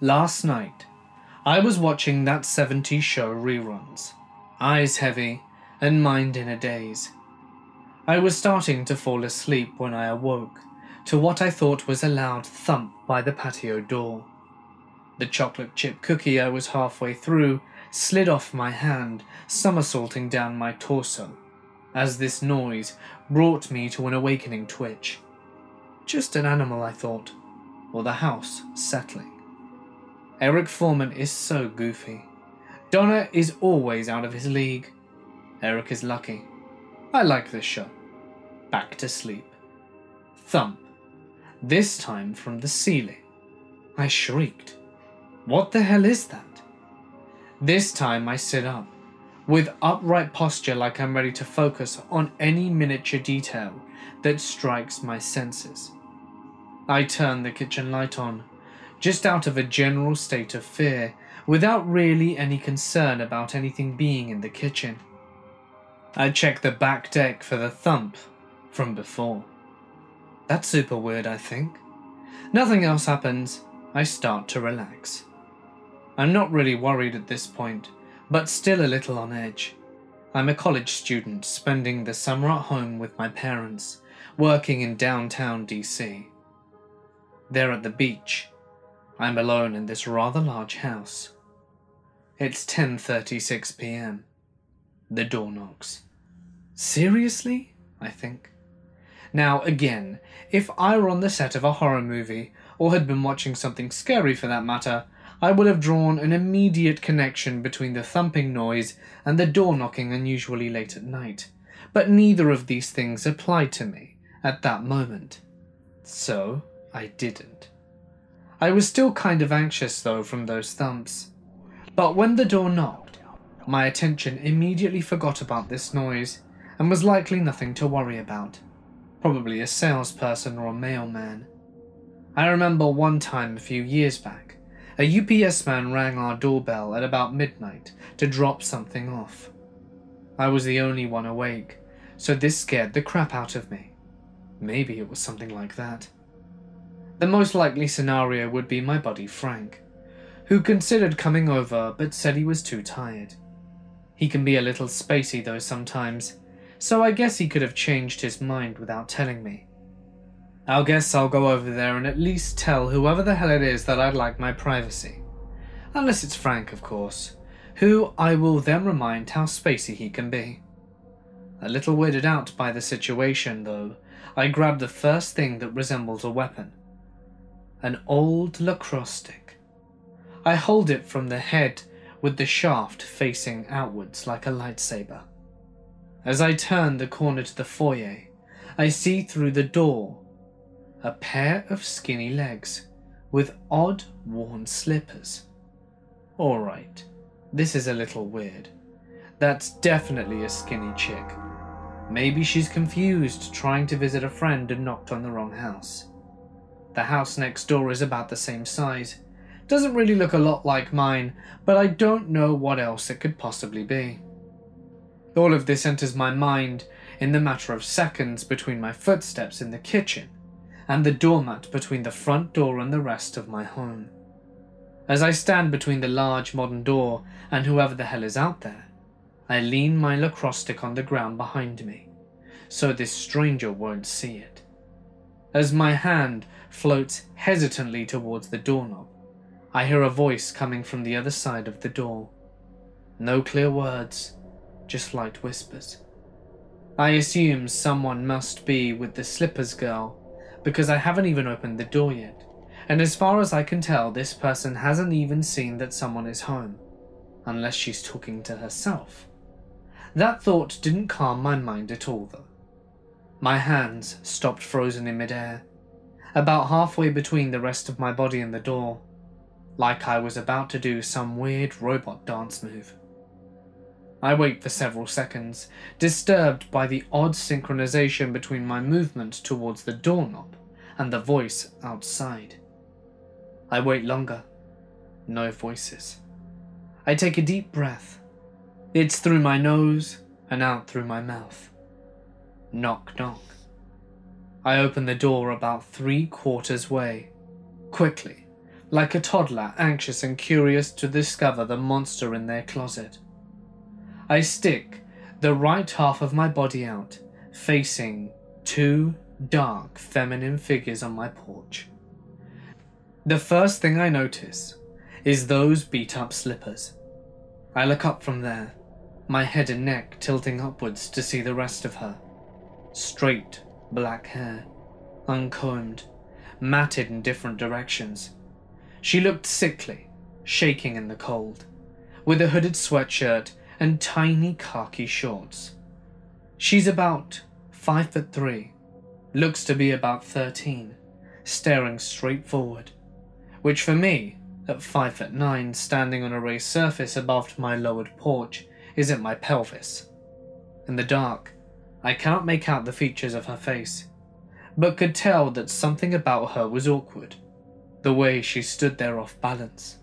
Last night, I was watching that 70s show reruns, eyes heavy and mind in a daze. I was starting to fall asleep when I awoke to what I thought was a loud thump by the patio door. The chocolate chip cookie I was halfway through slid off my hand, somersaulting down my torso, as this noise brought me to an awakening twitch. Just an animal, I thought, or the house settling. Eric Forman is so goofy. Donna is always out of his league. Eric is lucky. I like this show. Back to sleep. Thump. This time from the ceiling. I shrieked. What the hell is that? This time I sit up, with upright posture like I'm ready to focus on any miniature detail that strikes my senses. I turn the kitchen light on just out of a general state of fear, without really any concern about anything being in the kitchen. I check the back deck for the thump from before. That's super weird, I think. Nothing else happens, I start to relax. I'm not really worried at this point, but still a little on edge. I'm a college student spending the summer at home with my parents, working in downtown DC. They're at the beach, I'm alone in this rather large house. It's 10:36 p.m. The door knocks. Seriously? I think. Now, again, if I were on the set of a horror movie, or had been watching something scary for that matter, I would have drawn an immediate connection between the thumping noise and the door knocking unusually late at night. But neither of these things applied to me at that moment. So I didn't. I was still kind of anxious though from those thumps. But when the door knocked, my attention immediately forgot about this noise and was likely nothing to worry about. Probably a salesperson or a mailman. I remember one time a few years back, a UPS man rang our doorbell at about midnight to drop something off. I was the only one awake, so this scared the crap out of me. Maybe it was something like that. The most likely scenario would be my buddy Frank, who considered coming over but said he was too tired. He can be a little spacey though sometimes, so I guess he could have changed his mind without telling me. I'll guess I'll go over there and at least tell whoever the hell it is that I'd like my privacy. Unless it's Frank, of course, who I will then remind how spacey he can be. A little weirded out by the situation, though, I grab the first thing that resembles a weapon an old lacrosse stick. I hold it from the head with the shaft facing outwards like a lightsaber. As I turn the corner to the foyer, I see through the door a pair of skinny legs with odd worn slippers. Alright, this is a little weird. That's definitely a skinny chick. Maybe she's confused trying to visit a friend and knocked on the wrong house. The house next door is about the same size. Doesn't really look a lot like mine, but I don't know what else it could possibly be. All of this enters my mind in the matter of seconds between my footsteps in the kitchen and the doormat between the front door and the rest of my home. As I stand between the large modern door and whoever the hell is out there, I lean my lacrosse stick on the ground behind me, so this stranger won't see it. As my hand floats hesitantly towards the doorknob. I hear a voice coming from the other side of the door. No clear words, just light whispers. I assume someone must be with the slippers girl, because I haven't even opened the door yet, and as far as I can tell, this person hasn't even seen that someone is home, unless she's talking to herself. That thought didn't calm my mind at all, though. My hands stopped frozen in midair, about halfway between the rest of my body and the door, like I was about to do some weird robot dance move. I wait for several seconds, disturbed by the odd synchronization between my movement towards the doorknob and the voice outside. I wait longer. No voices. I take a deep breath. It's through my nose and out through my mouth. Knock, knock. I open the door about three quarters way, quickly, like a toddler anxious and curious to discover the monster in their closet. I stick the right half of my body out, facing two dark feminine figures on my porch. The first thing I notice is those beat up slippers. I look up from there, my head and neck tilting upwards to see the rest of her. Straight black hair, uncombed, matted in different directions. She looked sickly, shaking in the cold, with a hooded sweatshirt and tiny khaki shorts. She's about five foot three, looks to be about 13, staring straight forward, which for me, at five foot nine, standing on a raised surface above my lowered porch, is at my pelvis. In the dark, I cannot make out the features of her face, but could tell that something about her was awkward, the way she stood there off balance.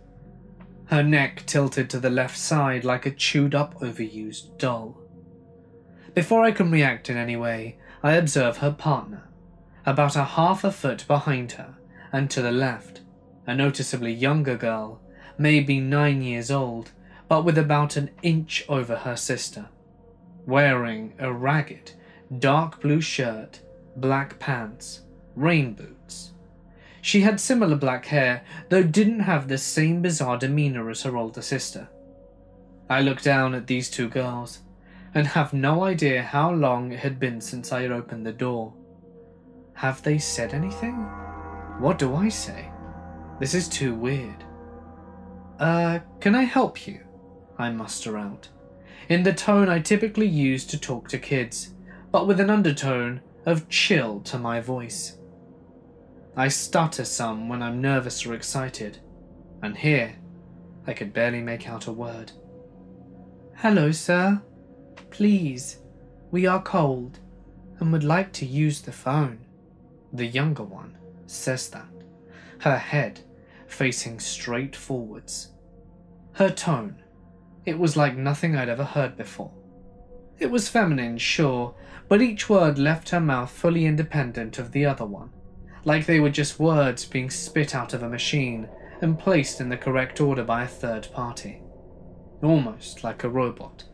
Her neck tilted to the left side like a chewed up overused doll. Before I can react in any way, I observe her partner, about a half a foot behind her and to the left, a noticeably younger girl, maybe nine years old, but with about an inch over her sister, wearing a ragged, dark blue shirt, black pants, rain boots. She had similar black hair, though didn't have the same bizarre demeanor as her older sister. I look down at these two girls and have no idea how long it had been since I had opened the door. Have they said anything? What do I say? This is too weird. Uh, can I help you? I muster out, in the tone I typically use to talk to kids, but with an undertone of chill to my voice. I stutter some when I'm nervous or excited, and here I could barely make out a word. Hello, sir. Please, we are cold and would like to use the phone. The younger one says that, her head facing straight forwards. Her tone, it was like nothing I'd ever heard before. It was feminine, sure, but each word left her mouth fully independent of the other one, like they were just words being spit out of a machine and placed in the correct order by a third party. Almost like a robot.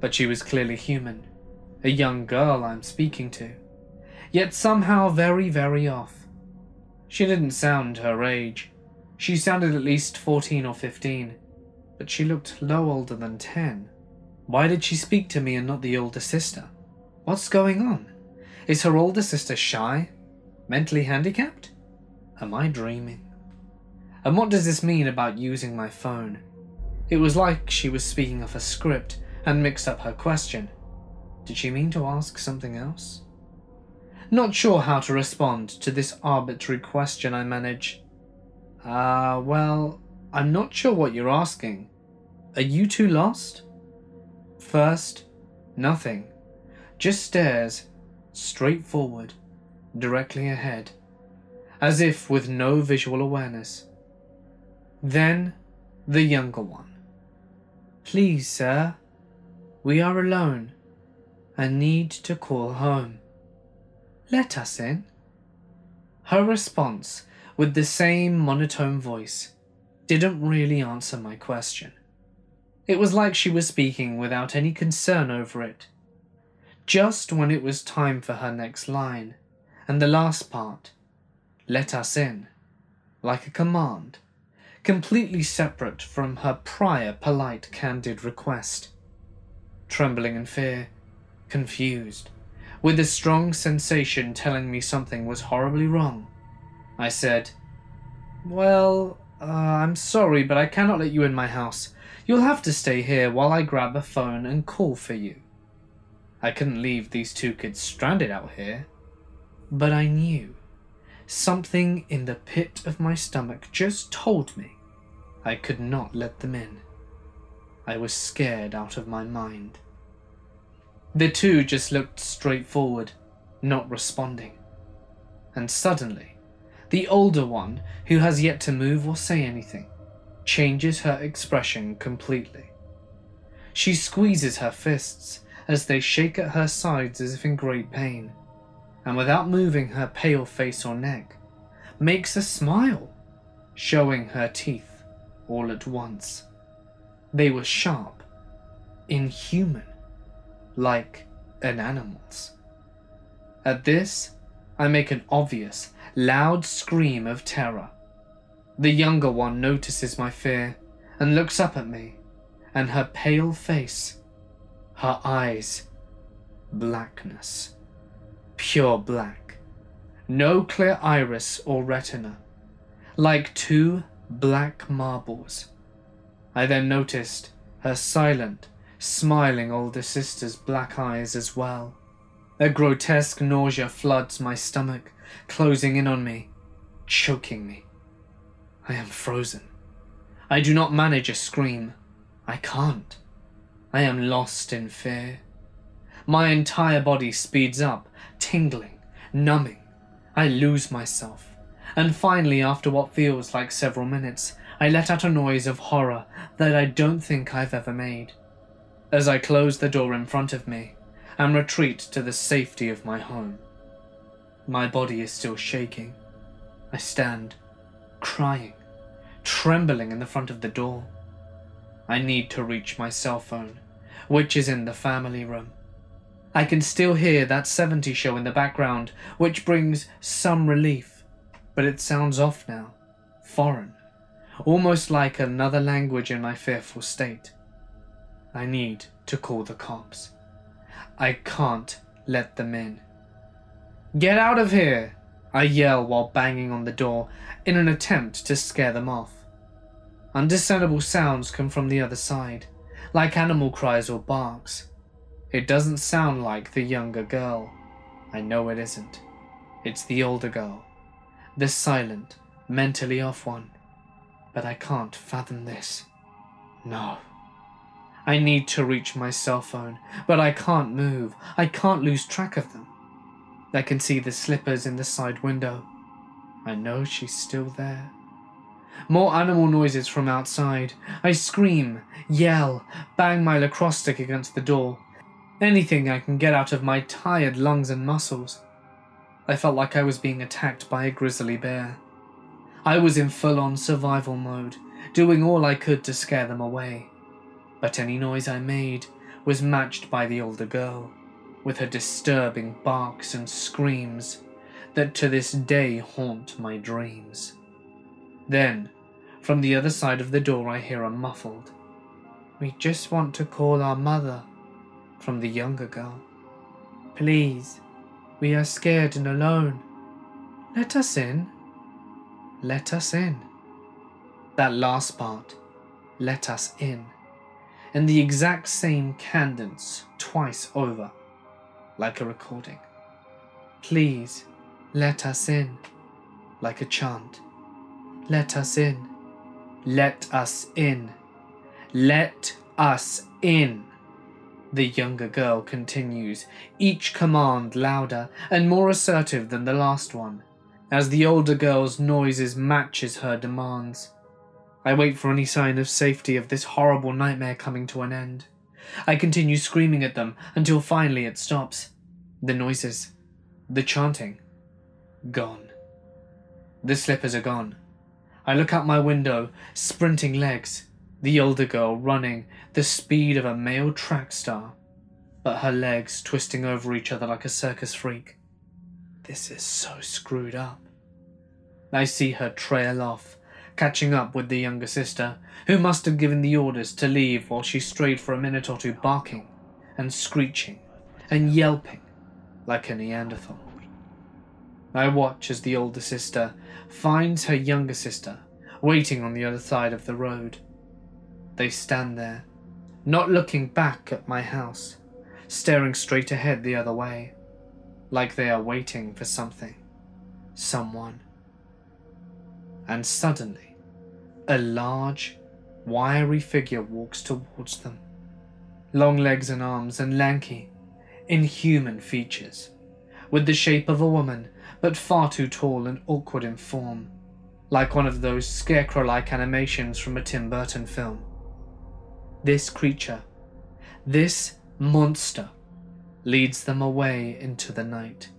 But she was clearly human, a young girl I'm speaking to, yet somehow very, very off. She didn't sound her age. She sounded at least 14 or 15, but she looked no older than 10. Why did she speak to me and not the older sister? What's going on? Is her older sister shy? Mentally handicapped? Am I dreaming? And what does this mean about using my phone? It was like she was speaking of a script and mixed up her question. Did she mean to ask something else? Not sure how to respond to this arbitrary question I manage. Ah, uh, well, I'm not sure what you're asking. Are you two lost? First, nothing just stares straight forward, directly ahead, as if with no visual awareness. Then the younger one. Please, sir, we are alone and need to call home. Let us in. Her response, with the same monotone voice, didn't really answer my question. It was like she was speaking without any concern over it just when it was time for her next line, and the last part, let us in, like a command, completely separate from her prior polite, candid request. Trembling in fear, confused, with a strong sensation telling me something was horribly wrong, I said, Well, uh, I'm sorry, but I cannot let you in my house. You'll have to stay here while I grab a phone and call for you. I couldn't leave these two kids stranded out here. But I knew. Something in the pit of my stomach just told me I could not let them in. I was scared out of my mind. The two just looked straight forward, not responding. And suddenly, the older one, who has yet to move or say anything, changes her expression completely. She squeezes her fists as they shake at her sides as if in great pain, and without moving her pale face or neck, makes a smile. showing her teeth all at once. They were sharp, inhuman, like an animal's. At this, I make an obvious, loud scream of terror. The younger one notices my fear and looks up at me, and her pale face, her eyes, blackness, pure black, no clear iris or retina, like two black marbles. I then noticed her silent, smiling older sister's black eyes as well. A grotesque nausea floods my stomach, closing in on me, choking me. I am frozen. I do not manage a scream. I can't. I am lost in fear. My entire body speeds up, tingling, numbing. I lose myself. And finally, after what feels like several minutes, I let out a noise of horror that I don't think I've ever made. As I close the door in front of me and retreat to the safety of my home. My body is still shaking. I stand, crying, trembling in the front of the door. I need to reach my cell phone, which is in the family room. I can still hear that 70 show in the background, which brings some relief, but it sounds off now, foreign, almost like another language in my fearful state. I need to call the cops. I can't let them in. Get out of here! I yell while banging on the door in an attempt to scare them off. Undiscernible sounds come from the other side, like animal cries or barks. It doesn't sound like the younger girl. I know it isn't. It's the older girl. The silent, mentally off one. But I can't fathom this. No. I need to reach my cell phone, but I can't move. I can't lose track of them. I can see the slippers in the side window. I know she's still there. More animal noises from outside. I scream, yell, bang my lacrosse stick against the door. Anything I can get out of my tired lungs and muscles. I felt like I was being attacked by a grizzly bear. I was in full on survival mode, doing all I could to scare them away. But any noise I made was matched by the older girl, with her disturbing barks and screams that to this day haunt my dreams. Then, from the other side of the door, I hear a muffled, We just want to call our mother, from the younger girl. Please, we are scared and alone. Let us in. Let us in. That last part, let us in, in the exact same cadence twice over, like a recording. Please, let us in, like a chant. Let us in. Let us in. Let us in. The younger girl continues, each command louder and more assertive than the last one, as the older girl's noises matches her demands. I wait for any sign of safety of this horrible nightmare coming to an end. I continue screaming at them until finally it stops. The noises, the chanting, gone. The slippers are gone. I look out my window, sprinting legs, the older girl running the speed of a male track star, but her legs twisting over each other like a circus freak. This is so screwed up. I see her trail off, catching up with the younger sister, who must have given the orders to leave while she strayed for a minute or two barking and screeching and yelping like a Neanderthal. I watch as the older sister finds her younger sister waiting on the other side of the road. They stand there, not looking back at my house, staring straight ahead the other way, like they are waiting for something, someone. And suddenly, a large, wiry figure walks towards them. Long legs and arms and lanky, inhuman features, with the shape of a woman but far too tall and awkward in form, like one of those scarecrow like animations from a Tim Burton film. This creature, this monster, leads them away into the night.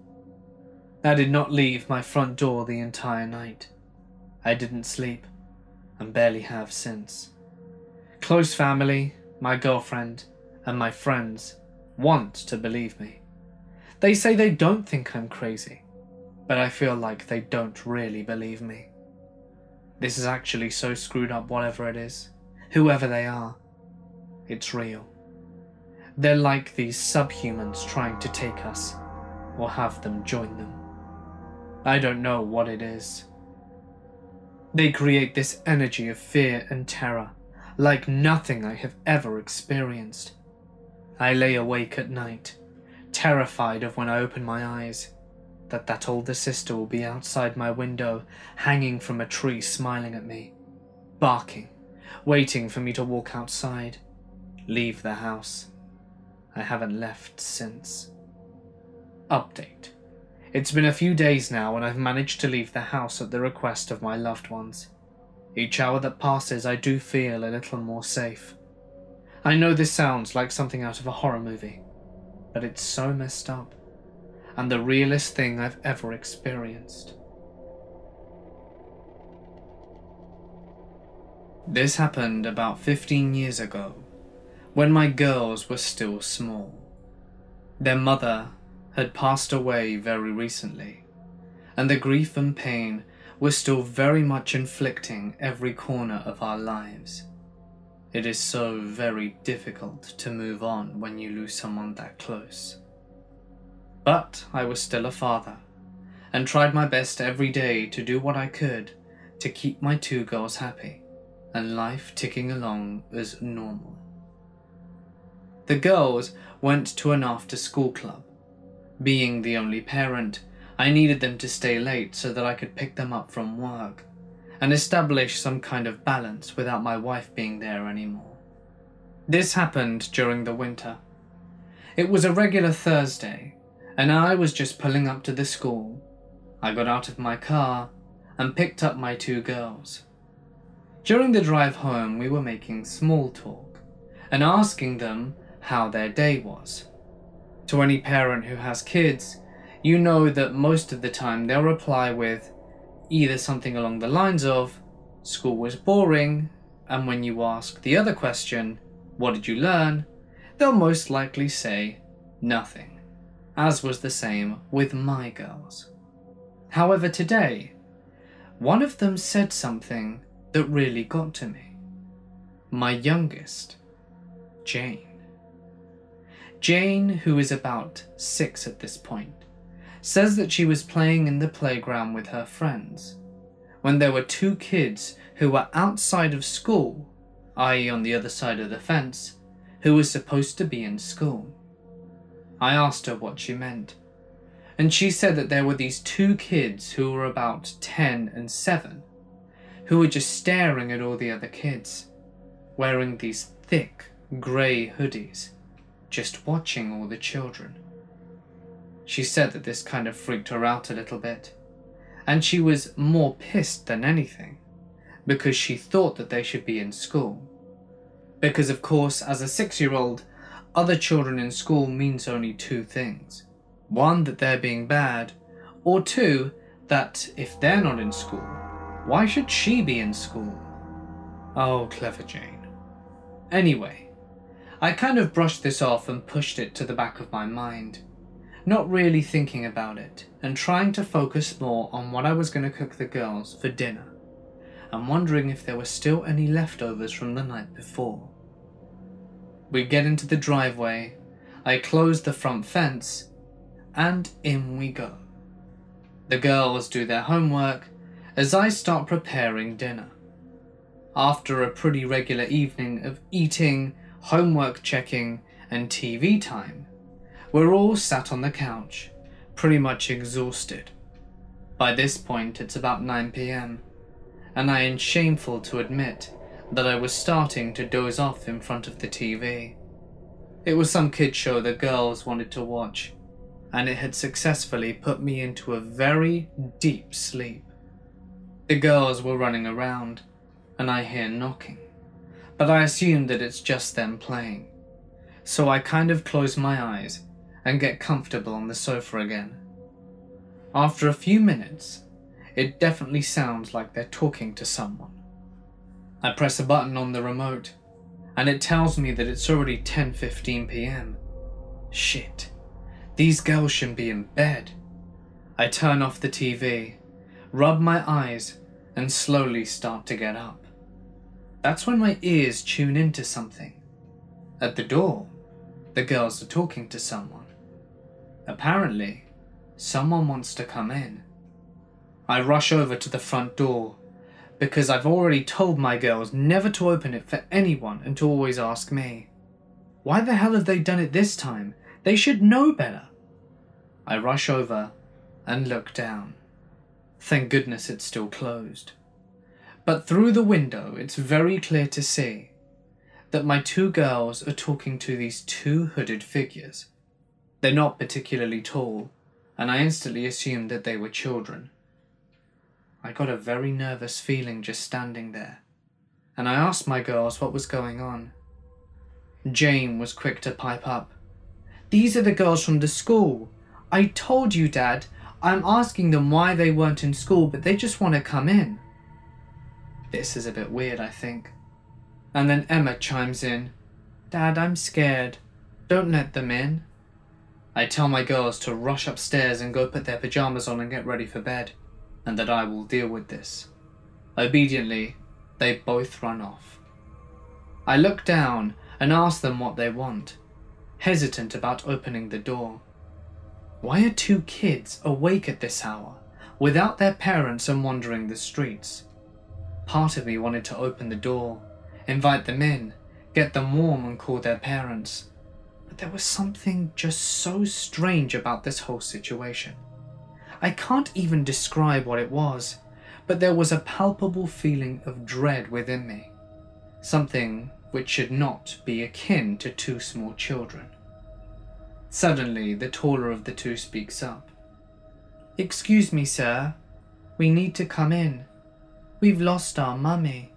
I did not leave my front door the entire night. I didn't sleep, and barely have since. Close family, my girlfriend, and my friends want to believe me. They say they don't think I'm crazy, but I feel like they don't really believe me. This is actually so screwed up, whatever it is, whoever they are. It's real. They're like these subhumans trying to take us, or have them join them. I don't know what it is. They create this energy of fear and terror, like nothing I have ever experienced. I lay awake at night, terrified of when I open my eyes, that that older sister will be outside my window, hanging from a tree smiling at me, barking, waiting for me to walk outside, leave the house. I haven't left since. Update. It's been a few days now and I've managed to leave the house at the request of my loved ones. Each hour that passes I do feel a little more safe. I know this sounds like something out of a horror movie, but it's so messed up, and the realest thing I've ever experienced. This happened about 15 years ago, when my girls were still small. Their mother had passed away very recently, and the grief and pain were still very much inflicting every corner of our lives. It is so very difficult to move on when you lose someone that close. But I was still a father, and tried my best every day to do what I could to keep my two girls happy, and life ticking along as normal. The girls went to an after school club. Being the only parent, I needed them to stay late so that I could pick them up from work and establish some kind of balance without my wife being there anymore. This happened during the winter. It was a regular Thursday, and I was just pulling up to the school. I got out of my car and picked up my two girls. During the drive home, we were making small talk and asking them how their day was. To any parent who has kids, you know that most of the time they'll reply with, either something along the lines of, school was boring, and when you ask the other question, what did you learn, they'll most likely say, nothing, as was the same with my girls. However, today, one of them said something that really got to me. My youngest, Jane. Jane, who is about six at this point, says that she was playing in the playground with her friends when there were two kids who were outside of school, i.e., on the other side of the fence, who were supposed to be in school. I asked her what she meant, and she said that there were these two kids who were about 10 and 7 who were just staring at all the other kids, wearing these thick grey hoodies, just watching all the children. She said that this kind of freaked her out a little bit, and she was more pissed than anything, because she thought that they should be in school. Because of course, as a six-year-old, other children in school means only two things. One, that they're being bad, or two, that if they're not in school, why should she be in school? Oh, clever Jane. Anyway, I kind of brushed this off and pushed it to the back of my mind not really thinking about it, and trying to focus more on what I was going to cook the girls for dinner, and wondering if there were still any leftovers from the night before. We get into the driveway, I close the front fence, and in we go. The girls do their homework as I start preparing dinner. After a pretty regular evening of eating, homework checking, and TV time, we're all sat on the couch, pretty much exhausted. By this point, it's about 9 pm, and I am shameful to admit that I was starting to doze off in front of the TV. It was some kid show the girls wanted to watch, and it had successfully put me into a very deep sleep. The girls were running around, and I hear knocking, but I assume that it's just them playing. So I kind of close my eyes and get comfortable on the sofa again. After a few minutes, it definitely sounds like they're talking to someone. I press a button on the remote, and it tells me that it's already 10:15 p.m. Shit. These girls should be in bed. I turn off the TV, rub my eyes, and slowly start to get up. That's when my ears tune into something. At the door, the girls are talking to someone. Apparently, someone wants to come in. I rush over to the front door because I've already told my girls never to open it for anyone and to always ask me. Why the hell have they done it this time? They should know better. I rush over and look down. Thank goodness it's still closed. But through the window, it's very clear to see that my two girls are talking to these two hooded figures. They're not particularly tall, and I instantly assumed that they were children. I got a very nervous feeling just standing there, and I asked my girls what was going on. Jane was quick to pipe up. These are the girls from the school. I told you, Dad. I'm asking them why they weren't in school, but they just want to come in. This is a bit weird, I think. And then Emma chimes in. Dad, I'm scared. Don't let them in. I tell my girls to rush upstairs and go put their pajamas on and get ready for bed, and that I will deal with this. Obediently, they both run off. I look down and ask them what they want, hesitant about opening the door. Why are two kids awake at this hour, without their parents and wandering the streets? Part of me wanted to open the door, invite them in, get them warm and call their parents. But there was something just so strange about this whole situation. I can't even describe what it was, but there was a palpable feeling of dread within me. Something which should not be akin to two small children. Suddenly, the taller of the two speaks up. Excuse me, sir. We need to come in. We've lost our mummy,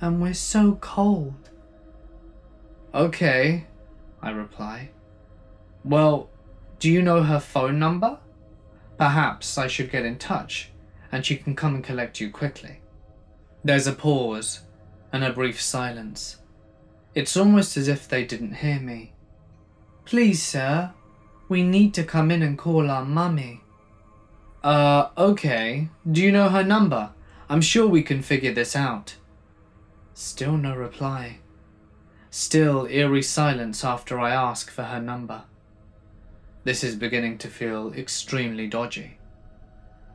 and we're so cold. Okay, I reply. Well, do you know her phone number? Perhaps I should get in touch, and she can come and collect you quickly. There's a pause, and a brief silence. It's almost as if they didn't hear me. Please, sir. We need to come in and call our mummy. Uh, okay. Do you know her number? I'm sure we can figure this out. Still no reply. Still eerie silence after I ask for her number. This is beginning to feel extremely dodgy.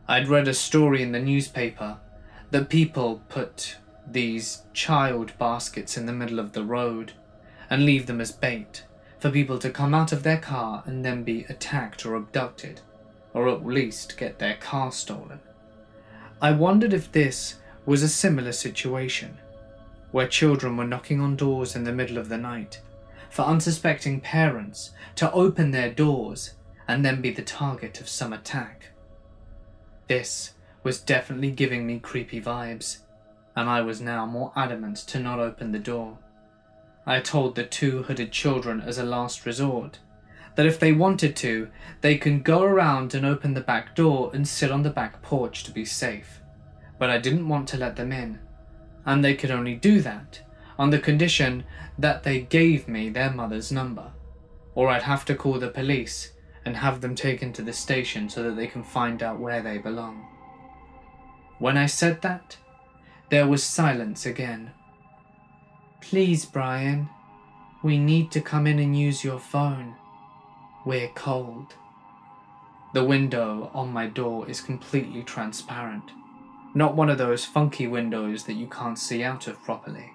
I'd read a story in the newspaper that people put these child baskets in the middle of the road and leave them as bait for people to come out of their car and then be attacked or abducted, or at least get their car stolen. I wondered if this was a similar situation, where children were knocking on doors in the middle of the night for unsuspecting parents to open their doors and then be the target of some attack. This was definitely giving me creepy vibes, and I was now more adamant to not open the door. I told the two hooded children as a last resort that if they wanted to, they can go around and open the back door and sit on the back porch to be safe. But I didn't want to let them in, and they could only do that on the condition that they gave me their mother's number, or I'd have to call the police and have them taken to the station so that they can find out where they belong. When I said that, there was silence again Please, Brian. We need to come in and use your phone. We're cold. The window on my door is completely transparent. Not one of those funky windows that you can't see out of properly.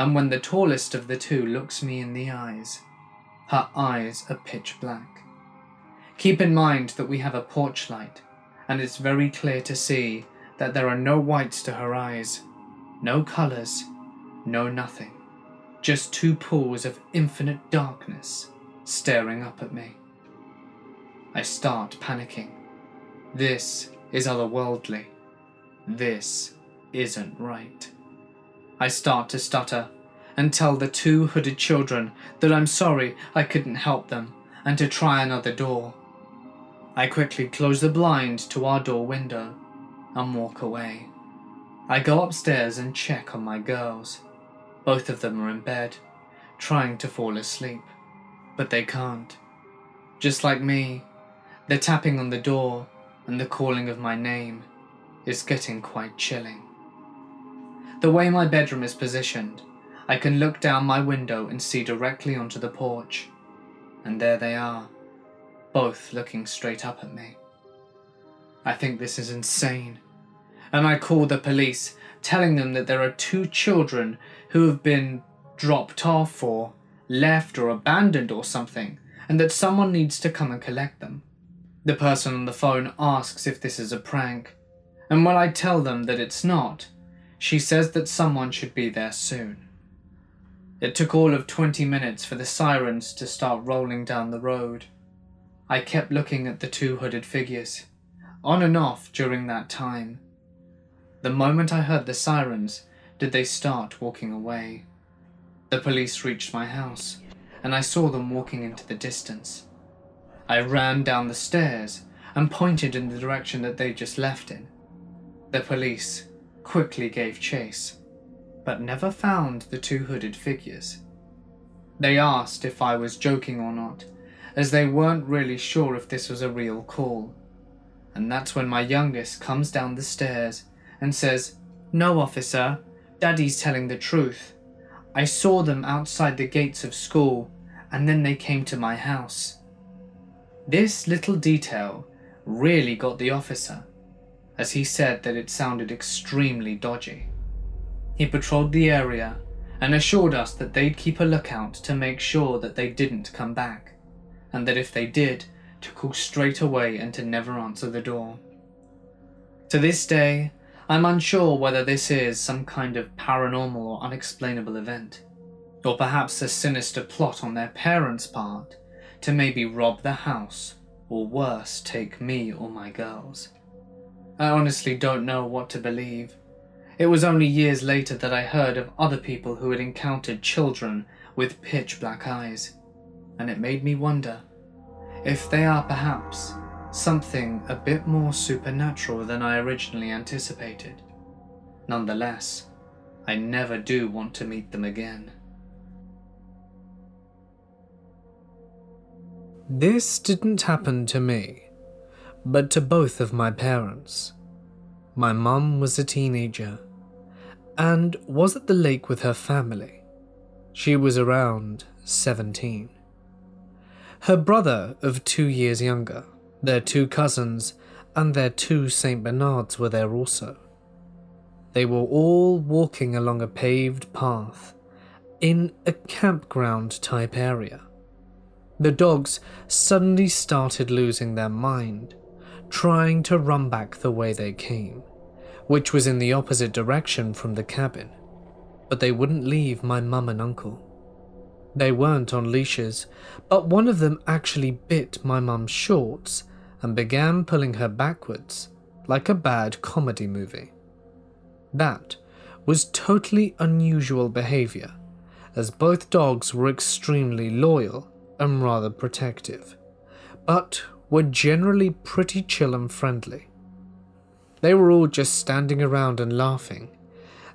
And when the tallest of the two looks me in the eyes, her eyes are pitch black. Keep in mind that we have a porch light, and it's very clear to see that there are no whites to her eyes, no colours, no nothing. Just two pools of infinite darkness staring up at me. I start panicking. This is otherworldly. This isn't right. I start to stutter and tell the two hooded children that I'm sorry I couldn't help them and to try another door. I quickly close the blind to our door window and walk away. I go upstairs and check on my girls. Both of them are in bed, trying to fall asleep, but they can't. Just like me, the tapping on the door and the calling of my name is getting quite chilling. The way my bedroom is positioned, I can look down my window and see directly onto the porch. And there they are, both looking straight up at me. I think this is insane. And I call the police, telling them that there are two children who have been dropped off or left or abandoned or something, and that someone needs to come and collect them. The person on the phone asks if this is a prank, and when I tell them that it's not, she says that someone should be there soon. It took all of 20 minutes for the sirens to start rolling down the road. I kept looking at the two hooded figures, on and off during that time. The moment I heard the sirens, did they start walking away. The police reached my house, and I saw them walking into the distance. I ran down the stairs and pointed in the direction that they just left in. The police quickly gave chase, but never found the two hooded figures. They asked if I was joking or not, as they weren't really sure if this was a real call. And that's when my youngest comes down the stairs and says, No, officer, Daddy's telling the truth. I saw them outside the gates of school, and then they came to my house. This little detail really got the officer, as he said that it sounded extremely dodgy. He patrolled the area and assured us that they'd keep a lookout to make sure that they didn't come back, and that if they did, to call straight away and to never answer the door. To this day, I'm unsure whether this is some kind of paranormal or unexplainable event, or perhaps a sinister plot on their parents' part to maybe rob the house, or worse, take me or my girls. I honestly don't know what to believe. It was only years later that I heard of other people who had encountered children with pitch black eyes, and it made me wonder if they are perhaps something a bit more supernatural than I originally anticipated. Nonetheless, I never do want to meet them again. This didn't happen to me, but to both of my parents. My mum was a teenager and was at the lake with her family. She was around 17. Her brother, of two years younger, their two cousins, and their two St. Bernards were there also. They were all walking along a paved path in a campground type area. The dogs suddenly started losing their mind, trying to run back the way they came, which was in the opposite direction from the cabin, but they wouldn't leave my mum and uncle. They weren't on leashes, but one of them actually bit my mum's shorts and began pulling her backwards like a bad comedy movie. That was totally unusual behavior, as both dogs were extremely loyal and rather protective, but were generally pretty chill and friendly. They were all just standing around and laughing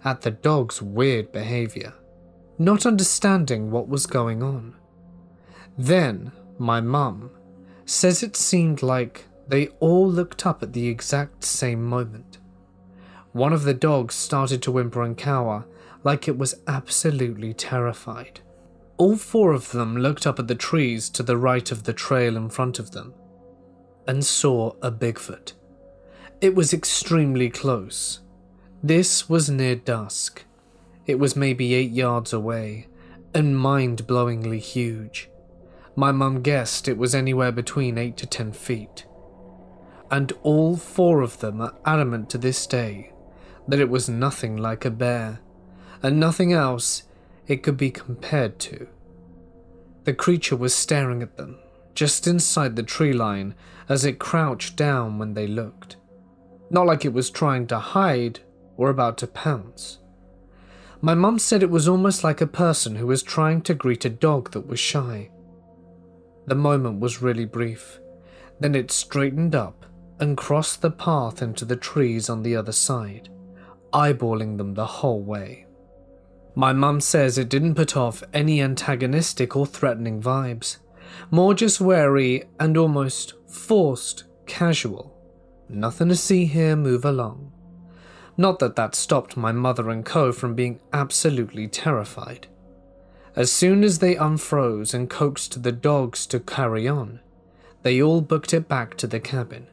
at the dog's weird behavior, not understanding what was going on. Then my mum says it seemed like they all looked up at the exact same moment. One of the dogs started to whimper and cower like it was absolutely terrified. All four of them looked up at the trees to the right of the trail in front of them and saw a Bigfoot. It was extremely close. This was near dusk. It was maybe eight yards away and mind blowingly huge. My mum guessed it was anywhere between eight to ten feet. And all four of them are adamant to this day that it was nothing like a bear, and nothing else it could be compared to. The creature was staring at them, just inside the tree line, as it crouched down when they looked. Not like it was trying to hide or about to pounce. My mum said it was almost like a person who was trying to greet a dog that was shy. The moment was really brief, then it straightened up and crossed the path into the trees on the other side, eyeballing them the whole way. My mum says it didn't put off any antagonistic or threatening vibes, more just wary and almost forced casual. Nothing to see here, move along. Not that that stopped my mother and co from being absolutely terrified. As soon as they unfroze and coaxed the dogs to carry on, they all booked it back to the cabin.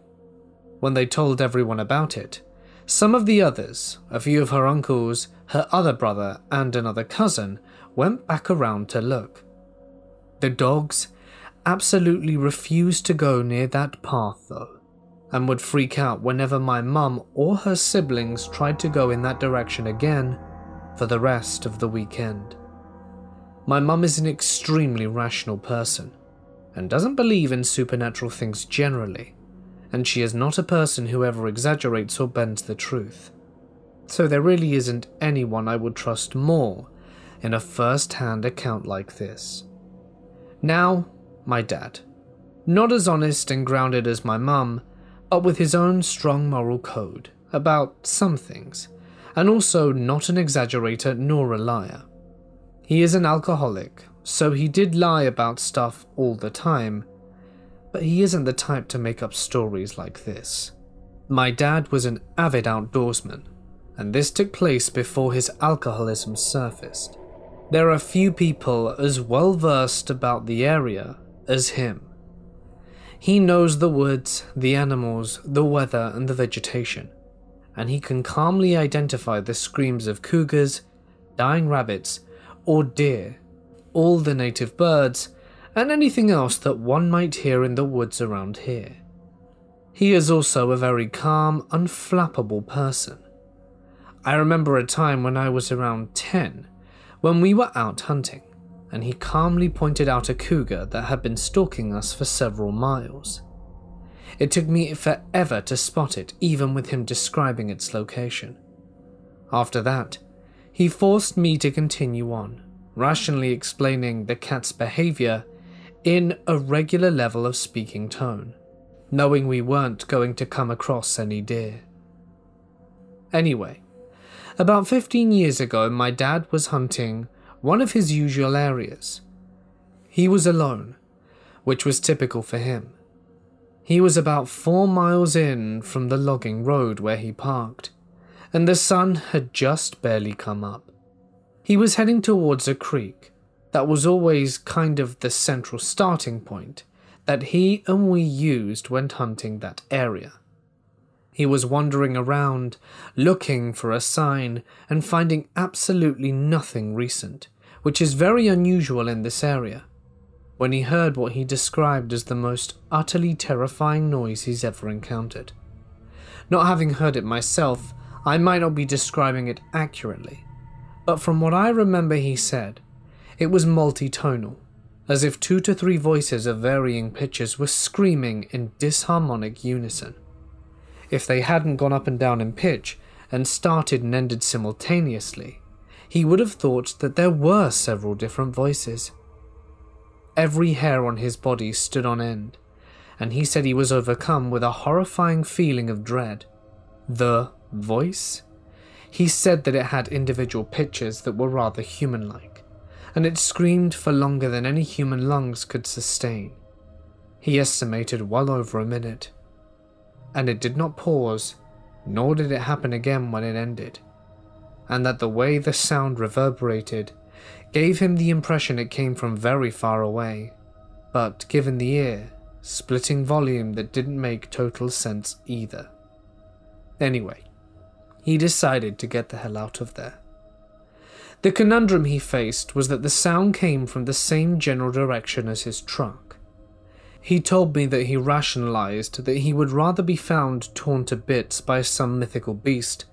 When they told everyone about it, some of the others, a few of her uncles, her other brother, and another cousin, went back around to look. The dogs absolutely refused to go near that path, though, and would freak out whenever my mum or her siblings tried to go in that direction again for the rest of the weekend. My mum is an extremely rational person and doesn't believe in supernatural things generally, and she is not a person who ever exaggerates or bends the truth. So there really isn't anyone I would trust more in a first hand account like this. Now, my dad. Not as honest and grounded as my mum, but with his own strong moral code about some things, and also not an exaggerator nor a liar. He is an alcoholic, so he did lie about stuff all the time, but he isn't the type to make up stories like this. My dad was an avid outdoorsman, and this took place before his alcoholism surfaced. There are few people as well versed about the area as him. He knows the woods, the animals, the weather, and the vegetation, and he can calmly identify the screams of cougars, dying rabbits, or deer all the native birds, and anything else that one might hear in the woods around here. He is also a very calm, unflappable person. I remember a time when I was around 10 when we were out hunting, and he calmly pointed out a cougar that had been stalking us for several miles. It took me forever to spot it, even with him describing its location. After that, he forced me to continue on, rationally explaining the cat's behavior in a regular level of speaking tone, knowing we weren't going to come across any deer. Anyway, about 15 years ago, my dad was hunting one of his usual areas. He was alone, which was typical for him. He was about four miles in from the logging road where he parked, and the sun had just barely come up. He was heading towards a creek that was always kind of the central starting point that he and we used when hunting that area. He was wandering around, looking for a sign and finding absolutely nothing recent, which is very unusual in this area, when he heard what he described as the most utterly terrifying noise he's ever encountered. Not having heard it myself, I might not be describing it accurately, but from what I remember he said, it was multi-tonal, as if two to three voices of varying pitches were screaming in disharmonic unison. If they hadn't gone up and down in pitch and started and ended simultaneously, he would have thought that there were several different voices. Every hair on his body stood on end, and he said he was overcome with a horrifying feeling of dread. The voice he said that it had individual pitches that were rather human like, and it screamed for longer than any human lungs could sustain. He estimated well over a minute. And it did not pause, nor did it happen again when it ended, and that the way the sound reverberated gave him the impression it came from very far away, but given the ear, splitting volume that didn't make total sense either. Anyway, he decided to get the hell out of there. The conundrum he faced was that the sound came from the same general direction as his truck. He told me that he rationalized that he would rather be found torn to bits by some mythical beast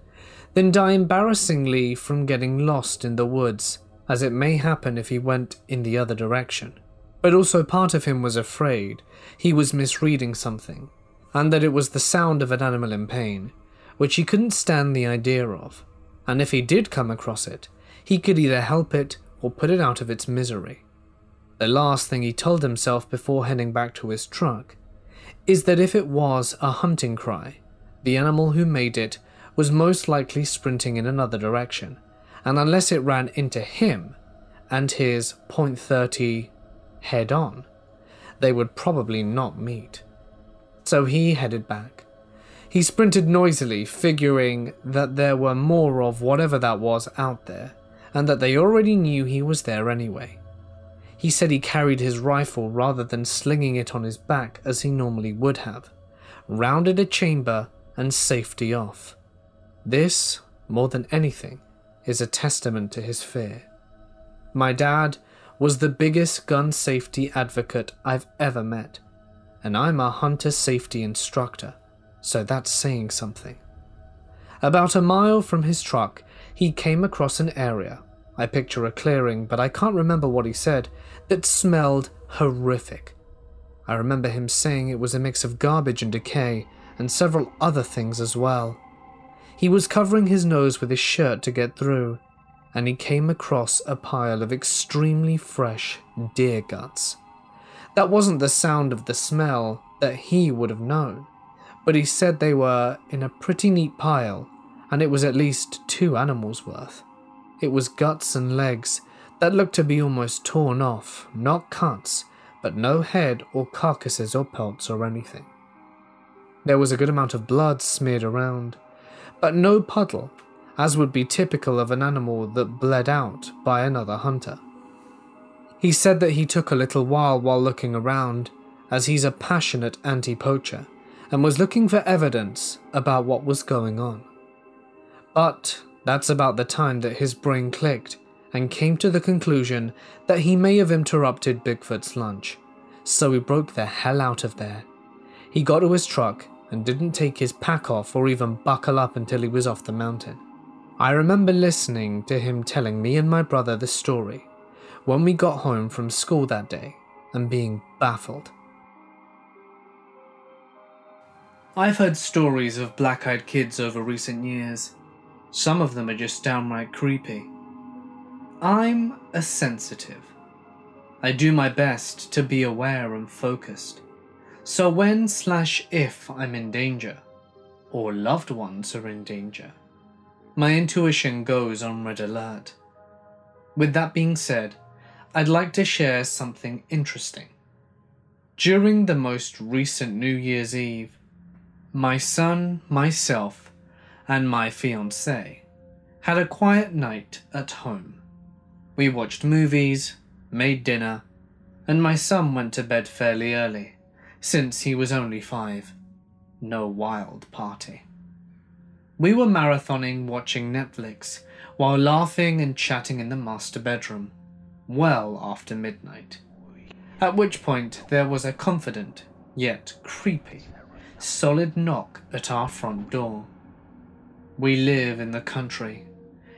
than die embarrassingly from getting lost in the woods, as it may happen if he went in the other direction. But also part of him was afraid he was misreading something, and that it was the sound of an animal in pain, which he couldn't stand the idea of, and if he did come across it, he could either help it or put it out of its misery. The last thing he told himself before heading back to his truck is that if it was a hunting cry, the animal who made it was most likely sprinting in another direction, and unless it ran into him and his .30 head on, they would probably not meet. So he headed back. He sprinted noisily, figuring that there were more of whatever that was out there, and that they already knew he was there anyway. He said he carried his rifle rather than slinging it on his back as he normally would have, rounded a chamber, and safety off. This, more than anything, is a testament to his fear. My dad was the biggest gun safety advocate I've ever met, and I'm a hunter safety instructor, so that's saying something. About a mile from his truck, he came across an area I picture a clearing, but I can't remember what he said, that smelled horrific. I remember him saying it was a mix of garbage and decay, and several other things as well. He was covering his nose with his shirt to get through, and he came across a pile of extremely fresh deer guts. That wasn't the sound of the smell that he would have known, but he said they were in a pretty neat pile, and it was at least two animals worth. It was guts and legs that looked to be almost torn off, not cuts, but no head or carcasses or pelts or anything. There was a good amount of blood smeared around, but no puddle, as would be typical of an animal that bled out by another hunter. He said that he took a little while while looking around, as he's a passionate anti poacher and was looking for evidence about what was going on. But that's about the time that his brain clicked and came to the conclusion that he may have interrupted Bigfoot's lunch, so he broke the hell out of there. He got to his truck and didn't take his pack off or even buckle up until he was off the mountain. I remember listening to him telling me and my brother the story when we got home from school that day and being baffled. I've heard stories of black eyed kids over recent years some of them are just downright creepy. I'm a sensitive. I do my best to be aware and focused. So when slash if I'm in danger, or loved ones are in danger, my intuition goes on red alert. With that being said, I'd like to share something interesting. During the most recent New Year's Eve, my son, myself, and my fiancée had a quiet night at home. We watched movies, made dinner, and my son went to bed fairly early, since he was only five. No wild party. We were marathoning watching Netflix while laughing and chatting in the master bedroom, well after midnight. At which point there was a confident, yet creepy, solid knock at our front door. We live in the country.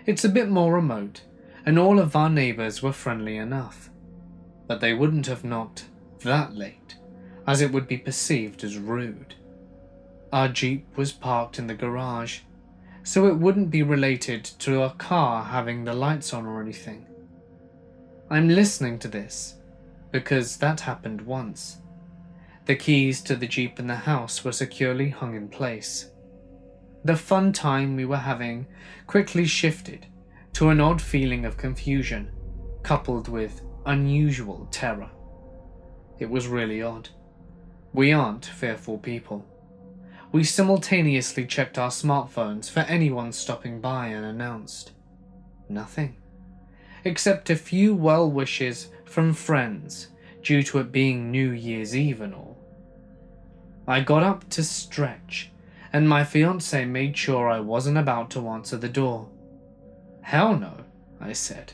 It's a bit more remote, and all of our neighbours were friendly enough. But they wouldn't have knocked that late, as it would be perceived as rude. Our Jeep was parked in the garage, so it wouldn't be related to a car having the lights on or anything. I'm listening to this because that happened once. The keys to the Jeep in the house were securely hung in place. The fun time we were having quickly shifted to an odd feeling of confusion, coupled with unusual terror. It was really odd. We aren't fearful people. We simultaneously checked our smartphones for anyone stopping by and announced nothing, except a few well wishes from friends due to it being New Year's Eve and all. I got up to stretch and my fiance made sure I wasn't about to answer the door. Hell no, I said.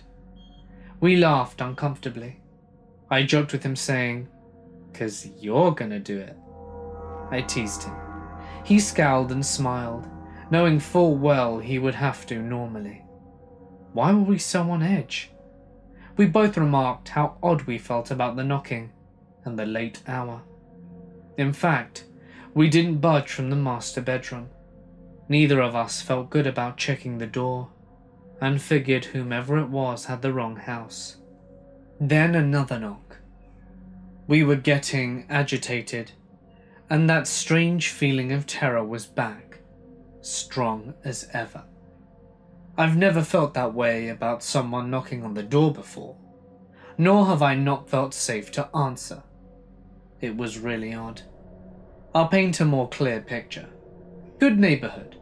We laughed uncomfortably. I joked with him, saying, Cause you're gonna do it. I teased him. He scowled and smiled, knowing full well he would have to normally. Why were we so on edge? We both remarked how odd we felt about the knocking and the late hour. In fact, we didn't budge from the master bedroom. Neither of us felt good about checking the door, and figured whomever it was had the wrong house. Then another knock. We were getting agitated, and that strange feeling of terror was back, strong as ever. I've never felt that way about someone knocking on the door before, nor have I not felt safe to answer. It was really odd. I'll paint a more clear picture. Good neighborhood.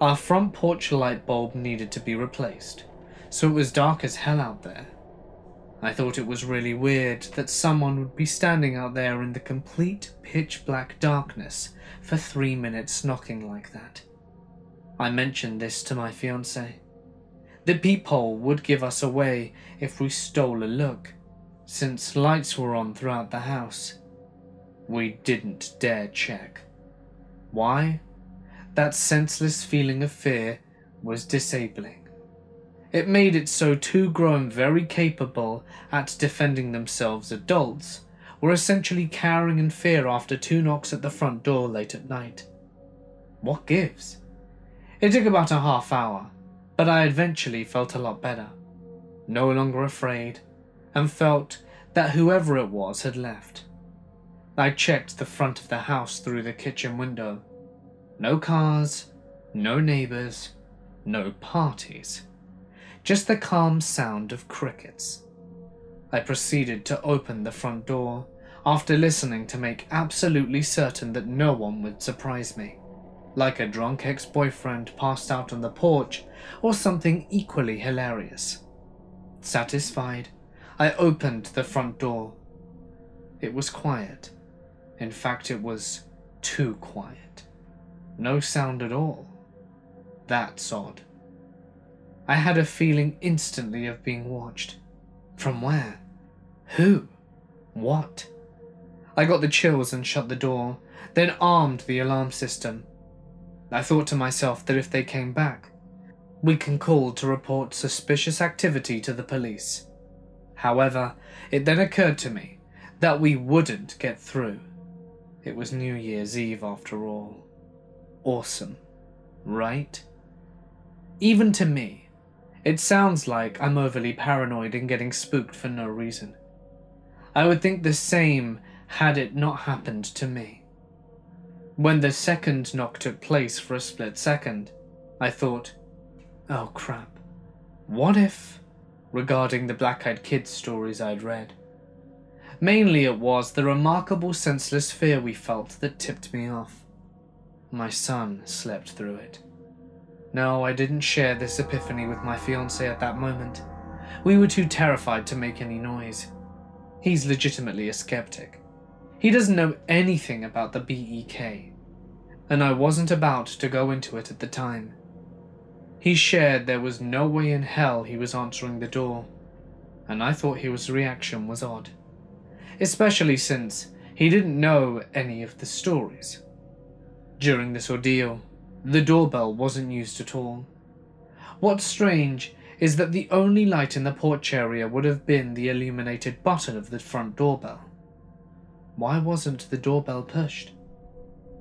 Our front porch light bulb needed to be replaced, so it was dark as hell out there. I thought it was really weird that someone would be standing out there in the complete pitch black darkness for three minutes knocking like that. I mentioned this to my fiance. The peephole would give us away if we stole a look, since lights were on throughout the house. We didn't dare check. Why? That senseless feeling of fear was disabling. It made it so two grown very capable at defending themselves adults were essentially cowering in fear after two knocks at the front door late at night. What gives? It took about a half hour, but I eventually felt a lot better, no longer afraid, and felt that whoever it was had left. I checked the front of the house through the kitchen window. No cars, no neighbors, no parties just the calm sound of crickets. I proceeded to open the front door after listening to make absolutely certain that no one would surprise me, like a drunk ex-boyfriend passed out on the porch or something equally hilarious. Satisfied, I opened the front door. It was quiet. In fact, it was too quiet. No sound at all. That's odd. I had a feeling instantly of being watched. From where? Who? What? I got the chills and shut the door, then armed the alarm system. I thought to myself that if they came back, we can call to report suspicious activity to the police. However, it then occurred to me that we wouldn't get through. It was New Year's Eve after all. Awesome, right? Even to me, it sounds like I'm overly paranoid and getting spooked for no reason. I would think the same had it not happened to me. When the second knock took place for a split second, I thought, oh crap, what if? Regarding the Black Eyed Kids stories I'd read. Mainly it was the remarkable senseless fear we felt that tipped me off. My son slept through it. No, I didn't share this epiphany with my fiance at that moment. We were too terrified to make any noise. He's legitimately a skeptic. He doesn't know anything about the BEK, and I wasn't about to go into it at the time. He shared there was no way in hell he was answering the door, and I thought his reaction was odd, especially since he didn't know any of the stories. During this ordeal, the doorbell wasn't used at all. What's strange is that the only light in the porch area would have been the illuminated button of the front doorbell. Why wasn't the doorbell pushed?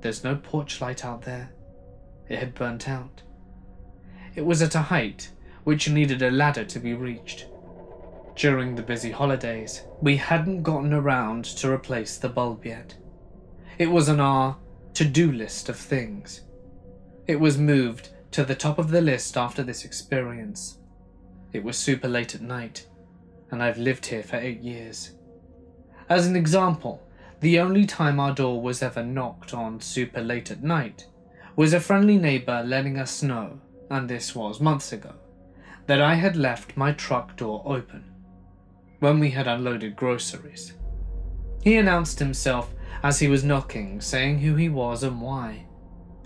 There's no porch light out there. It had burnt out. It was at a height which needed a ladder to be reached. During the busy holidays, we hadn't gotten around to replace the bulb yet. It was on our to-do list of things. It was moved to the top of the list after this experience. It was super late at night, and I've lived here for eight years. As an example, the only time our door was ever knocked on super late at night was a friendly neighbour letting us know, and this was months ago, that I had left my truck door open when we had unloaded groceries. He announced himself as he was knocking, saying who he was and why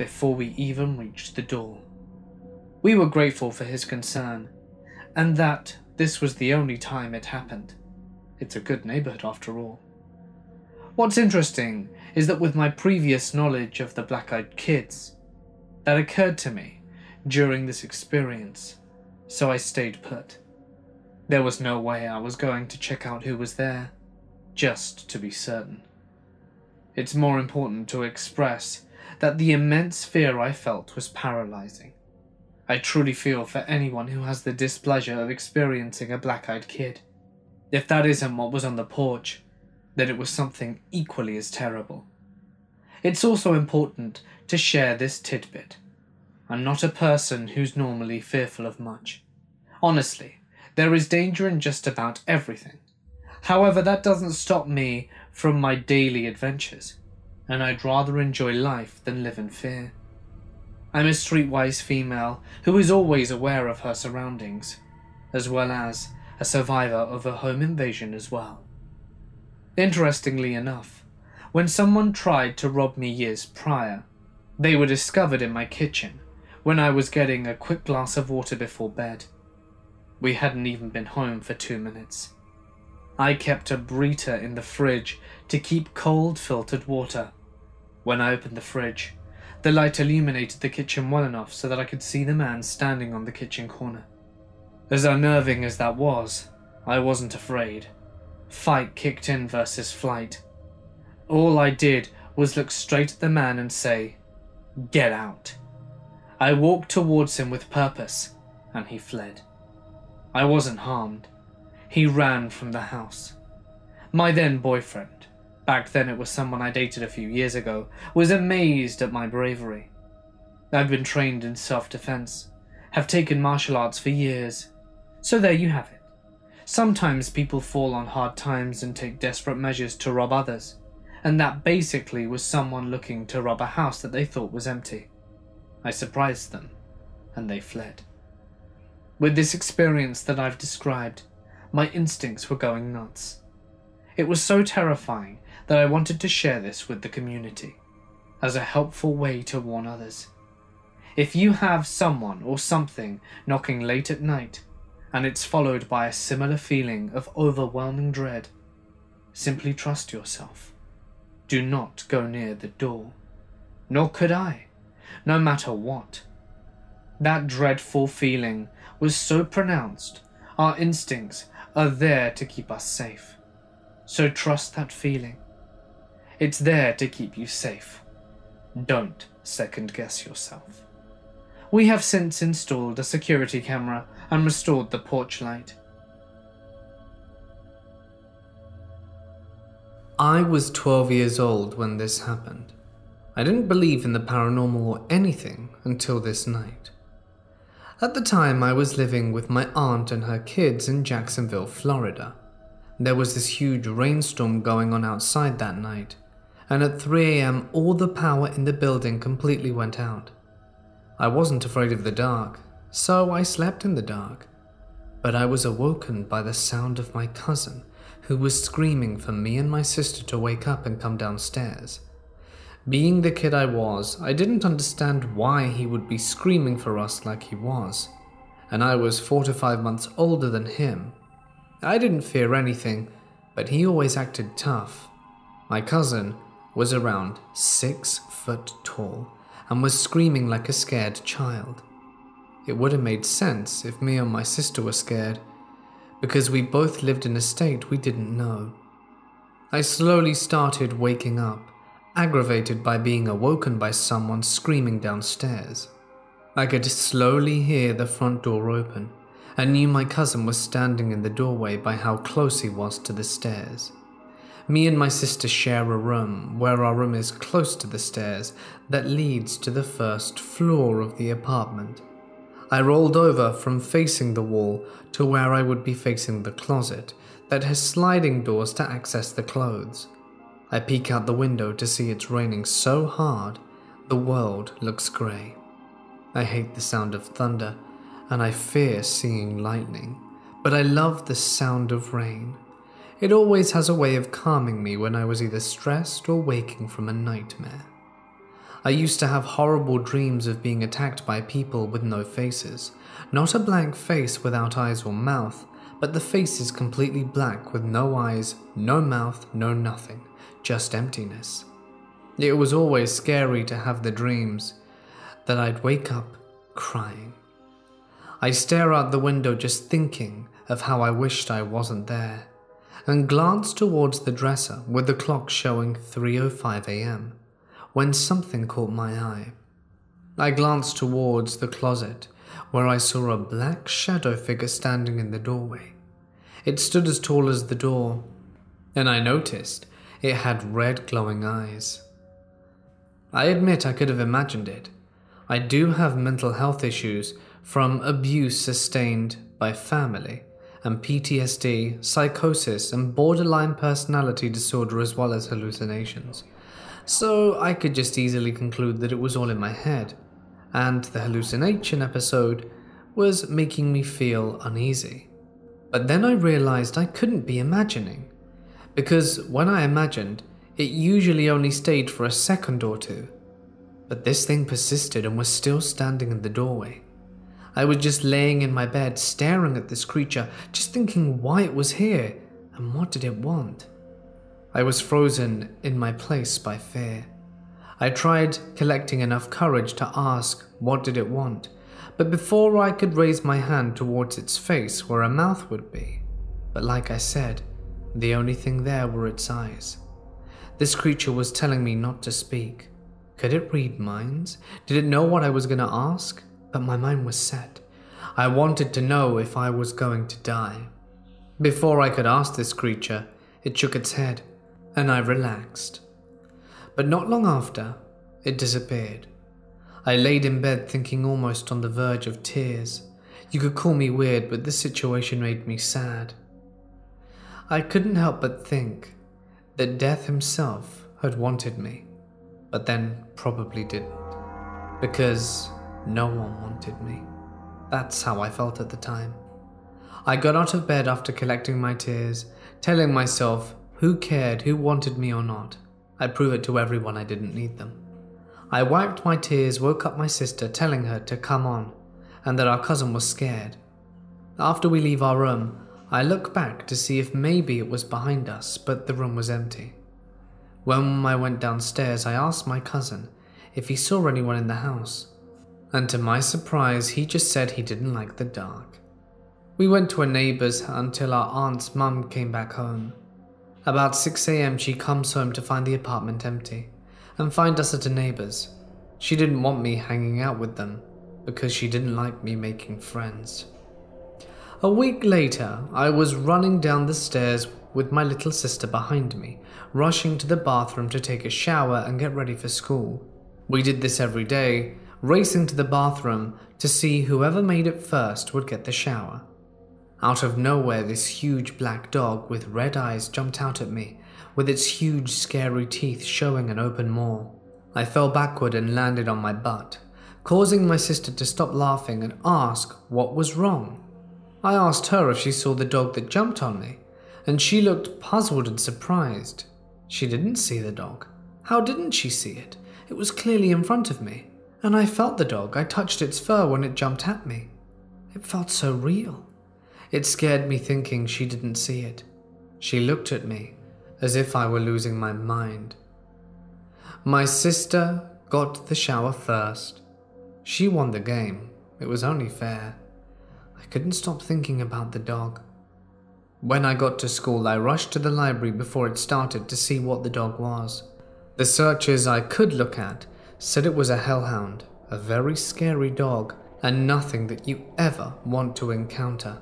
before we even reached the door. We were grateful for his concern, and that this was the only time it happened. It's a good neighborhood after all. What's interesting is that with my previous knowledge of the Black Eyed Kids, that occurred to me during this experience, so I stayed put. There was no way I was going to check out who was there, just to be certain. It's more important to express that the immense fear I felt was paralyzing. I truly feel for anyone who has the displeasure of experiencing a black-eyed kid. If that isn't what was on the porch, then it was something equally as terrible. It's also important to share this tidbit. I'm not a person who's normally fearful of much. Honestly, there is danger in just about everything. However, that doesn't stop me from my daily adventures, and I'd rather enjoy life than live in fear. I'm a streetwise female who is always aware of her surroundings, as well as a survivor of a home invasion as well. Interestingly enough, when someone tried to rob me years prior, they were discovered in my kitchen when I was getting a quick glass of water before bed. We hadn't even been home for two minutes. I kept a Brita in the fridge to keep cold filtered water. When I opened the fridge, the light illuminated the kitchen well enough so that I could see the man standing on the kitchen corner. As unnerving as that was, I wasn't afraid. Fight kicked in versus flight. All I did was look straight at the man and say, Get out. I walked towards him with purpose, and he fled. I wasn't harmed. He ran from the house. My then boyfriend, back then it was someone I dated a few years ago, was amazed at my bravery. I've been trained in self defense, have taken martial arts for years. So there you have it. Sometimes people fall on hard times and take desperate measures to rob others, and that basically was someone looking to rob a house that they thought was empty. I surprised them, and they fled. With this experience that I've described, my instincts were going nuts. It was so terrifying that I wanted to share this with the community as a helpful way to warn others. If you have someone or something knocking late at night and it's followed by a similar feeling of overwhelming dread, simply trust yourself. Do not go near the door. Nor could I, no matter what. That dreadful feeling was so pronounced, our instincts are there to keep us safe. So trust that feeling. It's there to keep you safe. Don't second guess yourself. We have since installed a security camera and restored the porch light. I was 12 years old when this happened. I didn't believe in the paranormal or anything until this night. At the time, I was living with my aunt and her kids in Jacksonville, Florida. There was this huge rainstorm going on outside that night, and at 3 am, all the power in the building completely went out. I wasn't afraid of the dark, so I slept in the dark. But I was awoken by the sound of my cousin, who was screaming for me and my sister to wake up and come downstairs. Being the kid I was, I didn't understand why he would be screaming for us like he was, and I was four to five months older than him. I didn't fear anything, but he always acted tough. My cousin was around six foot tall and was screaming like a scared child. It would have made sense if me and my sister were scared, because we both lived in a state we didn't know. I slowly started waking up, aggravated by being awoken by someone screaming downstairs. I could slowly hear the front door open and knew my cousin was standing in the doorway by how close he was to the stairs. Me and my sister share a room where our room is close to the stairs that leads to the first floor of the apartment. I rolled over from facing the wall to where I would be facing the closet that has sliding doors to access the clothes. I peek out the window to see it's raining so hard the world looks grey. I hate the sound of thunder and I fear seeing lightning, but I love the sound of rain. It always has a way of calming me when I was either stressed or waking from a nightmare. I used to have horrible dreams of being attacked by people with no faces. Not a blank face without eyes or mouth, but the face is completely black with no eyes, no mouth, no nothing, just emptiness. It was always scary to have the dreams that I'd wake up crying. I stare out the window just thinking of how I wished I wasn't there, and glanced towards the dresser with the clock showing 3:05 a.m when something caught my eye. I glanced towards the closet, where I saw a black shadow figure standing in the doorway. It stood as tall as the door, and I noticed it had red glowing eyes. I admit I could have imagined it. I do have mental health issues from abuse sustained by family, and PTSD, psychosis, and borderline personality disorder, as well as hallucinations. So I could just easily conclude that it was all in my head, and the hallucination episode was making me feel uneasy. But then I realized I couldn't be imagining, because when I imagined, it usually only stayed for a second or two. But this thing persisted and was still standing in the doorway. I was just laying in my bed, staring at this creature, just thinking why it was here and what did it want. I was frozen in my place by fear. I tried collecting enough courage to ask what did it want, but before I could raise my hand towards its face where a mouth would be, but like I said, the only thing there were its eyes. This creature was telling me not to speak. Could it read minds? Did it know what I was going to ask? But my mind was set. I wanted to know if I was going to die. Before I could ask this creature, it shook its head and I relaxed. But not long after, it disappeared. I laid in bed thinking almost on the verge of tears. You could call me weird, but this situation made me sad. I couldn't help but think that Death himself had wanted me, but then probably didn't, because no one wanted me. That's how I felt at the time. I got out of bed after collecting my tears, telling myself who cared who wanted me or not? I'd prove it to everyone I didn't need them. I wiped my tears, woke up my sister, telling her to come on, and that our cousin was scared. After we leave our room, I look back to see if maybe it was behind us, but the room was empty. When I went downstairs, I asked my cousin if he saw anyone in the house, and to my surprise, he just said he didn't like the dark. We went to a neighbor's until our aunt's mum came back home. About 6am, she comes home to find the apartment empty and find us at a neighbor's. She didn't want me hanging out with them because she didn't like me making friends. A week later, I was running down the stairs with my little sister behind me, rushing to the bathroom to take a shower and get ready for school. We did this every day, racing to the bathroom to see whoever made it first would get the shower. Out of nowhere, this huge black dog with red eyes jumped out at me, with its huge scary teeth showing an open maw. I fell backward and landed on my butt, causing my sister to stop laughing and ask what was wrong. I asked her if she saw the dog that jumped on me, and she looked puzzled and surprised. She didn't see the dog. How didn't she see it? It was clearly in front of me, and I felt the dog. I touched its fur when it jumped at me. It felt so real. It scared me thinking she didn't see it. She looked at me as if I were losing my mind. My sister got the shower first. She won the game. It was only fair. I couldn't stop thinking about the dog. When I got to school, I rushed to the library before it started to see what the dog was. The searches I could look at said it was a hellhound, a very scary dog, and nothing that you ever want to encounter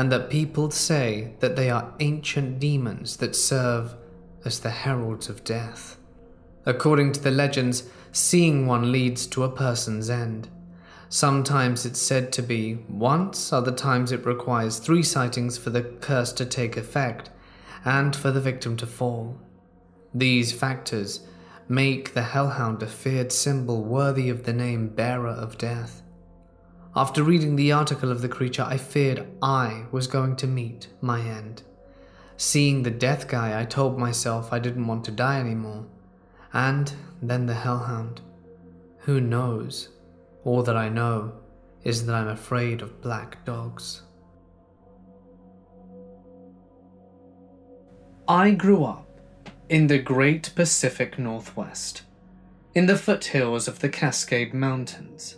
and that people say that they are ancient demons that serve as the heralds of death. According to the legends, seeing one leads to a person's end. Sometimes it's said to be once, other times it requires three sightings for the curse to take effect and for the victim to fall. These factors make the hellhound a feared symbol worthy of the name bearer of death. After reading the article of the creature, I feared I was going to meet my end. Seeing the death guy, I told myself I didn't want to die anymore. And then the hellhound. Who knows? All that I know is that I'm afraid of black dogs. I grew up in the great Pacific Northwest, in the foothills of the Cascade Mountains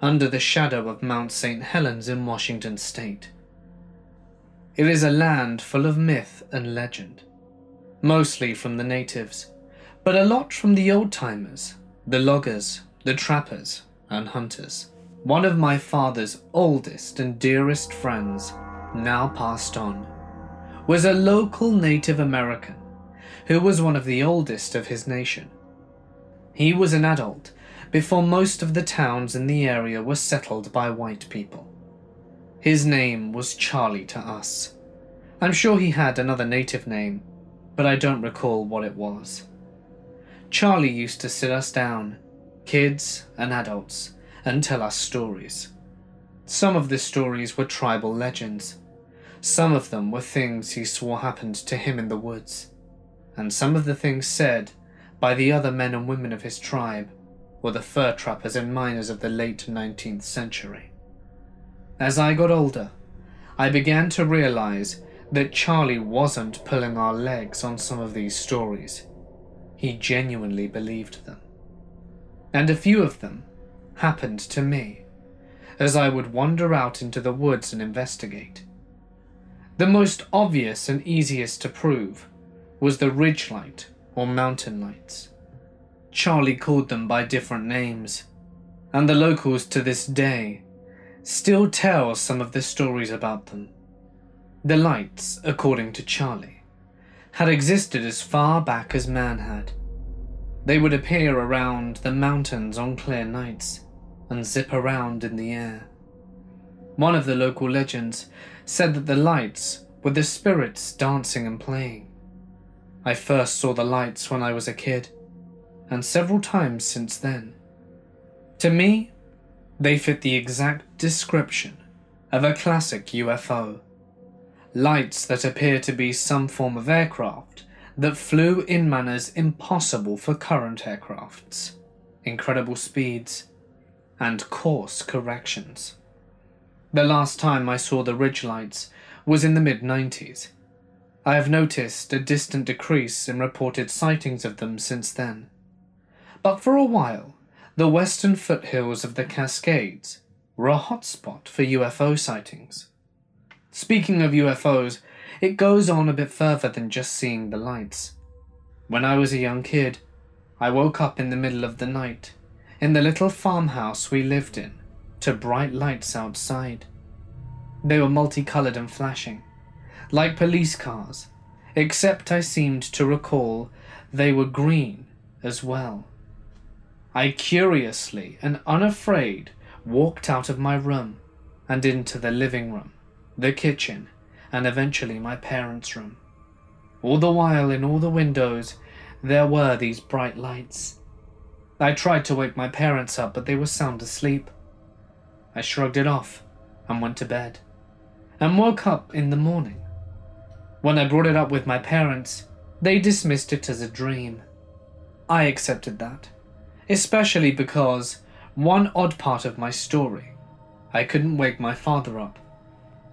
under the shadow of Mount St. Helens in Washington state. It is a land full of myth and legend, mostly from the natives, but a lot from the old timers, the loggers, the trappers, and hunters. One of my father's oldest and dearest friends, now passed on, was a local Native American who was one of the oldest of his nation. He was an adult before most of the towns in the area were settled by white people. His name was Charlie to us. I'm sure he had another native name, but I don't recall what it was. Charlie used to sit us down, kids and adults, and tell us stories. Some of the stories were tribal legends. Some of them were things he swore happened to him in the woods. And some of the things said by the other men and women of his tribe were the fur trappers and miners of the late 19th century. As I got older, I began to realize that Charlie wasn't pulling our legs on some of these stories. He genuinely believed them. And a few of them happened to me as I would wander out into the woods and investigate. The most obvious and easiest to prove was the ridge light or mountain lights. Charlie called them by different names, and the locals to this day still tell some of the stories about them. The lights, according to Charlie, had existed as far back as man had. They would appear around the mountains on clear nights and zip around in the air. One of the local legends said that the lights were the spirits dancing and playing. I first saw the lights when I was a kid, and several times since then. To me, they fit the exact description of a classic UFO. Lights that appear to be some form of aircraft that flew in manners impossible for current aircrafts, incredible speeds, and course corrections. The last time I saw the ridge lights was in the mid 90s. I have noticed a distant decrease in reported sightings of them since then. But for a while, the western foothills of the Cascades were a hotspot for UFO sightings. Speaking of UFOs, it goes on a bit further than just seeing the lights. When I was a young kid, I woke up in the middle of the night in the little farmhouse we lived in to bright lights outside. They were multicolored and flashing, like police cars, except I seemed to recall they were green as well. I curiously and unafraid walked out of my room and into the living room, the kitchen, and eventually my parents' room. All the while, in all the windows, there were these bright lights. I tried to wake my parents up, but they were sound asleep. I shrugged it off and went to bed, and woke up in the morning. When I brought it up with my parents, they dismissed it as a dream. I accepted that, especially because one odd part of my story, I couldn't wake my father up,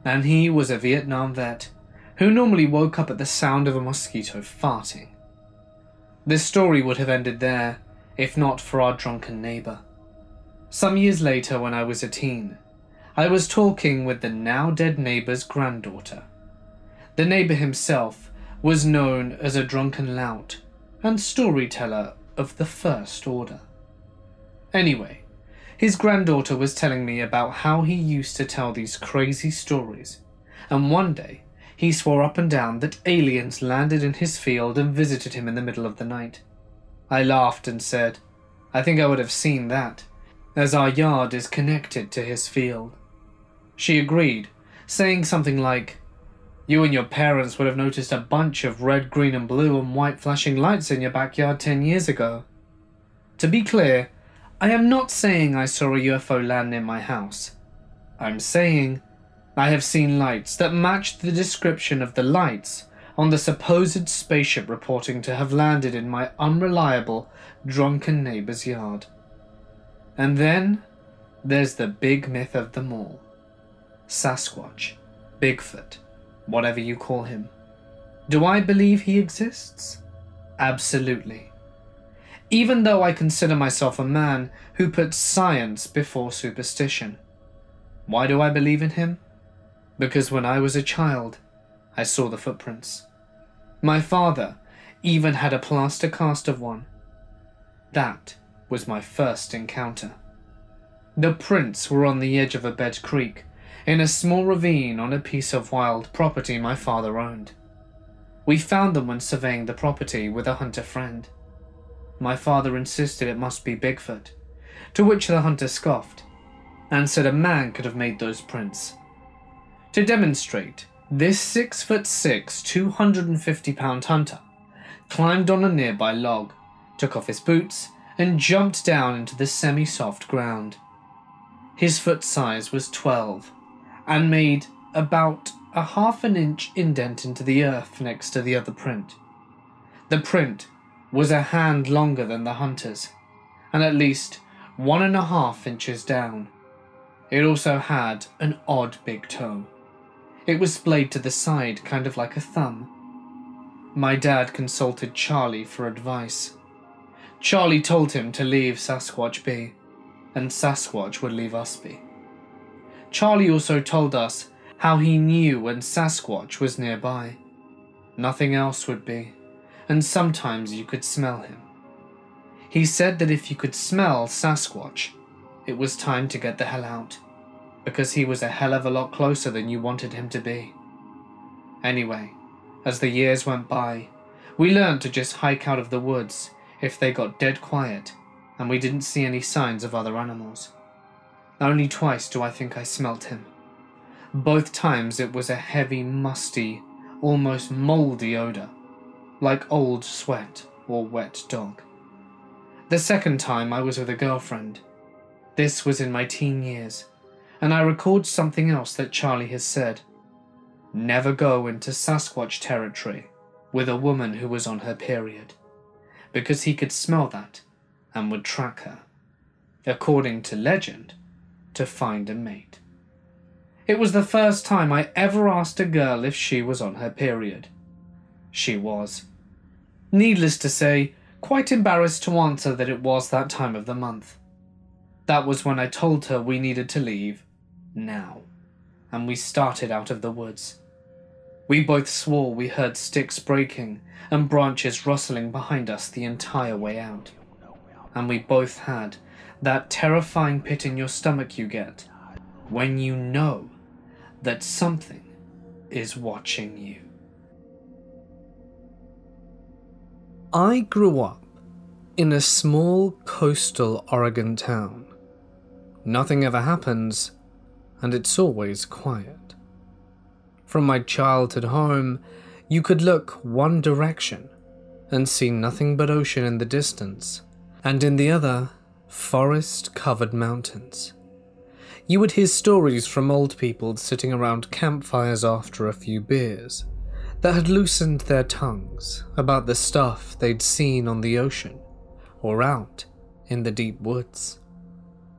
and he was a Vietnam vet who normally woke up at the sound of a mosquito farting. This story would have ended there if not for our drunken neighbour. Some years later, when I was a teen, I was talking with the now dead neighbour's granddaughter. The neighbour himself was known as a drunken lout and storyteller of the first order. Anyway, his granddaughter was telling me about how he used to tell these crazy stories, and one day he swore up and down that aliens landed in his field and visited him in the middle of the night. I laughed and said, I think I would have seen that, as our yard is connected to his field. She agreed, saying something like, You and your parents would have noticed a bunch of red, green, and blue and white flashing lights in your backyard ten years ago. To be clear, I am not saying I saw a UFO land near my house. I'm saying I have seen lights that matched the description of the lights on the supposed spaceship reporting to have landed in my unreliable, drunken neighbor's yard. And then there's the big myth of them all Sasquatch, Bigfoot, whatever you call him. Do I believe he exists? Absolutely. Even though I consider myself a man who puts science before superstition. Why do I believe in him? Because when I was a child, I saw the footprints. My father even had a plaster cast of one. That was my first encounter. The prints were on the edge of a bed creek, in a small ravine on a piece of wild property my father owned. We found them when surveying the property with a hunter friend. My father insisted it must be Bigfoot, to which the hunter scoffed and said a man could have made those prints. To demonstrate, this 6 foot 6, 250 pound hunter climbed on a nearby log, took off his boots, and jumped down into the semi soft ground. His foot size was 12 and made about a half an inch indent into the earth next to the other print. The print was a hand longer than the hunter's, and at least one and a half inches down. It also had an odd big toe. It was splayed to the side, kind of like a thumb. My dad consulted Charlie for advice. Charlie told him to leave Sasquatch be, and Sasquatch would leave us be. Charlie also told us how he knew when Sasquatch was nearby. Nothing else would be, and sometimes you could smell him. He said that if you could smell Sasquatch, it was time to get the hell out, because he was a hell of a lot closer than you wanted him to be. Anyway, as the years went by, we learned to just hike out of the woods if they got dead quiet and we didn't see any signs of other animals. Only twice do I think I smelt him. Both times it was a heavy, musty, almost mouldy odour, like old sweat or wet dog. The second time I was with a girlfriend. This was in my teen years, and I recalled something else that Charlie has said. Never go into Sasquatch territory with a woman who was on her period, because he could smell that and would track her, according to legend, to find a mate. It was the first time I ever asked a girl if she was on her period. She was. Needless to say, quite embarrassed to answer that it was that time of the month. That was when I told her we needed to leave now, and we started out of the woods. We both swore we heard sticks breaking and branches rustling behind us the entire way out. And we both had that terrifying pit in your stomach you get when you know that something is watching you. I grew up in a small coastal Oregon town. Nothing ever happens, and it's always quiet. From my childhood home, you could look one direction and see nothing but ocean in the distance, and in the other, forest covered mountains. You would hear stories from old people sitting around campfires after a few beers that had loosened their tongues about the stuff they'd seen on the ocean or out in the deep woods.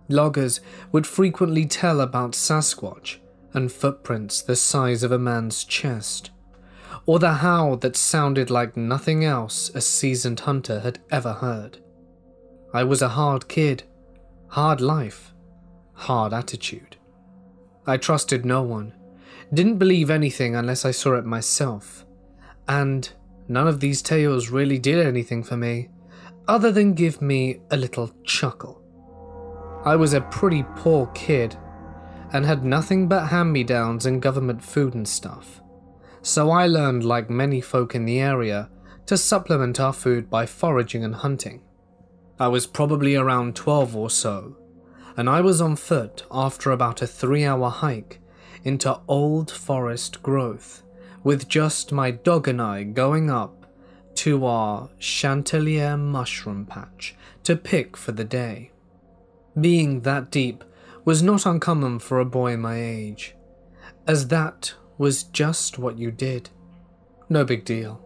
Loggers would frequently tell about Sasquatch and footprints the size of a man's chest, or the howl that sounded like nothing else a seasoned hunter had ever heard. I was a hard kid, hard life, hard attitude. I trusted no one, didn't believe anything unless I saw it myself, and none of these tales really did anything for me, other than give me a little chuckle. I was a pretty poor kid and had nothing but hand me downs and government food and stuff. So I learned, like many folk in the area, to supplement our food by foraging and hunting. I was probably around 12 or so, and I was on foot after about a three hour hike into old forest growth, with just my dog and I going up to our chanterelle mushroom patch to pick for the day. Being that deep was not uncommon for a boy my age, as that was just what you did. No big deal.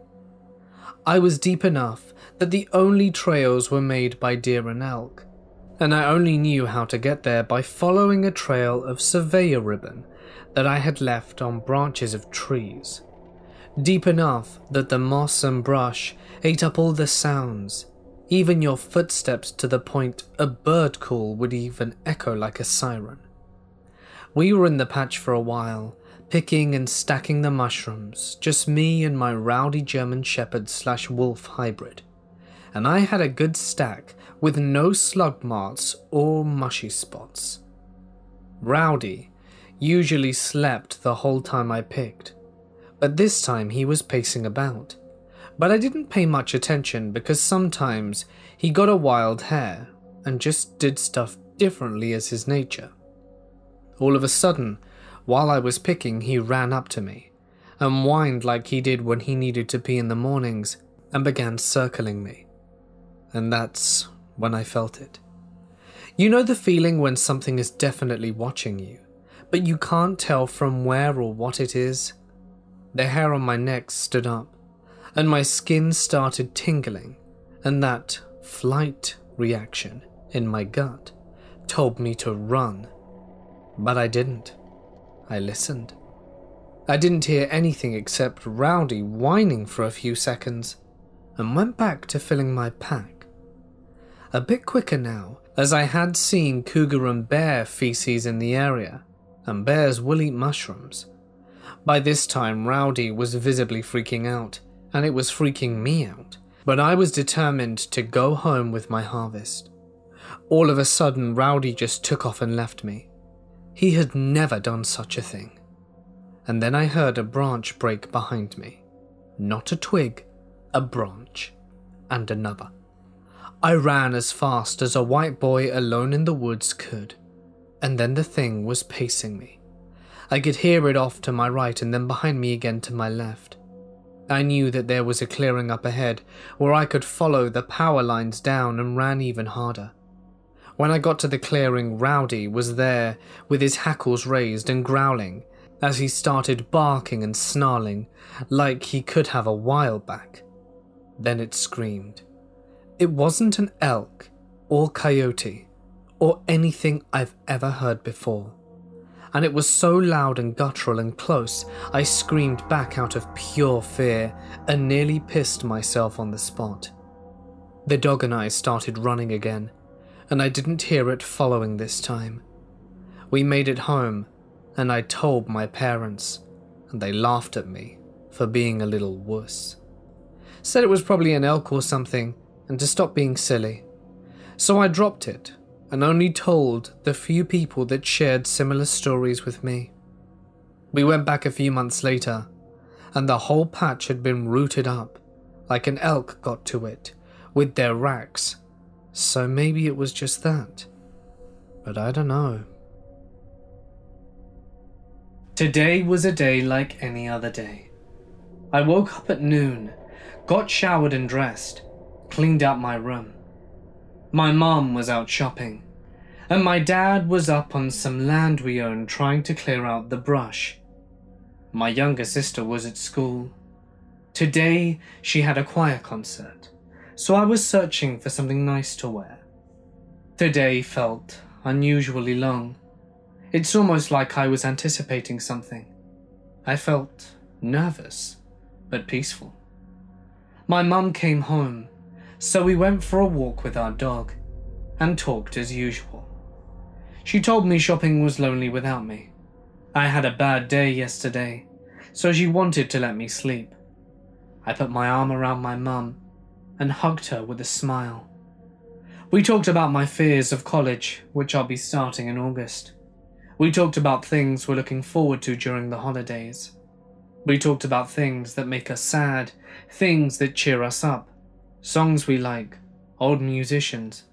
I was deep enough that the only trails were made by deer and elk, and I only knew how to get there by following a trail of surveyor ribbon that I had left on branches of trees. Deep enough that the moss and brush ate up all the sounds even your footsteps to the point a bird call would even echo like a siren. We were in the patch for a while, picking and stacking the mushrooms, just me and my rowdy German Shepherd slash wolf hybrid. And I had a good stack with no slug marks or mushy spots. Rowdy usually slept the whole time I picked, but this time he was pacing about But I didn't pay much attention because sometimes he got a wild hair and just did stuff differently as his nature. All of a sudden, while I was picking, he ran up to me and whined like he did when he needed to pee in the mornings and began circling me. And that's when I felt it. You know the feeling when something is definitely watching you, but you can't tell from where or what it is? The hair on my neck stood up, and my skin started tingling, and that flight reaction in my gut told me to run. But I didn't. I listened. I didn't hear anything except Rowdy whining for a few seconds and went back to filling my pack. A bit quicker now, as I had seen cougar and bear feces in the area, and bears will eat mushrooms. By this time, Rowdy was visibly freaking out, and it was freaking me out, but I was determined to go home with my harvest. All of a sudden, Rowdy just took off and left me. He had never done such a thing. And then I heard a branch break behind me. Not a twig, a branch, and another. I ran as fast as a white boy alone in the woods could, and then the thing was pacing me. I could hear it off to my right and then behind me again to my left. I knew that there was a clearing up ahead where I could follow the power lines down and ran even harder. When I got to the clearing, Rowdy was there with his hackles raised and growling as he started barking and snarling like he could have a while back. Then it screamed. It wasn't an elk or coyote or anything I've ever heard before. And it was so loud and guttural and close, I screamed back out of pure fear and nearly pissed myself on the spot. The dog and I started running again, and I didn't hear it following this time. We made it home, and I told my parents, and they laughed at me for being a little wuss said it was probably an elk or something, and to stop being silly. So I dropped it and only told the few people that shared similar stories with me. We went back a few months later, and the whole patch had been rooted up, like an elk got to it, with their racks. So maybe it was just that. But I don't know. Today was a day like any other day. I woke up at noon got showered and dressed, cleaned out my room. My mom was out shopping, and my dad was up on some land we owned trying to clear out the brush. My younger sister was at school. Today, she had a choir concert, so I was searching for something nice to wear. The day felt unusually long. It's almost like I was anticipating something. I felt nervous, but peaceful. My mum came home, so we went for a walk with our dog and talked as usual. She told me shopping was lonely without me. I had a bad day yesterday, so she wanted to let me sleep. I put my arm around my mum and hugged her with a smile. We talked about my fears of college, which I'll be starting in August. We talked about things we're looking forward to during the holidays. We talked about things that make us sad, things that cheer us up, songs we like, old musicians,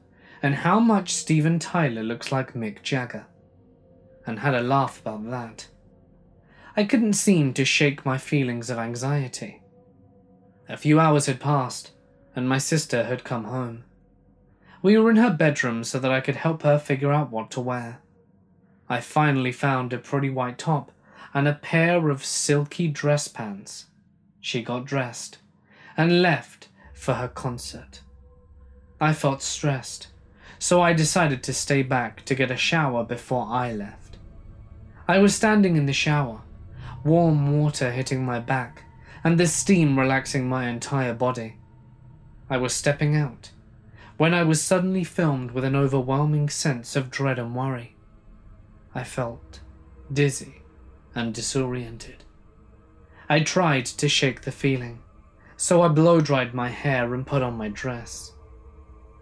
and how much Steven Tyler looks like Mick Jagger. And had a laugh about that. I couldn't seem to shake my feelings of anxiety. A few hours had passed, and my sister had come home. We were in her bedroom so that I could help her figure out what to wear. I finally found a pretty white top and a pair of silky dress pants. She got dressed and left for her concert. I felt stressed, so I decided to stay back to get a shower before I left. I was standing in the shower, warm water hitting my back and the steam relaxing my entire body. I was stepping out when I was suddenly filmed with an overwhelming sense of dread and worry. I felt dizzy and disoriented. I tried to shake the feeling, so I blow dried my hair and put on my dress.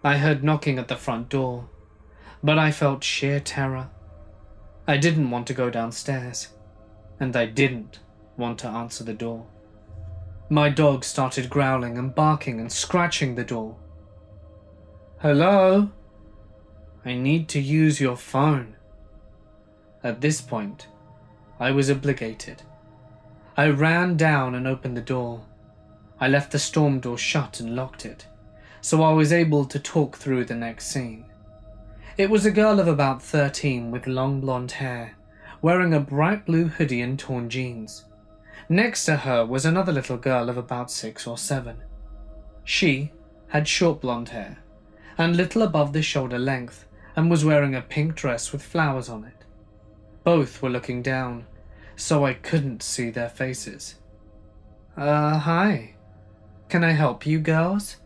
I heard knocking at the front door, but I felt sheer terror. I didn't want to go downstairs, and I didn't want to answer the door. My dog started growling and barking and scratching the door. Hello? I need to use your phone. At this point, I was obligated. I ran down and opened the door. I left the storm door shut and locked it, so I was able to talk through the next scene. It was a girl of about 13 with long blonde hair, wearing a bright blue hoodie and torn jeans. Next to her was another little girl of about six or seven. She had short blonde hair and little above the shoulder length and was wearing a pink dress with flowers on it. Both were looking down, so I couldn't see their faces. Uh, hi. Can I help you girls?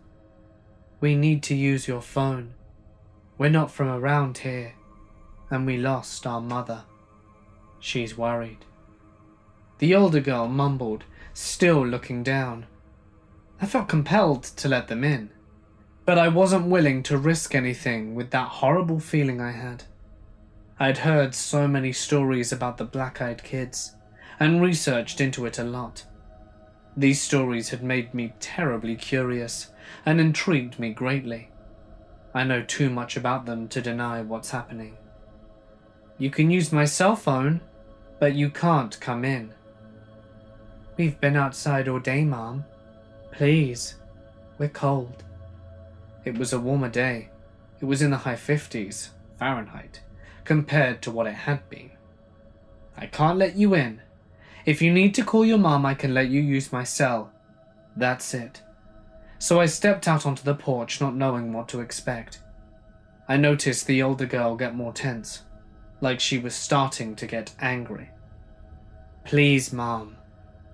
We need to use your phone. We're not from around here, and we lost our mother. She's worried. The older girl mumbled, still looking down. I felt compelled to let them in, but I wasn't willing to risk anything with that horrible feeling I had. I'd heard so many stories about the black eyed kids and researched into it a lot. These stories had made me terribly curious and intrigued me greatly. I know too much about them to deny what's happening. You can use my cell phone, but you can't come in. We've been outside all day, Mom. Please, we're cold. It was a warmer day. It was in the high 50s, Fahrenheit, compared to what it had been. I can't let you in. If you need to call your mom, I can let you use my cell. That's it. So I stepped out onto the porch, not knowing what to expect. I noticed the older girl get more tense, like she was starting to get angry. Please, Mom,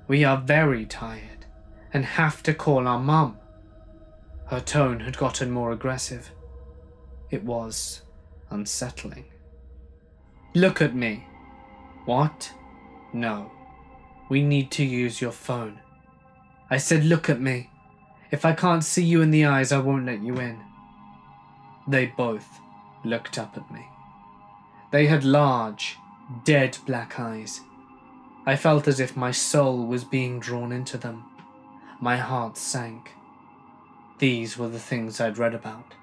we are very tired and have to call our mum. Her tone had gotten more aggressive. It was unsettling. Look at me. What? No. We need to use your phone. I said, look at me. If I can't see you in the eyes, I won't let you in. They both looked up at me. They had large, dead black eyes I felt as if my soul was being drawn into them. My heart sank. These were the things I'd read about.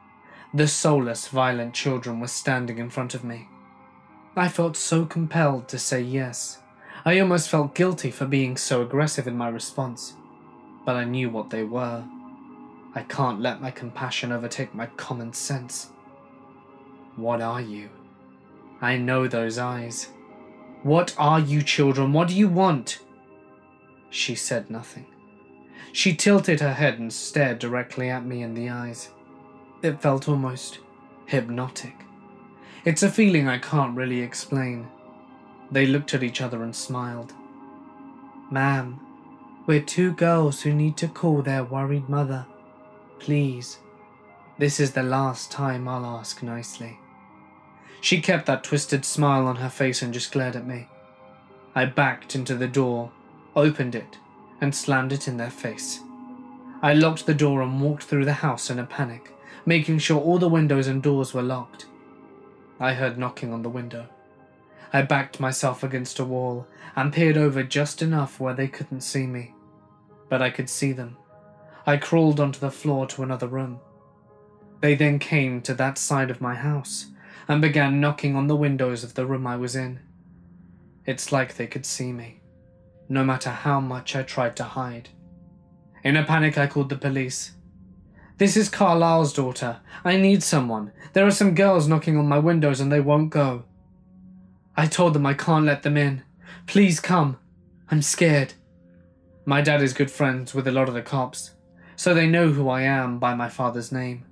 The soulless, violent children were standing in front of me. I felt so compelled to say yes. I almost felt guilty for being so aggressive in my response, but I knew what they were. I can't let my compassion overtake my common sense. What are you? I know those eyes. What are you children? What do you want? She said nothing. She tilted her head and stared directly at me in the eyes. It felt almost hypnotic. It's a feeling I can't really explain. They looked at each other and smiled. Ma'am, we're two girls who need to call their worried mother. Please. This is the last time I'll ask nicely. She kept that twisted smile on her face and just glared at me. I backed into the door, opened it, and slammed it in their face. I locked the door and walked through the house in a panic, making sure all the windows and doors were locked. I heard knocking on the window. I backed myself against a wall and peered over just enough where they couldn't see me. But I could see them. I crawled onto the floor to another room. They then came to that side of my house and began knocking on the windows of the room I was in. It's like they could see me, no matter how much I tried to hide. In a panic, I called the police. This is Carlisle's daughter. I need someone. There are some girls knocking on my windows and they won't go. I told them I can't let them in. Please come. I'm scared. My dad is good friends with a lot of the cops, so they know who I am by my father's name.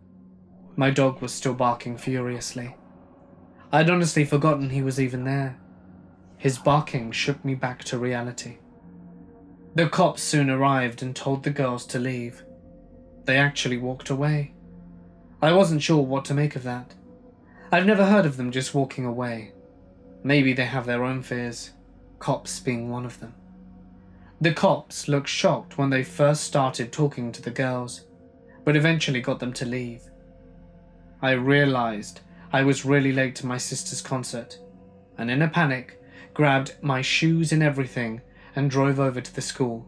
My dog was still barking furiously. I'd honestly forgotten he was even there. His barking shook me back to reality. The cops soon arrived and told the girls to leave. They actually walked away. I wasn't sure what to make of that. I've never heard of them just walking away. Maybe they have their own fears, cops being one of them. The cops looked shocked when they first started talking to the girls, but eventually got them to leave. I realized I was really late to my sister's concert, and in a panic, grabbed my shoes and everything and drove over to the school.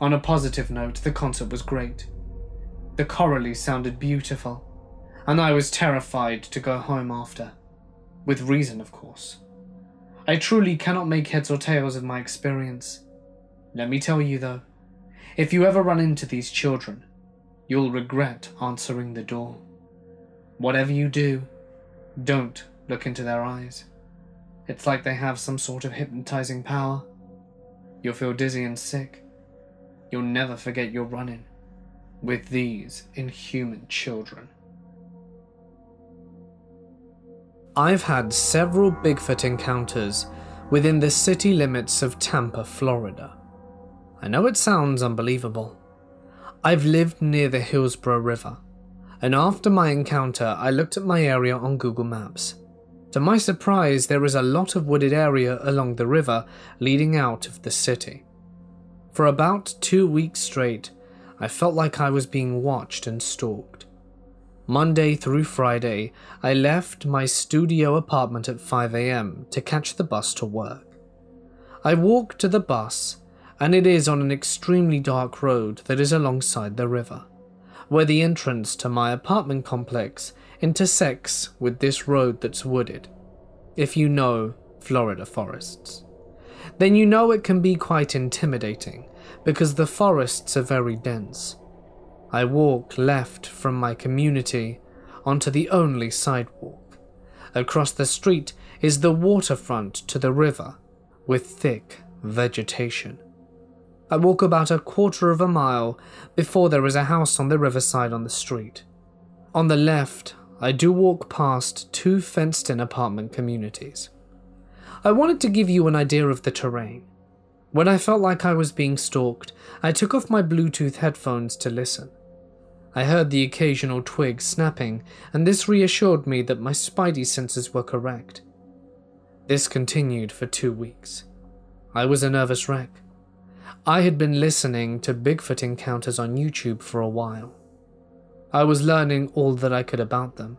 On a positive note, the concert was great. The chorally sounded beautiful, and I was terrified to go home after. With reason, of course. I truly cannot make heads or tails of my experience. Let me tell you though, if you ever run into these children, you'll regret answering the door. Whatever you do, don't look into their eyes. It's like they have some sort of hypnotizing power. You'll feel dizzy and sick. You'll never forget your run in with these inhuman children. I've had several Bigfoot encounters within the city limits of Tampa, Florida. I know it sounds unbelievable. I've lived near the Hillsborough River, and after my encounter, I looked at my area on Google Maps. To my surprise, there is a lot of wooded area along the river leading out of the city. For about two weeks straight, I felt like I was being watched and stalked. Monday through Friday, I left my studio apartment at 5am to catch the bus to work. I walk to the bus, and it is on an extremely dark road that is alongside the river, where the entrance to my apartment complex intersects with this road that's wooded. If you know Florida forests, then you know it can be quite intimidating because the forests are very dense I walk left from my community onto the only sidewalk. Across the street is the waterfront to the river with thick vegetation. I walk about a quarter of a mile before there is a house on the riverside on the street. On the left, I do walk past two fenced in apartment communities. I wanted to give you an idea of the terrain. When I felt like I was being stalked, I took off my Bluetooth headphones to listen. I heard the occasional twig snapping, and this reassured me that my spidey senses were correct. This continued for two weeks. I was a nervous wreck. I had been listening to Bigfoot encounters on YouTube for a while. I was learning all that I could about them,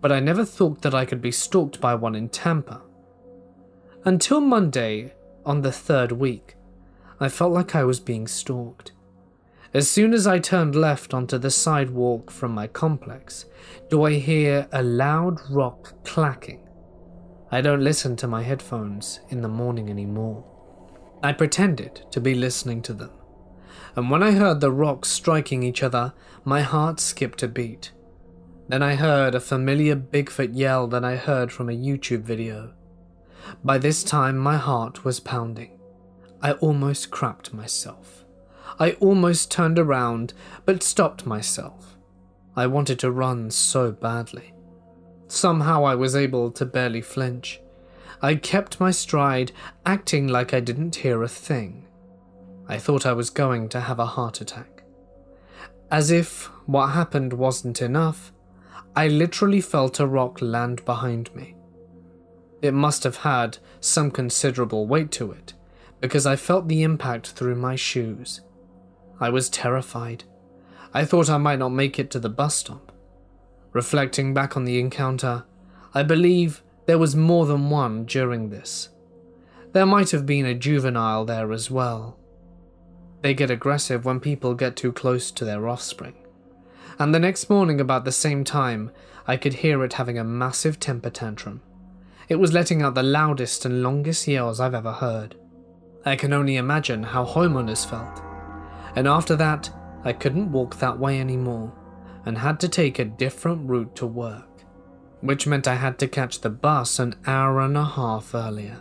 but I never thought that I could be stalked by one in Tampa. Until Monday, on the third week, I felt like I was being stalked. As soon as I turned left onto the sidewalk from my complex, do I hear a loud rock clacking. I don't listen to my headphones in the morning anymore. I pretended to be listening to them, and when I heard the rocks striking each other, my heart skipped a beat. Then I heard a familiar Bigfoot yell that I heard from a YouTube video. By this time, my heart was pounding. I almost crapped myself. I almost turned around, but stopped myself. I wanted to run so badly. Somehow I was able to barely flinch. I kept my stride, acting like I didn't hear a thing. I thought I was going to have a heart attack. As if what happened wasn't enough, I literally felt a rock land behind me. It must have had some considerable weight to it, because I felt the impact through my shoes. I was terrified. I thought I might not make it to the bus stop. Reflecting back on the encounter, I believe there was more than one during this. There might have been a juvenile there as well. They get aggressive when people get too close to their offspring. And the next morning, about the same time, I could hear it having a massive temper tantrum. It was letting out the loudest and longest yells I've ever heard. I can only imagine how homeowners felt and after that, I couldn't walk that way anymore and had to take a different route to work, which meant I had to catch the bus an hour and a half earlier.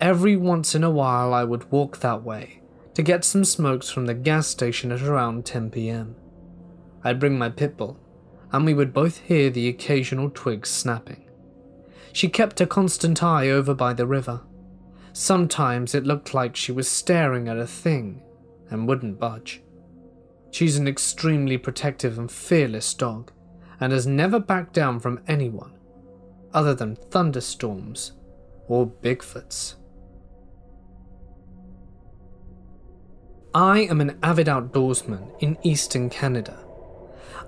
Every once in a while, I would walk that way to get some smokes from the gas station at around 10 pm. I'd bring my pitbull, and we would both hear the occasional twigs snapping. She kept a constant eye over by the river. Sometimes it looked like she was staring at a thing and wouldn't budge. She's an extremely protective and fearless dog, and has never backed down from anyone, other than thunderstorms or Bigfoots. I am an avid outdoorsman in eastern Canada.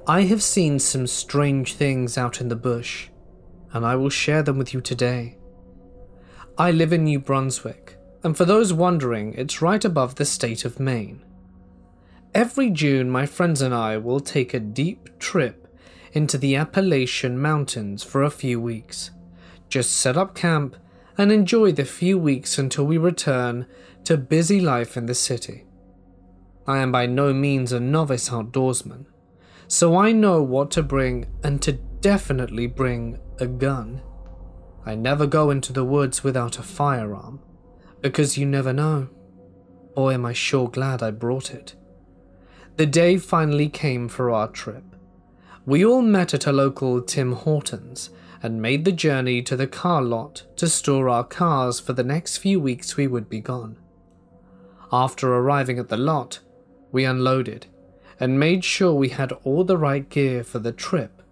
I have seen some strange things out in the bush, and I will share them with you today. I live in New Brunswick, and for those wondering, it's right above the state of Maine. Every June, my friends and I will take a deep trip into the Appalachian Mountains for a few weeks. Just set up camp and enjoy the few weeks until we return to busy life in the city. I am by no means a novice outdoorsman, so I know what to bring and to definitely bring a gun. I never go into the woods without a firearm, because you never know. Or am I sure glad I brought it. The day finally came for our trip. We all met at a local Tim Hortons and made the journey to the car lot to store our cars for the next few weeks we would be gone. After arriving at the lot, we unloaded and made sure we had all the right gear for the trip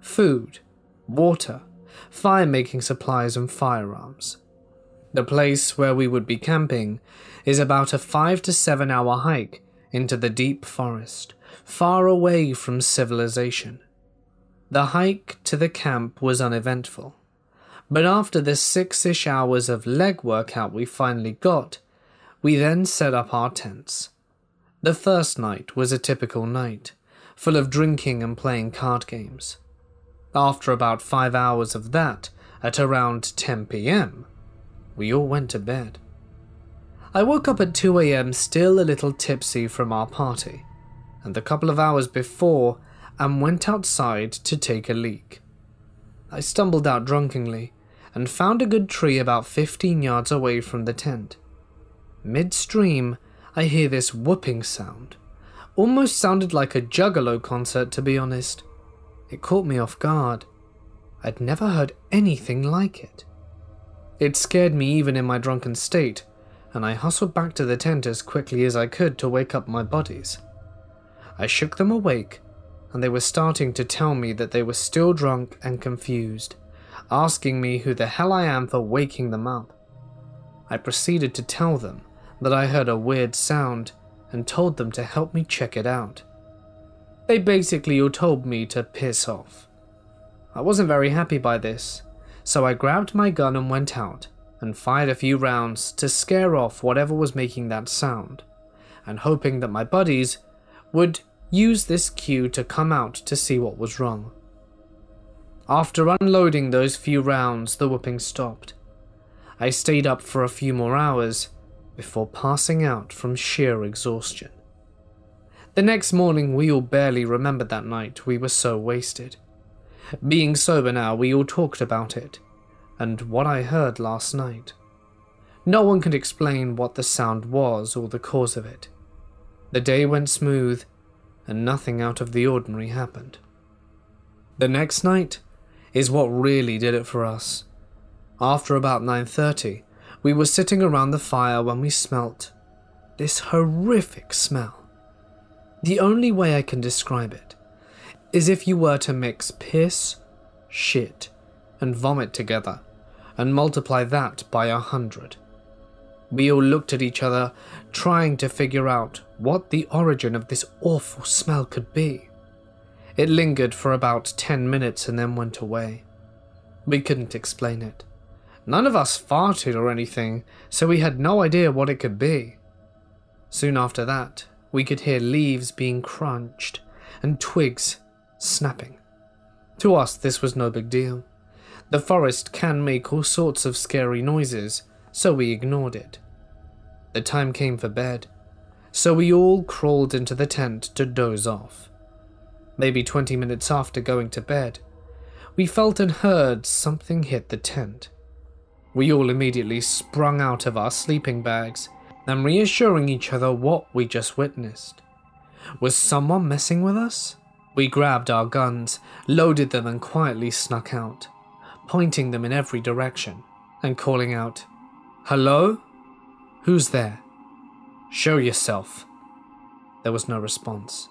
food, water, fire making supplies, and firearms. The place where we would be camping is about a five to seven hour hike into the deep forest, far away from civilization. The hike to the camp was uneventful, but after the six ish hours of leg workout we finally got, we then set up our tents. The first night was a typical night, full of drinking and playing card games. After about five hours of that, at around 10 pm, we all went to bed. I woke up at 2 am still a little tipsy from our party, and a couple of hours before, and went outside to take a leak. I stumbled out drunkenly and found a good tree about 15 yards away from the tent. Midstream, I hear this whooping sound. Almost sounded like a juggalo concert, to be honest. It caught me off guard. I'd never heard anything like it. It scared me even in my drunken state, and I hustled back to the tent as quickly as I could to wake up my buddies. I shook them awake, and they were starting to tell me that they were still drunk and confused, asking me who the hell I am for waking them up. I proceeded to tell them that I heard a weird sound and told them to help me check it out. They basically all told me to piss off. I wasn't very happy by this, so I grabbed my gun and went out, and fired a few rounds to scare off whatever was making that sound, and hoping that my buddies would use this cue to come out to see what was wrong. After unloading those few rounds, the whooping stopped. I stayed up for a few more hours before passing out from sheer exhaustion. The next morning, we all barely remembered that night, we were so wasted. Being sober now, we all talked about it and what I heard last night. No one could explain what the sound was or the cause of it. The day went smooth, and nothing out of the ordinary happened. The next night is what really did it for us. After about 9:30, we were sitting around the fire when we smelt this horrific smell. The only way I can describe it is if you were to mix piss, shit, and vomit together and multiply that by a hundred. We all looked at each other, trying to figure out what the origin of this awful smell could be. It lingered for about 10 minutes and then went away. We couldn't explain it. None of us farted or anything, so we had no idea what it could be. Soon after that, we could hear leaves being crunched and twigs snapping. To us, this was no big deal. The forest can make all sorts of scary noises, so we ignored it. The time came for bed, so we all crawled into the tent to doze off. Maybe 20 minutes after going to bed, we felt and heard something hit the tent. We all immediately sprung out of our sleeping bags and reassuring each other what we just witnessed. Was someone messing with us? We grabbed our guns, loaded them, and quietly snuck out pointing them in every direction and calling out, Hello? Who's there? Show yourself. There was no response.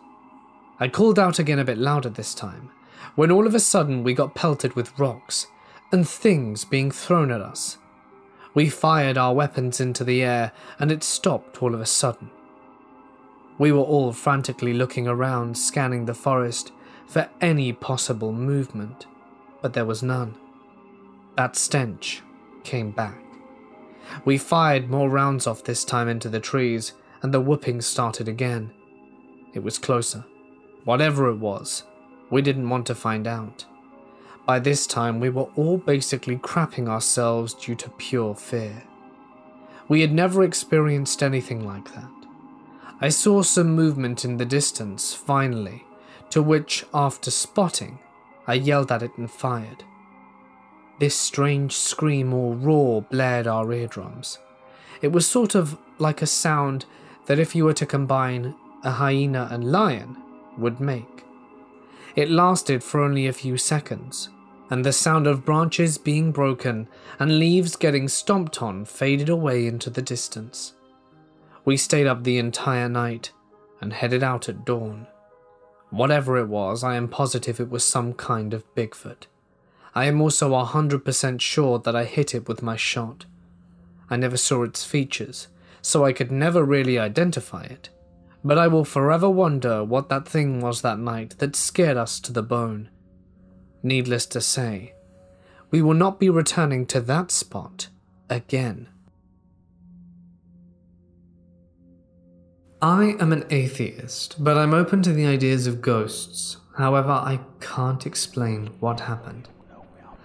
I called out again a bit louder this time, when all of a sudden we got pelted with rocks and things being thrown at us. We fired our weapons into the air and it stopped all of a sudden. We were all frantically looking around, scanning the forest for any possible movement, but there was none. That stench came back. We fired more rounds off this time into the trees, and the whooping started again. It was closer. Whatever it was, we didn't want to find out. By this time, we were all basically crapping ourselves due to pure fear. We had never experienced anything like that. I saw some movement in the distance, finally, to which, after spotting, I yelled at it and fired. This strange scream or roar blared our eardrums. It was sort of like a sound that if you were to combine a hyena and lion would make. It lasted for only a few seconds, and the sound of branches being broken and leaves getting stomped on faded away into the distance. We stayed up the entire night and headed out at dawn. Whatever it was, I am positive it was some kind of Bigfoot. I am also 100% sure that I hit it with my shot. I never saw its features, so I could never really identify it. But I will forever wonder what that thing was that night that scared us to the bone. Needless to say, we will not be returning to that spot again. I am an atheist, but I'm open to the ideas of ghosts. However, I can't explain what happened.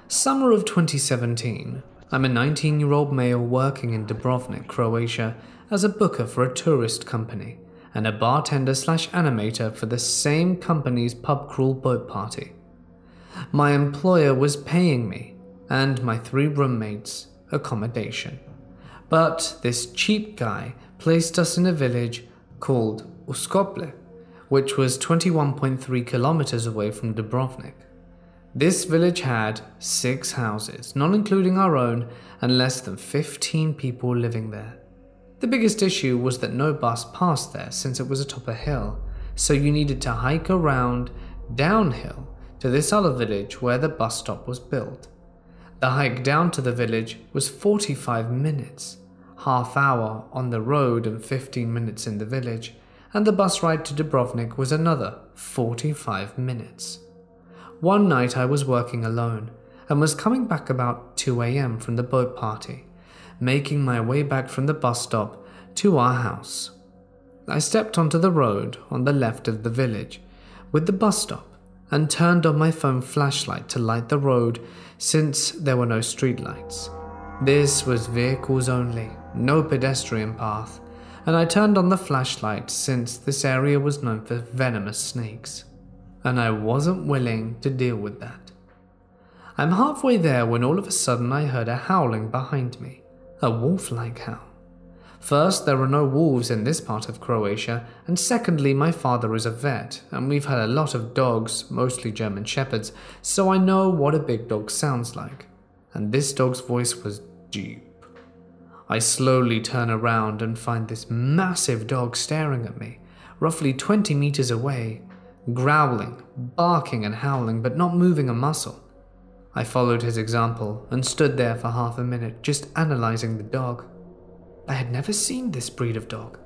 Summer of 2017, I'm a 19 year old male working in Dubrovnik, Croatia, as a booker for a tourist company and a bartender slash animator for the same company's pub crawl boat party. My employer was paying me and my three roommates accommodation. But this cheap guy placed us in a village called Uskoplje, which was 21.3 kilometers away from Dubrovnik. This village had six houses, not including our own, and less than 15 people living there. The biggest issue was that no bus passed there since it was atop a hill, so you needed to hike around downhill to this other village where the bus stop was built. The hike down to the village was 45 minutes, half hour on the road and 15 minutes in the village, and the bus ride to Dubrovnik was another 45 minutes. One night I was working alone and was coming back about 2 am from the boat party, making my way back from the bus stop to our house. I stepped onto the road on the left of the village with the bus stop and turned on my phone flashlight to light the road since there were no streetlights. This was vehicles only, no pedestrian path, and I turned on the flashlight since this area was known for venomous snakes, and I wasn't willing to deal with that. I'm halfway there when all of a sudden I heard a howling behind me, a wolf like howl. First, there are no wolves in this part of Croatia, and secondly, my father is a vet, and we've had a lot of dogs, mostly German Shepherds, so I know what a big dog sounds like. And this dog's voice was deep. I slowly turn around and find this massive dog staring at me, roughly 20 meters away, growling, barking, and howling, but not moving a muscle. I followed his example and stood there for half a minute, just analyzing the dog. I had never seen this breed of dog.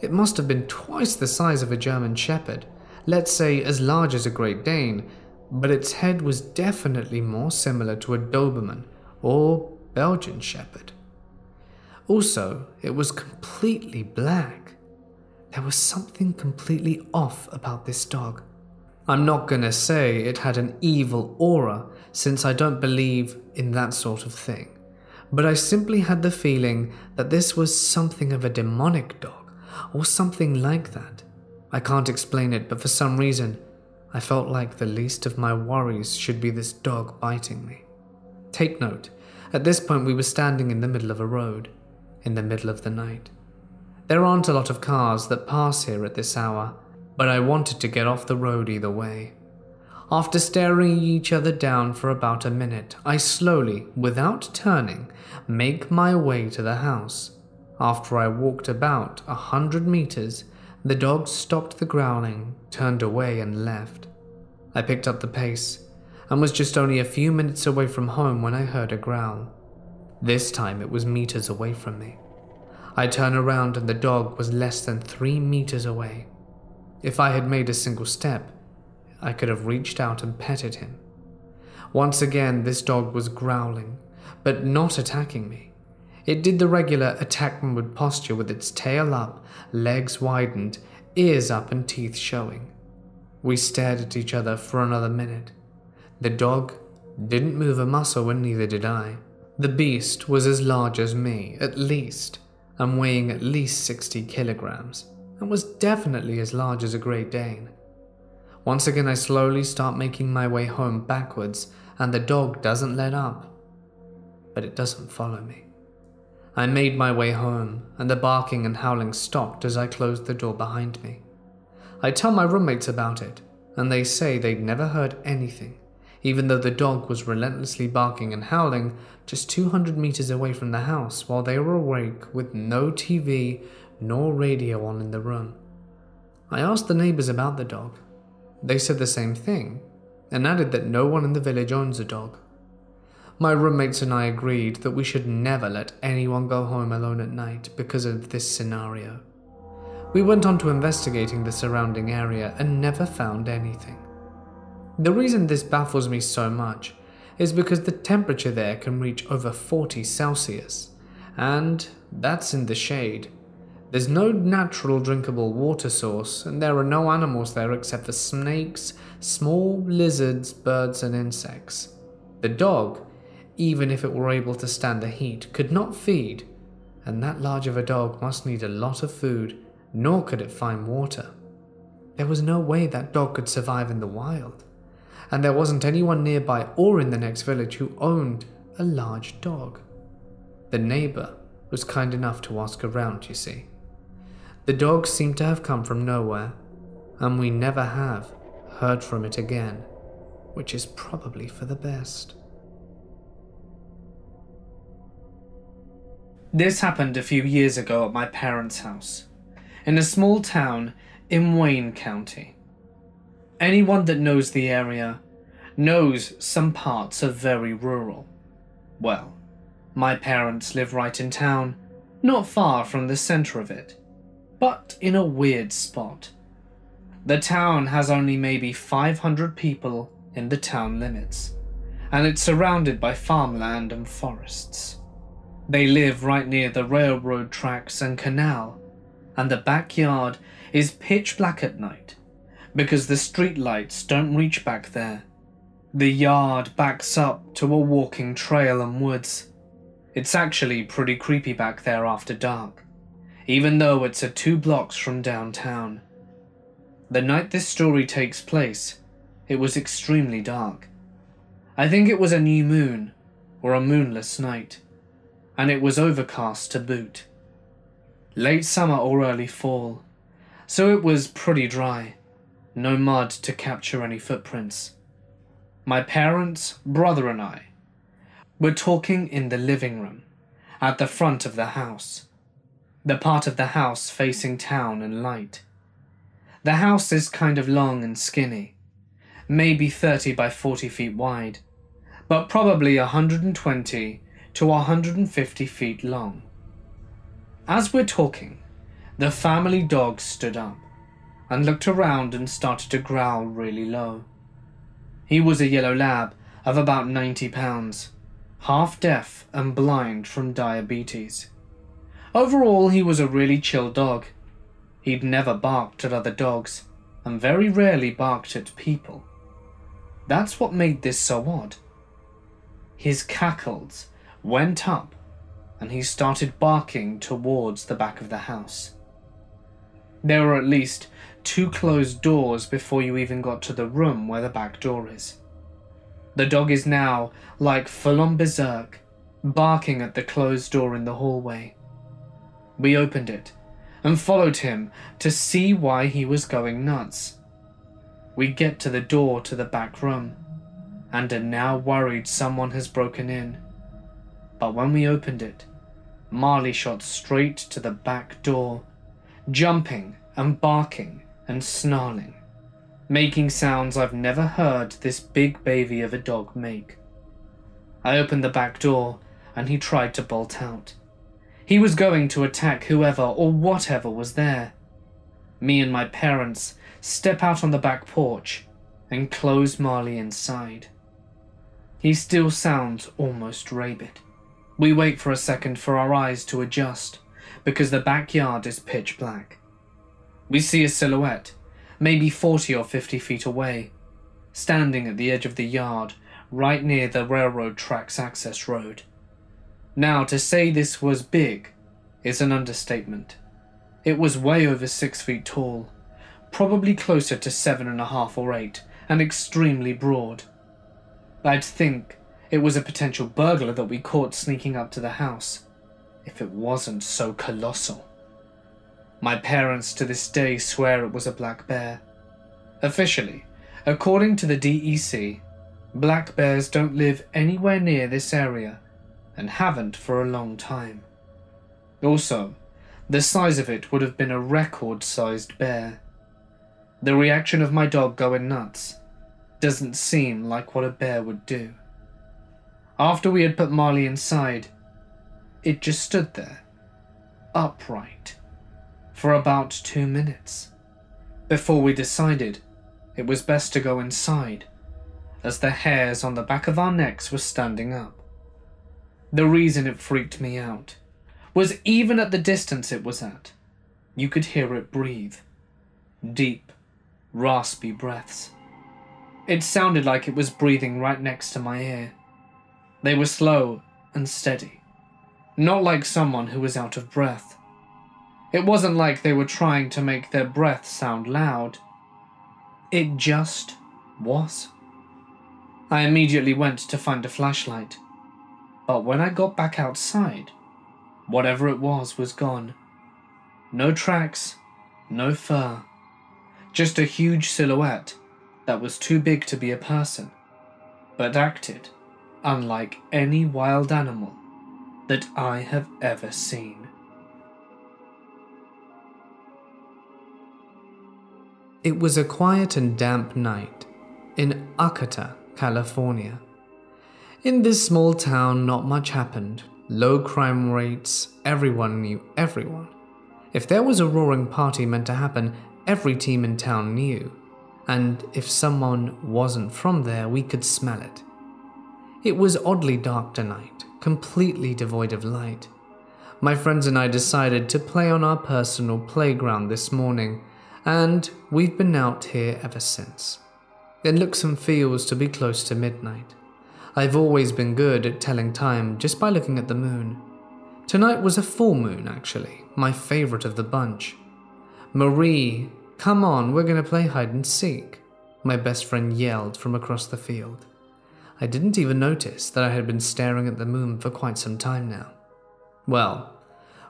It must have been twice the size of a German Shepherd, let's say as large as a Great Dane, but its head was definitely more similar to a Doberman or Belgian Shepherd. Also, it was completely black. There was something completely off about this dog. I'm not gonna say it had an evil aura, since I don't believe in that sort of thing but I simply had the feeling that this was something of a demonic dog, or something like that. I can't explain it, but for some reason, I felt like the least of my worries should be this dog biting me. Take note, at this point we were standing in the middle of a road, in the middle of the night. There aren't a lot of cars that pass here at this hour, but I wanted to get off the road either way. After staring each other down for about a minute, I slowly, without turning, make my way to the house. After I walked about a hundred meters, the dog stopped the growling, turned away, and left. I picked up the pace and was just only a few minutes away from home when I heard a growl. This time it was meters away from me. I turned around and the dog was less than three meters away. If I had made a single step, I could have reached out and petted him. Once again, this dog was growling, but not attacking me. It did the regular attack mode posture with its tail up, legs widened, ears up, and teeth showing. We stared at each other for another minute. The dog didn't move a muscle, and neither did I. The beast was as large as me, at least, and weighing at least 60 kilograms, and was definitely as large as a Great Dane. Once again, I slowly start making my way home backwards, and the dog doesn't let up. But it doesn't follow me. I made my way home, and the barking and howling stopped as I closed the door behind me. I tell my roommates about it, and they say they'd never heard anything, even though the dog was relentlessly barking and howling just 200 meters away from the house while they were awake with no TV nor radio on in the room. I asked the neighbors about the dog. They said the same thing, and added that no one in the village owns a dog. My roommates and I agreed that we should never let anyone go home alone at night because of this scenario. We went on to investigating the surrounding area and never found anything. The reason this baffles me so much is because the temperature there can reach over 40 Celsius, and that's in the shade. There's no natural drinkable water source, and there are no animals there except for snakes, small lizards, birds, and insects. The dog even if it were able to stand the heat, could not feed, and that large of a dog must need a lot of food, nor could it find water. There was no way that dog could survive in the wild, and there wasn't anyone nearby or in the next village who owned a large dog. The neighbor was kind enough to ask around, you see. The dog seemed to have come from nowhere, and we never have heard from it again, which is probably for the best. This happened a few years ago at my parents' house, in a small town in Wayne County. Anyone that knows the area knows some parts are very rural. Well, my parents live right in town, not far from the center of it, but in a weird spot. The town has only maybe 500 people in the town limits, and it's surrounded by farmland and forests. They live right near the railroad tracks and canal, and the backyard is pitch black at night because the streetlights don't reach back there. The yard backs up to a walking trail and woods. It's actually pretty creepy back there after dark, even though it's a two blocks from downtown. The night this story takes place, it was extremely dark. I think it was a new moon or a moonless night and it was overcast to boot. Late summer or early fall, so it was pretty dry, no mud to capture any footprints. My parents, brother, and I were talking in the living room at the front of the house, the part of the house facing town and light. The house is kind of long and skinny, maybe 30 by 40 feet wide, but probably 120 to 150 feet long. As we're talking, the family dog stood up and looked around and started to growl really low. He was a yellow lab of about 90 pounds, half deaf and blind from diabetes. Overall, he was a really chill dog. He'd never barked at other dogs and very rarely barked at people. That's what made this so odd. His cackles went up and he started barking towards the back of the house. There were at least two closed doors before you even got to the room where the back door is. The dog is now like full on berserk, barking at the closed door in the hallway. We opened it and followed him to see why he was going nuts. We get to the door to the back room and are now worried someone has broken in but when we opened it, Marley shot straight to the back door, jumping and barking and snarling, making sounds I've never heard this big baby of a dog make. I opened the back door and he tried to bolt out. He was going to attack whoever or whatever was there. Me and my parents step out on the back porch and close Marley inside. He still sounds almost rabid. We wait for a second for our eyes to adjust because the backyard is pitch black. We see a silhouette, maybe 40 or 50 feet away, standing at the edge of the yard right near the railroad tracks access road. Now, to say this was big is an understatement. It was way over six feet tall, probably closer to seven and a half or eight, and extremely broad. I'd think it was a potential burglar that we caught sneaking up to the house, if it wasn't so colossal. My parents to this day swear it was a black bear. Officially, according to the DEC, black bears don't live anywhere near this area and haven't for a long time. Also, the size of it would have been a record sized bear. The reaction of my dog going nuts doesn't seem like what a bear would do. After we had put Marley inside, it just stood there, upright, for about two minutes, before we decided it was best to go inside, as the hairs on the back of our necks were standing up. The reason it freaked me out was even at the distance it was at, you could hear it breathe. Deep, raspy breaths. It sounded like it was breathing right next to my ear. They were slow and steady, not like someone who was out of breath. It wasn't like they were trying to make their breath sound loud. It just was. I immediately went to find a flashlight, but when I got back outside, whatever it was was gone. No tracks, no fur, just a huge silhouette that was too big to be a person, but acted unlike any wild animal that I have ever seen. It was a quiet and damp night in Arcata, California. In this small town, not much happened. Low crime rates, everyone knew everyone. If there was a roaring party meant to happen, every team in town knew. And if someone wasn't from there, we could smell it. It was oddly dark tonight, completely devoid of light. My friends and I decided to play on our personal playground this morning, and we've been out here ever since. It looks and feels to be close to midnight. I've always been good at telling time just by looking at the moon. Tonight was a full moon, actually, my favorite of the bunch. Marie, come on, we're going to play hide and seek, my best friend yelled from across the field. I didn't even notice that I had been staring at the moon for quite some time now. Well,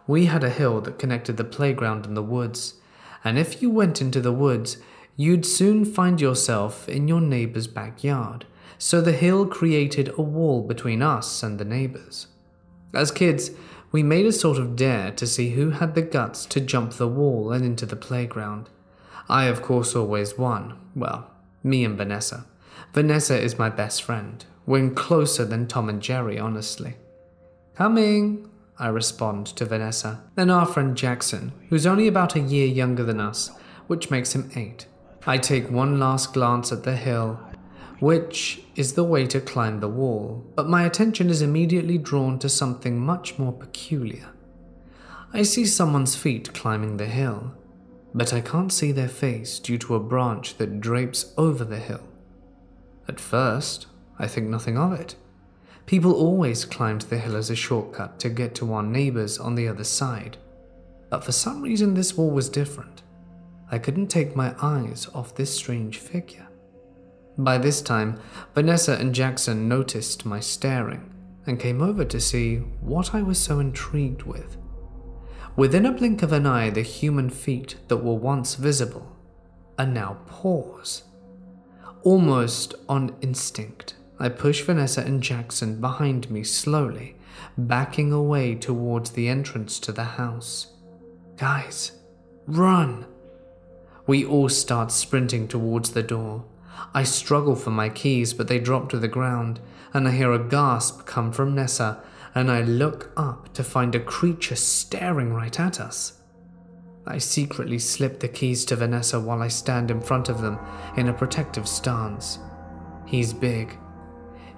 we had a hill that connected the playground and the woods, and if you went into the woods, you'd soon find yourself in your neighbor's backyard, so the hill created a wall between us and the neighbors. As kids, we made a sort of dare to see who had the guts to jump the wall and into the playground. I, of course, always won. Well, me and Vanessa. Vanessa is my best friend. We're closer than Tom and Jerry, honestly. Coming, I respond to Vanessa. Then our friend Jackson, who's only about a year younger than us, which makes him eight. I take one last glance at the hill, which is the way to climb the wall, but my attention is immediately drawn to something much more peculiar. I see someone's feet climbing the hill, but I can't see their face due to a branch that drapes over the hill. At first, I think nothing of it. People always climbed the hill as a shortcut to get to our neighbors on the other side. But for some reason, this wall was different. I couldn't take my eyes off this strange figure. By this time, Vanessa and Jackson noticed my staring and came over to see what I was so intrigued with. Within a blink of an eye, the human feet that were once visible are now paws. Almost on instinct, I push Vanessa and Jackson behind me slowly, backing away towards the entrance to the house. Guys, run! We all start sprinting towards the door. I struggle for my keys, but they drop to the ground, and I hear a gasp come from Nessa, and I look up to find a creature staring right at us. I secretly slip the keys to Vanessa while I stand in front of them in a protective stance. He's big.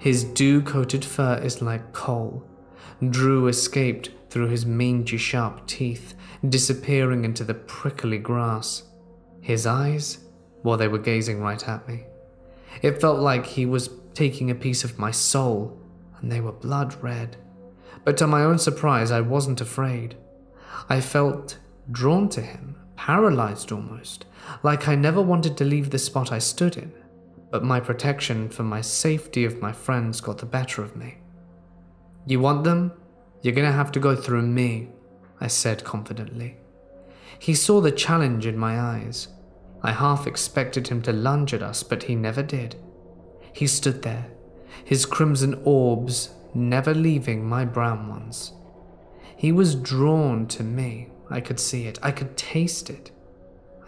His dew coated fur is like coal, Drew escaped through his mangy sharp teeth, disappearing into the prickly grass. His eyes, well, they were gazing right at me. It felt like he was taking a piece of my soul, and they were blood red. But to my own surprise, I wasn't afraid. I felt drawn to him, paralyzed almost, like I never wanted to leave the spot I stood in. But my protection for my safety of my friends got the better of me. You want them? You're gonna have to go through me, I said confidently. He saw the challenge in my eyes. I half expected him to lunge at us, but he never did. He stood there, his crimson orbs never leaving my brown ones. He was drawn to me. I could see it. I could taste it.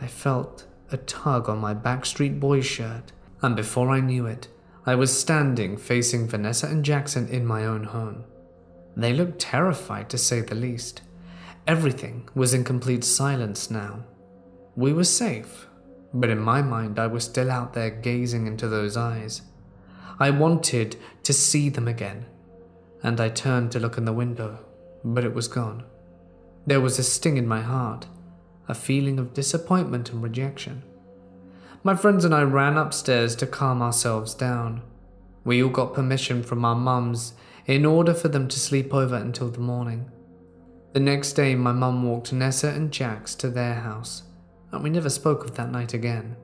I felt a tug on my Backstreet Boy shirt, and before I knew it, I was standing facing Vanessa and Jackson in my own home. They looked terrified to say the least. Everything was in complete silence now. We were safe, but in my mind, I was still out there gazing into those eyes. I wanted to see them again, and I turned to look in the window, but it was gone. There was a sting in my heart, a feeling of disappointment and rejection. My friends and I ran upstairs to calm ourselves down. We all got permission from our mums in order for them to sleep over until the morning. The next day, my mum walked Nessa and Jax to their house, and we never spoke of that night again.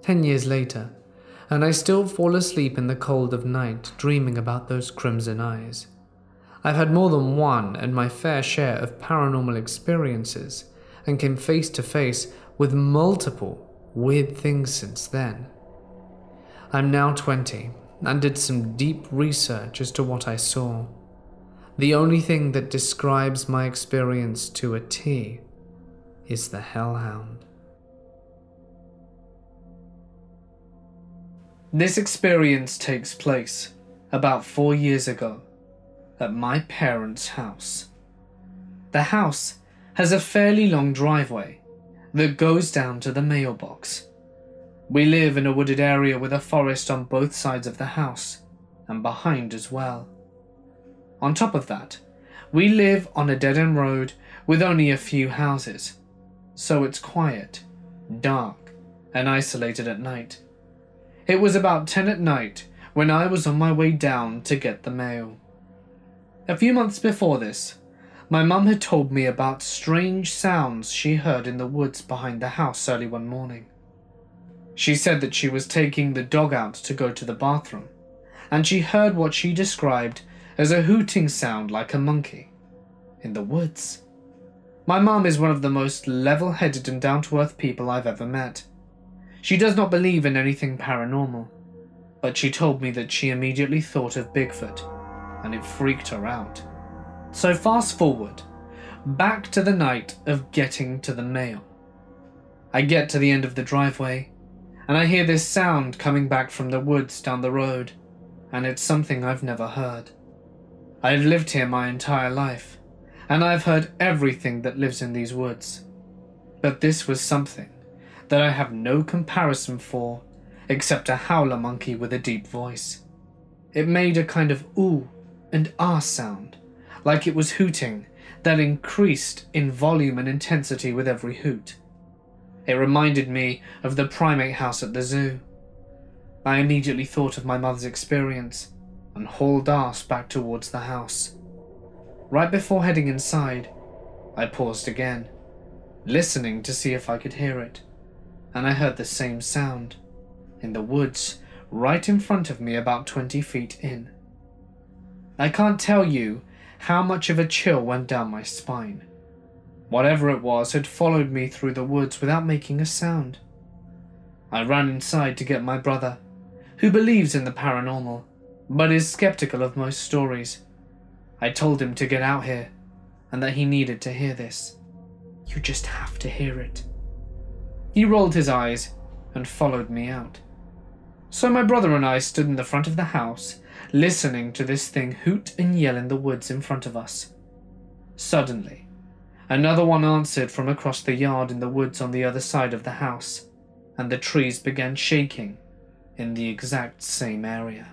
Ten years later, and I still fall asleep in the cold of night dreaming about those crimson eyes. I've had more than one and my fair share of paranormal experiences and came face to face with multiple weird things since then. I'm now 20 and did some deep research as to what I saw. The only thing that describes my experience to a T is the Hellhound. This experience takes place about four years ago at my parents' house. The house has a fairly long driveway that goes down to the mailbox. We live in a wooded area with a forest on both sides of the house and behind as well. On top of that, we live on a dead end road with only a few houses, so it's quiet, dark, and isolated at night. It was about 10 at night when I was on my way down to get the mail. A few months before this, my mum had told me about strange sounds she heard in the woods behind the house early one morning. She said that she was taking the dog out to go to the bathroom, and she heard what she described as a hooting sound like a monkey in the woods. My mum is one of the most level headed and down to earth people I've ever met. She does not believe in anything paranormal, but she told me that she immediately thought of Bigfoot, and it freaked her out. So fast forward, back to the night of getting to the mail. I get to the end of the driveway, and I hear this sound coming back from the woods down the road, and it's something I've never heard. I've lived here my entire life, and I've heard everything that lives in these woods. But this was something that I have no comparison for except a howler monkey with a deep voice. It made a kind of ooh and ah sound, like it was hooting, that increased in volume and intensity with every hoot. It reminded me of the primate house at the zoo. I immediately thought of my mother's experience and hauled ass back towards the house. Right before heading inside, I paused again, listening to see if I could hear it and I heard the same sound in the woods right in front of me about 20 feet in. I can't tell you how much of a chill went down my spine. Whatever it was had followed me through the woods without making a sound. I ran inside to get my brother, who believes in the paranormal, but is skeptical of most stories. I told him to get out here, and that he needed to hear this. You just have to hear it. He rolled his eyes and followed me out. So my brother and I stood in the front of the house, listening to this thing hoot and yell in the woods in front of us. Suddenly, another one answered from across the yard in the woods on the other side of the house, and the trees began shaking in the exact same area.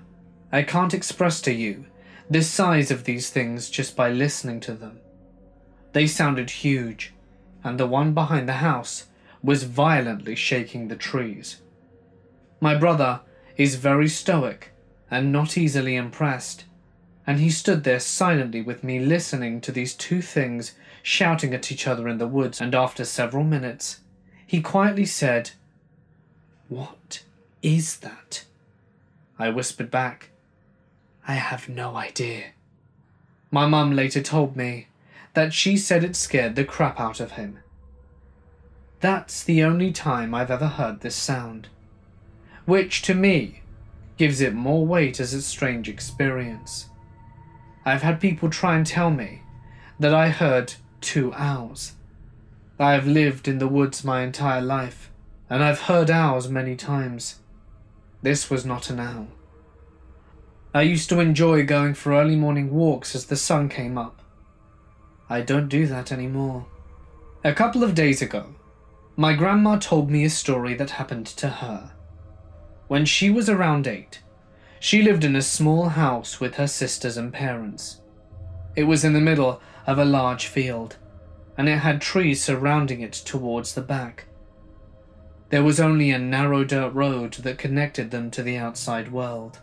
I can't express to you the size of these things just by listening to them. They sounded huge, and the one behind the house was violently shaking the trees. My brother is very stoic and not easily impressed, and he stood there silently with me listening to these two things shouting at each other in the woods, and after several minutes, he quietly said, What is that? I whispered back, I have no idea. My mum later told me that she said it scared the crap out of him. That's the only time I've ever heard this sound, which to me gives it more weight as a strange experience. I've had people try and tell me that I heard two owls. I have lived in the woods my entire life, and I've heard owls many times. This was not an owl. I used to enjoy going for early morning walks as the sun came up. I don't do that anymore. A couple of days ago, my grandma told me a story that happened to her. When she was around eight, she lived in a small house with her sisters and parents. It was in the middle of a large field, and it had trees surrounding it towards the back. There was only a narrow dirt road that connected them to the outside world.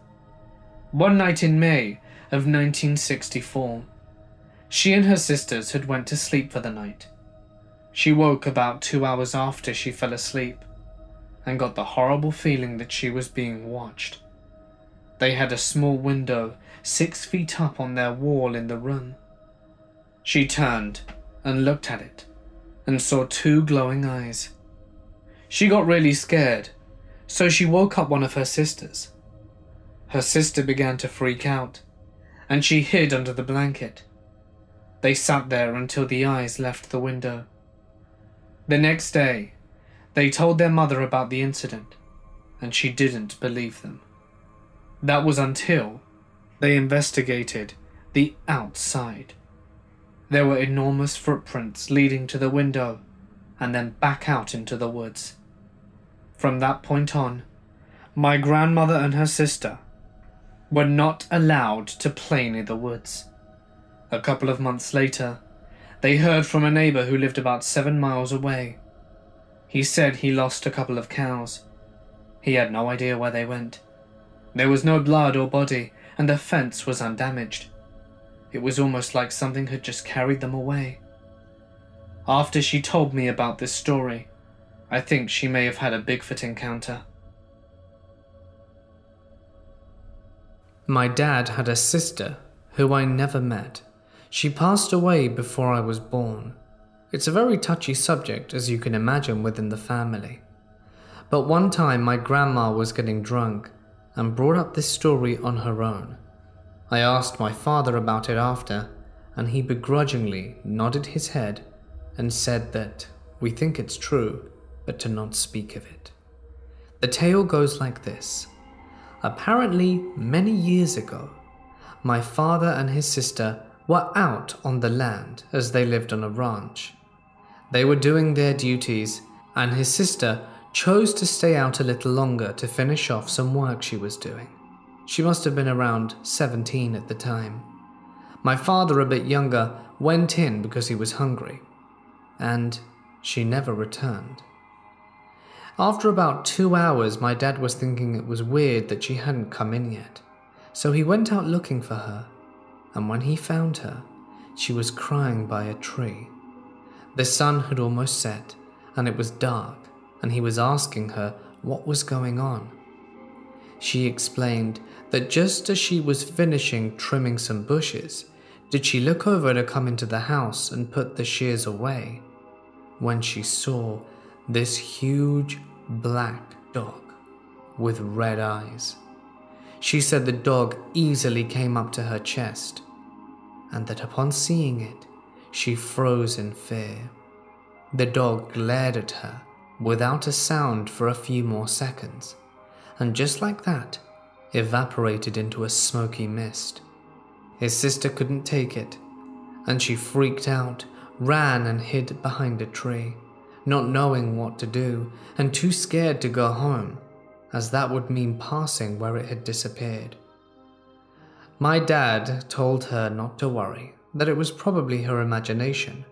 One night in May of 1964, she and her sisters had went to sleep for the night. She woke about two hours after she fell asleep and got the horrible feeling that she was being watched. They had a small window six feet up on their wall in the room. She turned and looked at it and saw two glowing eyes. She got really scared, so she woke up one of her sisters her sister began to freak out, and she hid under the blanket. They sat there until the eyes left the window. The next day, they told their mother about the incident, and she didn't believe them. That was until they investigated the outside. There were enormous footprints leading to the window and then back out into the woods. From that point on, my grandmother and her sister were not allowed to play near the woods. A couple of months later, they heard from a neighbor who lived about seven miles away. He said he lost a couple of cows. He had no idea where they went. There was no blood or body, and the fence was undamaged. It was almost like something had just carried them away. After she told me about this story, I think she may have had a Bigfoot encounter. My dad had a sister who I never met. She passed away before I was born. It's a very touchy subject, as you can imagine, within the family. But one time my grandma was getting drunk and brought up this story on her own. I asked my father about it after, and he begrudgingly nodded his head and said that we think it's true, but to not speak of it. The tale goes like this. Apparently, many years ago, my father and his sister were out on the land as they lived on a ranch. They were doing their duties, and his sister chose to stay out a little longer to finish off some work she was doing. She must have been around 17 at the time. My father, a bit younger, went in because he was hungry, and she never returned. After about two hours, my dad was thinking it was weird that she hadn't come in yet. So he went out looking for her, and when he found her, she was crying by a tree. The sun had almost set, and it was dark, and he was asking her what was going on. She explained that just as she was finishing trimming some bushes, did she look over to come into the house and put the shears away, when she saw this huge black dog with red eyes. She said the dog easily came up to her chest, and that upon seeing it, she froze in fear. The dog glared at her without a sound for a few more seconds, and just like that, evaporated into a smoky mist. His sister couldn't take it, and she freaked out, ran and hid behind a tree not knowing what to do, and too scared to go home, as that would mean passing where it had disappeared. My dad told her not to worry, that it was probably her imagination,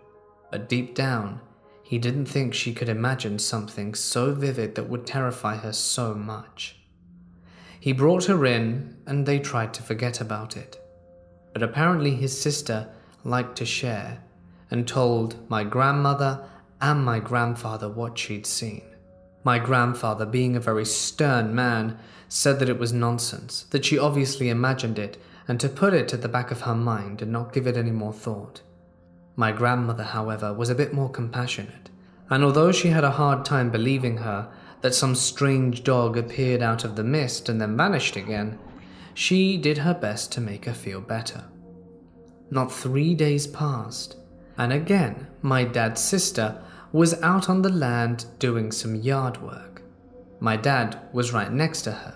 but deep down, he didn't think she could imagine something so vivid that would terrify her so much. He brought her in, and they tried to forget about it. But apparently, his sister liked to share and told my grandmother and my grandfather what she'd seen. My grandfather, being a very stern man, said that it was nonsense, that she obviously imagined it, and to put it at the back of her mind and not give it any more thought. My grandmother, however, was a bit more compassionate, and although she had a hard time believing her that some strange dog appeared out of the mist and then vanished again, she did her best to make her feel better. Not three days passed, and again my dad's sister was out on the land doing some yard work. My dad was right next to her.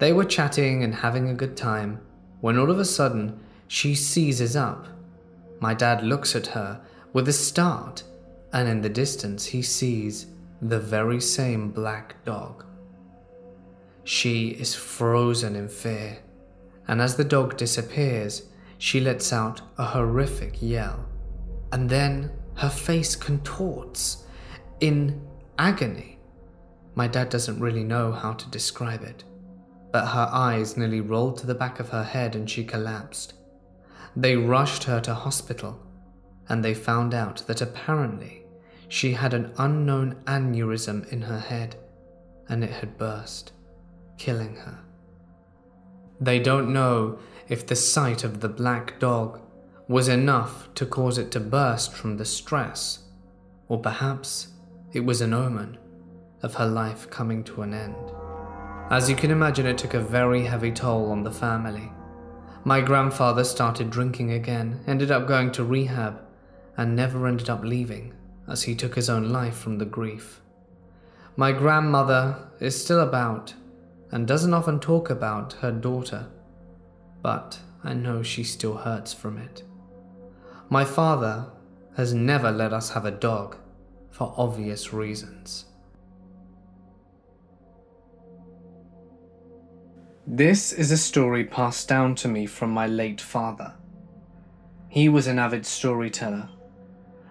They were chatting and having a good time when all of a sudden she seizes up. My dad looks at her with a start, and in the distance he sees the very same black dog. She is frozen in fear, and as the dog disappears, she lets out a horrific yell. And then her face contorts in agony. My dad doesn't really know how to describe it, but her eyes nearly rolled to the back of her head and she collapsed. They rushed her to hospital, and they found out that apparently she had an unknown aneurysm in her head and it had burst, killing her. They don't know if the sight of the black dog was enough to cause it to burst from the stress, or perhaps it was an omen of her life coming to an end. As you can imagine, it took a very heavy toll on the family. My grandfather started drinking again, ended up going to rehab, and never ended up leaving as he took his own life from the grief. My grandmother is still about and doesn't often talk about her daughter, but I know she still hurts from it. My father has never let us have a dog for obvious reasons. This is a story passed down to me from my late father. He was an avid storyteller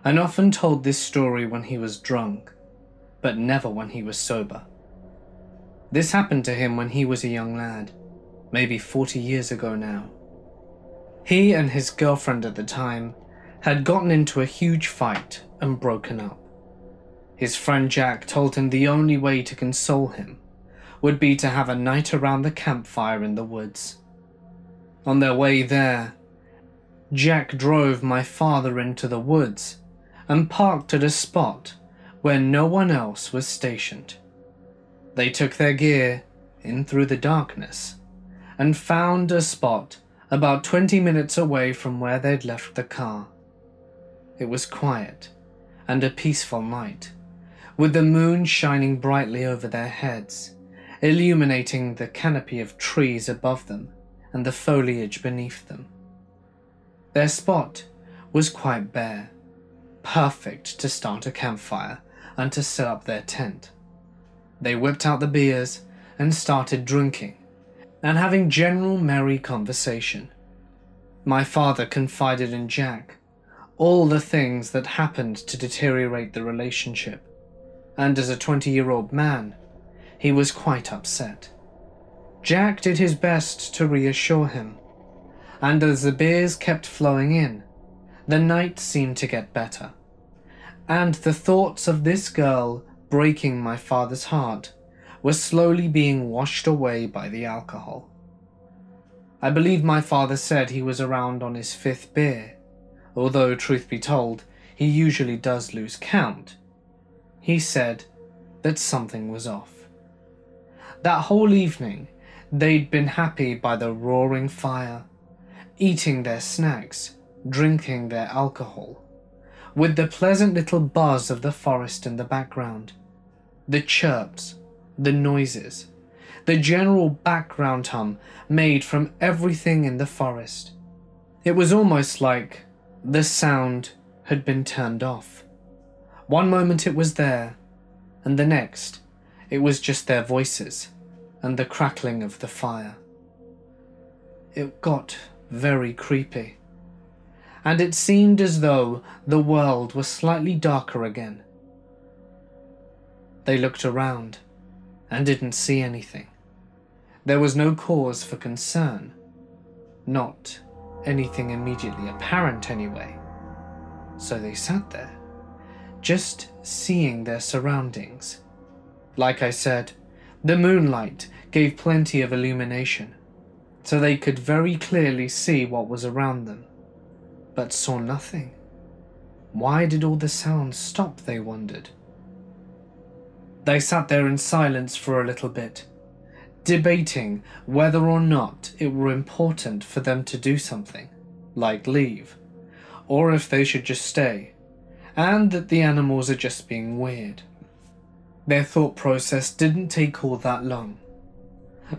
and often told this story when he was drunk, but never when he was sober. This happened to him when he was a young lad, maybe 40 years ago now. He and his girlfriend at the time had gotten into a huge fight and broken up. His friend Jack told him the only way to console him would be to have a night around the campfire in the woods. On their way there, Jack drove my father into the woods and parked at a spot where no one else was stationed. They took their gear in through the darkness and found a spot about 20 minutes away from where they'd left the car. It was quiet and a peaceful night, with the moon shining brightly over their heads, illuminating the canopy of trees above them and the foliage beneath them. Their spot was quite bare, perfect to start a campfire and to set up their tent. They whipped out the beers and started drinking and having general merry conversation. My father confided in Jack all the things that happened to deteriorate the relationship, and as a 20 year old man, he was quite upset. Jack did his best to reassure him, and as the beers kept flowing in, the night seemed to get better and the thoughts of this girl breaking my father's heart were slowly being washed away by the alcohol. I believe my father said he was around on his fifth beer, although, truth be told, he usually does lose count. He said that something was off. That whole evening, they'd been happy by the roaring fire, eating their snacks, drinking their alcohol with the pleasant little buzz of the forest in the background, the chirps, the noises, the general background hum made from everything in the forest. It was almost like the sound had been turned off. One moment it was there, and the next it was just their voices and the crackling of the fire. it got very creepy. And it seemed as though the world was slightly darker again. They looked around and didn't see anything. There was no cause for concern. Not anything immediately apparent, anyway. So they sat there, just seeing their surroundings. Like I said, the moonlight gave plenty of illumination, so they could very clearly see what was around them, but saw nothing. Why did all the sounds stop, they wondered. They sat there in silence for a little bit, debating whether or not it were important for them to do something, like leave, or if they should just stay, and that the animals are just being weird. Their thought process didn't take all that long.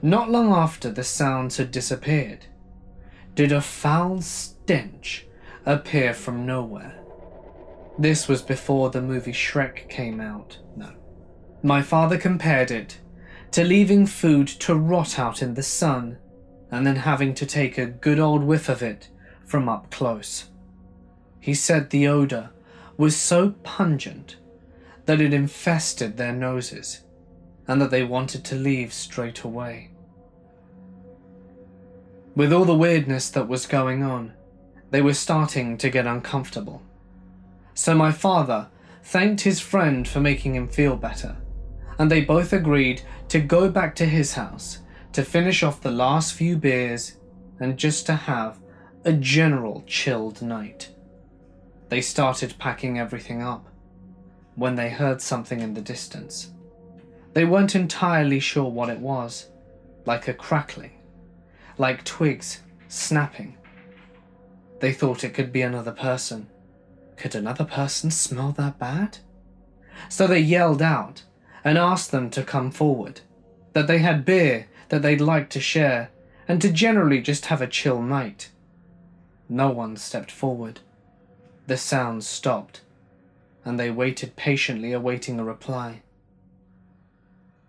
Not long after the sounds had disappeared, did a foul stench appear from nowhere. This was before the movie Shrek came out, no. My father compared it to leaving food to rot out in the sun and then having to take a good old whiff of it from up close. He said the odour was so pungent that it infested their noses and that they wanted to leave straight away. With all the weirdness that was going on, they were starting to get uncomfortable. So my father thanked his friend for making him feel better, and they both agreed to go back to his house to finish off the last few beers and just to have a general chilled night. They started packing everything up when they heard something in the distance. They weren't entirely sure what it was, like a crackling, like twigs snapping. They thought it could be another person. Could another person smell that bad? So they yelled out and asked them to come forward, that they had beer that they'd like to share, and to generally just have a chill night. No one stepped forward. The sounds stopped, and they waited patiently awaiting a reply.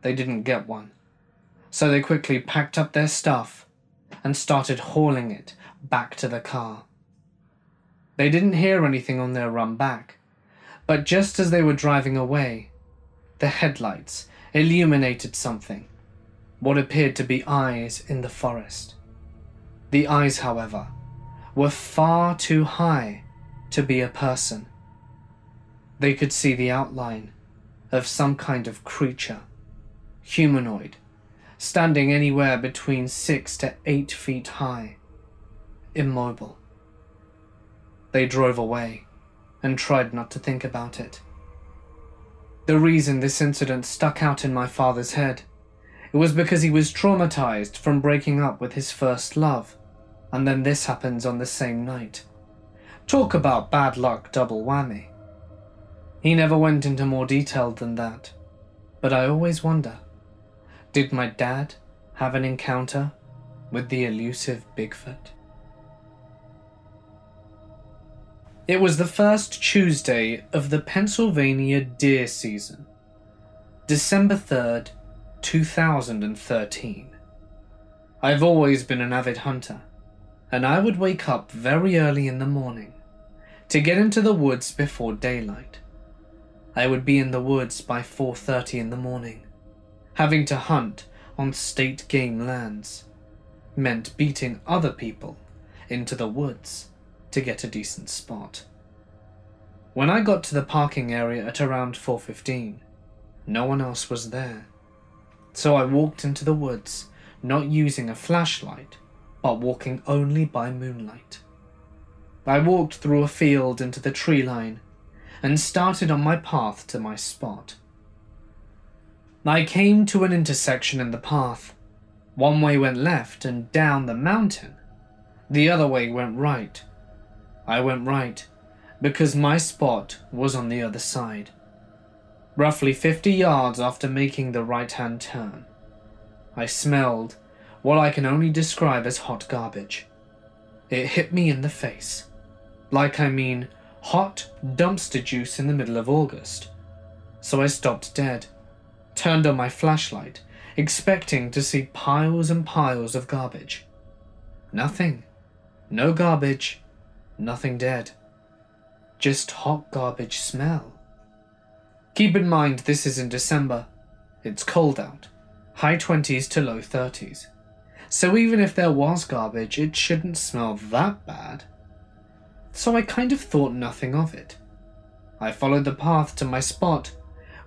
They didn't get one, so they quickly packed up their stuff and started hauling it back to the car. They didn't hear anything on their run back, but just as they were driving away, the headlights illuminated something, what appeared to be eyes in the forest. The eyes, however, were far too high to be a person. They could see the outline of some kind of creature, humanoid, standing anywhere between six to eight feet high, immobile. They drove away and tried not to think about it. The reason this incident stuck out in my father's head it was because he was traumatized from breaking up with his first love, and then this happens on the same night. Talk about bad luck double whammy. He never went into more detail than that, but I always wonder did my dad have an encounter with the elusive Bigfoot? It was the first Tuesday of the Pennsylvania deer season, December 3rd, 2013. I've always been an avid hunter, and I would wake up very early in the morning to get into the woods before daylight. I would be in the woods by 4:30 in the morning. Having to hunt on state game lands meant beating other people into the woods to get a decent spot. When I got to the parking area at around 4:15, no one else was there. So I walked into the woods, not using a flashlight, but walking only by moonlight. I walked through a field into the tree line and started on my path to my spot. I came to an intersection in the path. One way went left and down the mountain. The other way went right. I went right because my spot was on the other side. Roughly 50 yards after making the right hand turn, I smelled what I can only describe as hot garbage. It hit me in the face. Like I mean hot dumpster juice in the middle of August. So I stopped dead, turned on my flashlight, expecting to see piles and piles of garbage. Nothing. No garbage. Nothing dead. Just hot garbage smell. Keep in mind this is in December. It's cold out. High 20s to low 30s. So even if there was garbage, it shouldn't smell that bad. So I kind of thought nothing of it. I followed the path to my spot,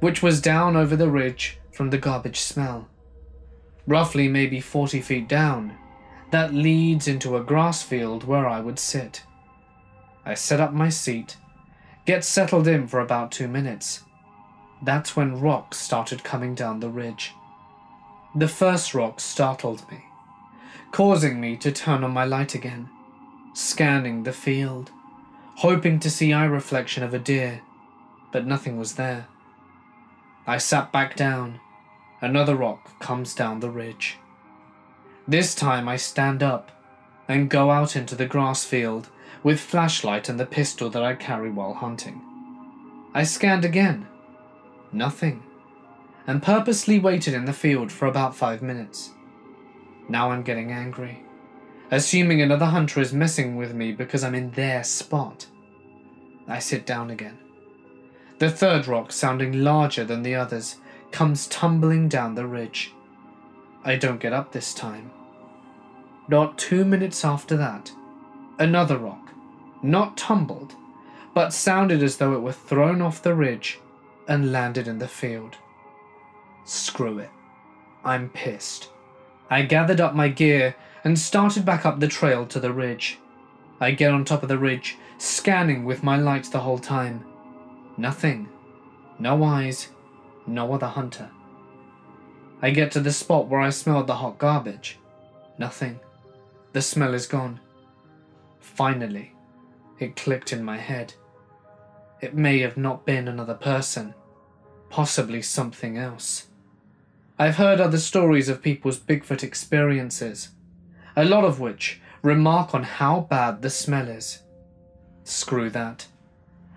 which was down over the ridge from the garbage smell. Roughly maybe 40 feet down, that leads into a grass field where I would sit. I set up my seat, get settled in for about two minutes. That's when rocks started coming down the ridge. The first rock startled me, causing me to turn on my light again, scanning the field, hoping to see eye reflection of a deer, but nothing was there. I sat back down. Another rock comes down the ridge. This time I stand up and go out into the grass field with flashlight and the pistol that I carry while hunting. I scanned again. Nothing. And purposely waited in the field for about five minutes. Now I'm getting angry, assuming another hunter is messing with me because I'm in their spot. I sit down again. The third rock, sounding larger than the others, comes tumbling down the ridge. I don't get up this time. Not two minutes after that, another rock, not tumbled, but sounded as though it were thrown off the ridge and landed in the field. Screw it. I'm pissed. I gathered up my gear and started back up the trail to the ridge. I get on top of the ridge, scanning with my light the whole time. Nothing. No eyes. No other hunter. I get to the spot where I smelled the hot garbage. Nothing. The smell is gone. Finally, it clicked in my head. It may have not been another person, possibly something else. I've heard other stories of people's Bigfoot experiences, a lot of which remark on how bad the smell is. Screw that.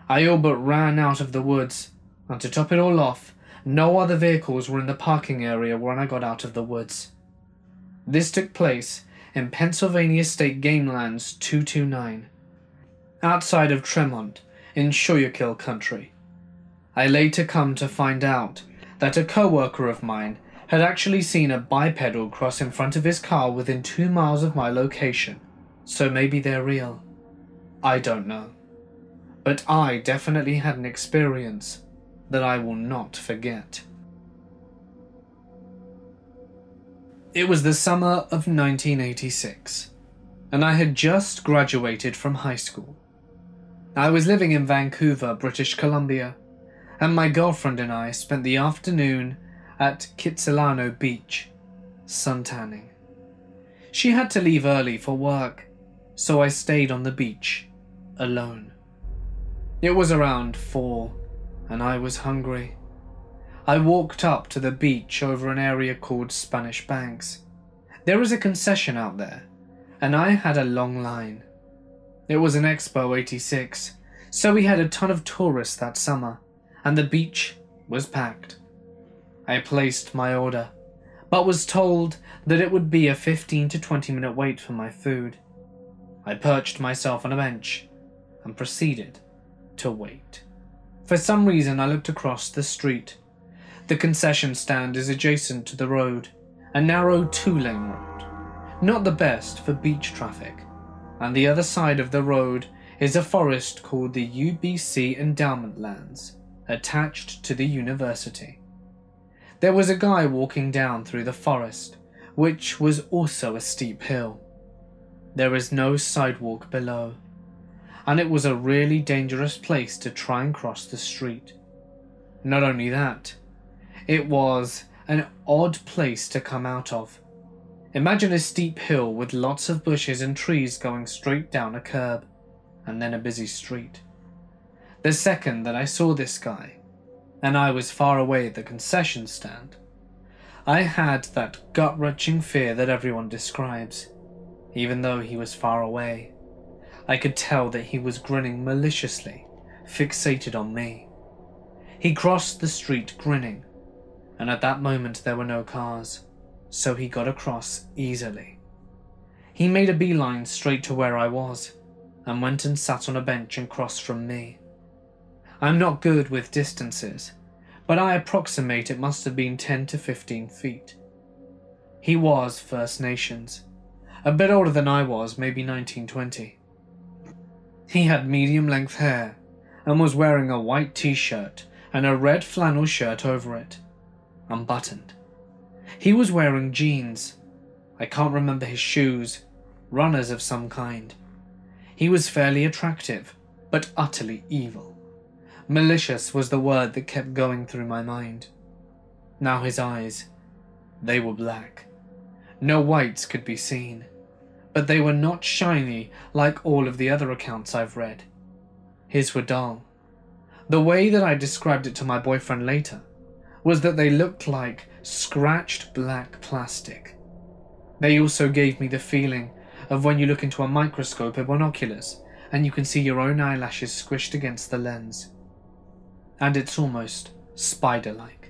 I all but ran out of the woods, and to top it all off, no other vehicles were in the parking area when I got out of the woods. This took place in Pennsylvania State Game Lands 229, outside of Tremont in Schuylkill country. I later come to find out that a co-worker of mine had actually seen a bipedal cross in front of his car within two miles of my location, so maybe they're real. I don't know but I definitely had an experience that I will not forget. It was the summer of 1986, and I had just graduated from high school. I was living in Vancouver, British Columbia, and my girlfriend and I spent the afternoon at Kitsilano Beach, suntanning. She had to leave early for work, so I stayed on the beach, alone. It was around four, and I was hungry. I walked up to the beach over an area called Spanish Banks. There is a concession out there, and I had a long line. It was an Expo 86, so we had a ton of tourists that summer, and the beach was packed. I placed my order, but was told that it would be a 15 to 20 minute wait for my food. I perched myself on a bench and proceeded to wait. For some reason, I looked across the street. The concession stand is adjacent to the road, a narrow two lane road. Not the best for beach traffic. And the other side of the road is a forest called the UBC Endowment Lands, attached to the university. There was a guy walking down through the forest, which was also a steep hill. There is no sidewalk below and it was a really dangerous place to try and cross the street. Not only that, it was an odd place to come out of. Imagine a steep hill with lots of bushes and trees going straight down a curb, and then a busy street. The second that I saw this guy, and I was far away at the concession stand, I had that gut wrenching fear that everyone describes, even though he was far away. I could tell that he was grinning maliciously, fixated on me. He crossed the street grinning, and at that moment there were no cars, so he got across easily. He made a beeline straight to where I was and went and sat on a bench and crossed from me. I'm not good with distances, but I approximate it must have been 10 to 15 feet. He was First Nations, a bit older than I was, maybe 1920. He had medium length hair and was wearing a white t shirt and a red flannel shirt over it, unbuttoned. He was wearing jeans. I can't remember his shoes, runners of some kind. He was fairly attractive, but utterly evil. Malicious was the word that kept going through my mind. Now his eyes, they were black. No whites could be seen, but they were not shiny like all of the other accounts I've read. His were dull. The way that I described it to my boyfriend later was that they looked like scratched black plastic. They also gave me the feeling of when you look into a microscope or binoculars and you can see your own eyelashes squished against the lens. And it's almost spider like.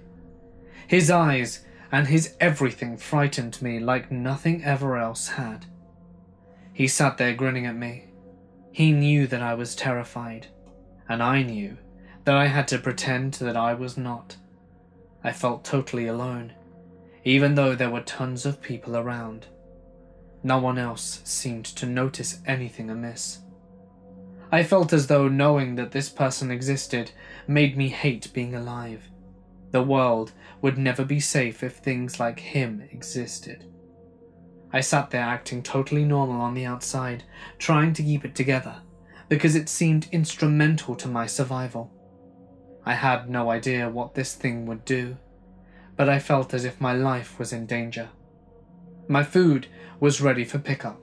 His eyes and his everything frightened me like nothing ever else had. He sat there grinning at me. He knew that I was terrified, and I knew that I had to pretend that I was not. I felt totally alone, even though there were tons of people around. No one else seemed to notice anything amiss. I felt as though knowing that this person existed made me hate being alive. The world would never be safe if things like him existed. I sat there acting totally normal on the outside, trying to keep it together, because it seemed instrumental to my survival. I had no idea what this thing would do, but I felt as if my life was in danger. My food was ready for pickup.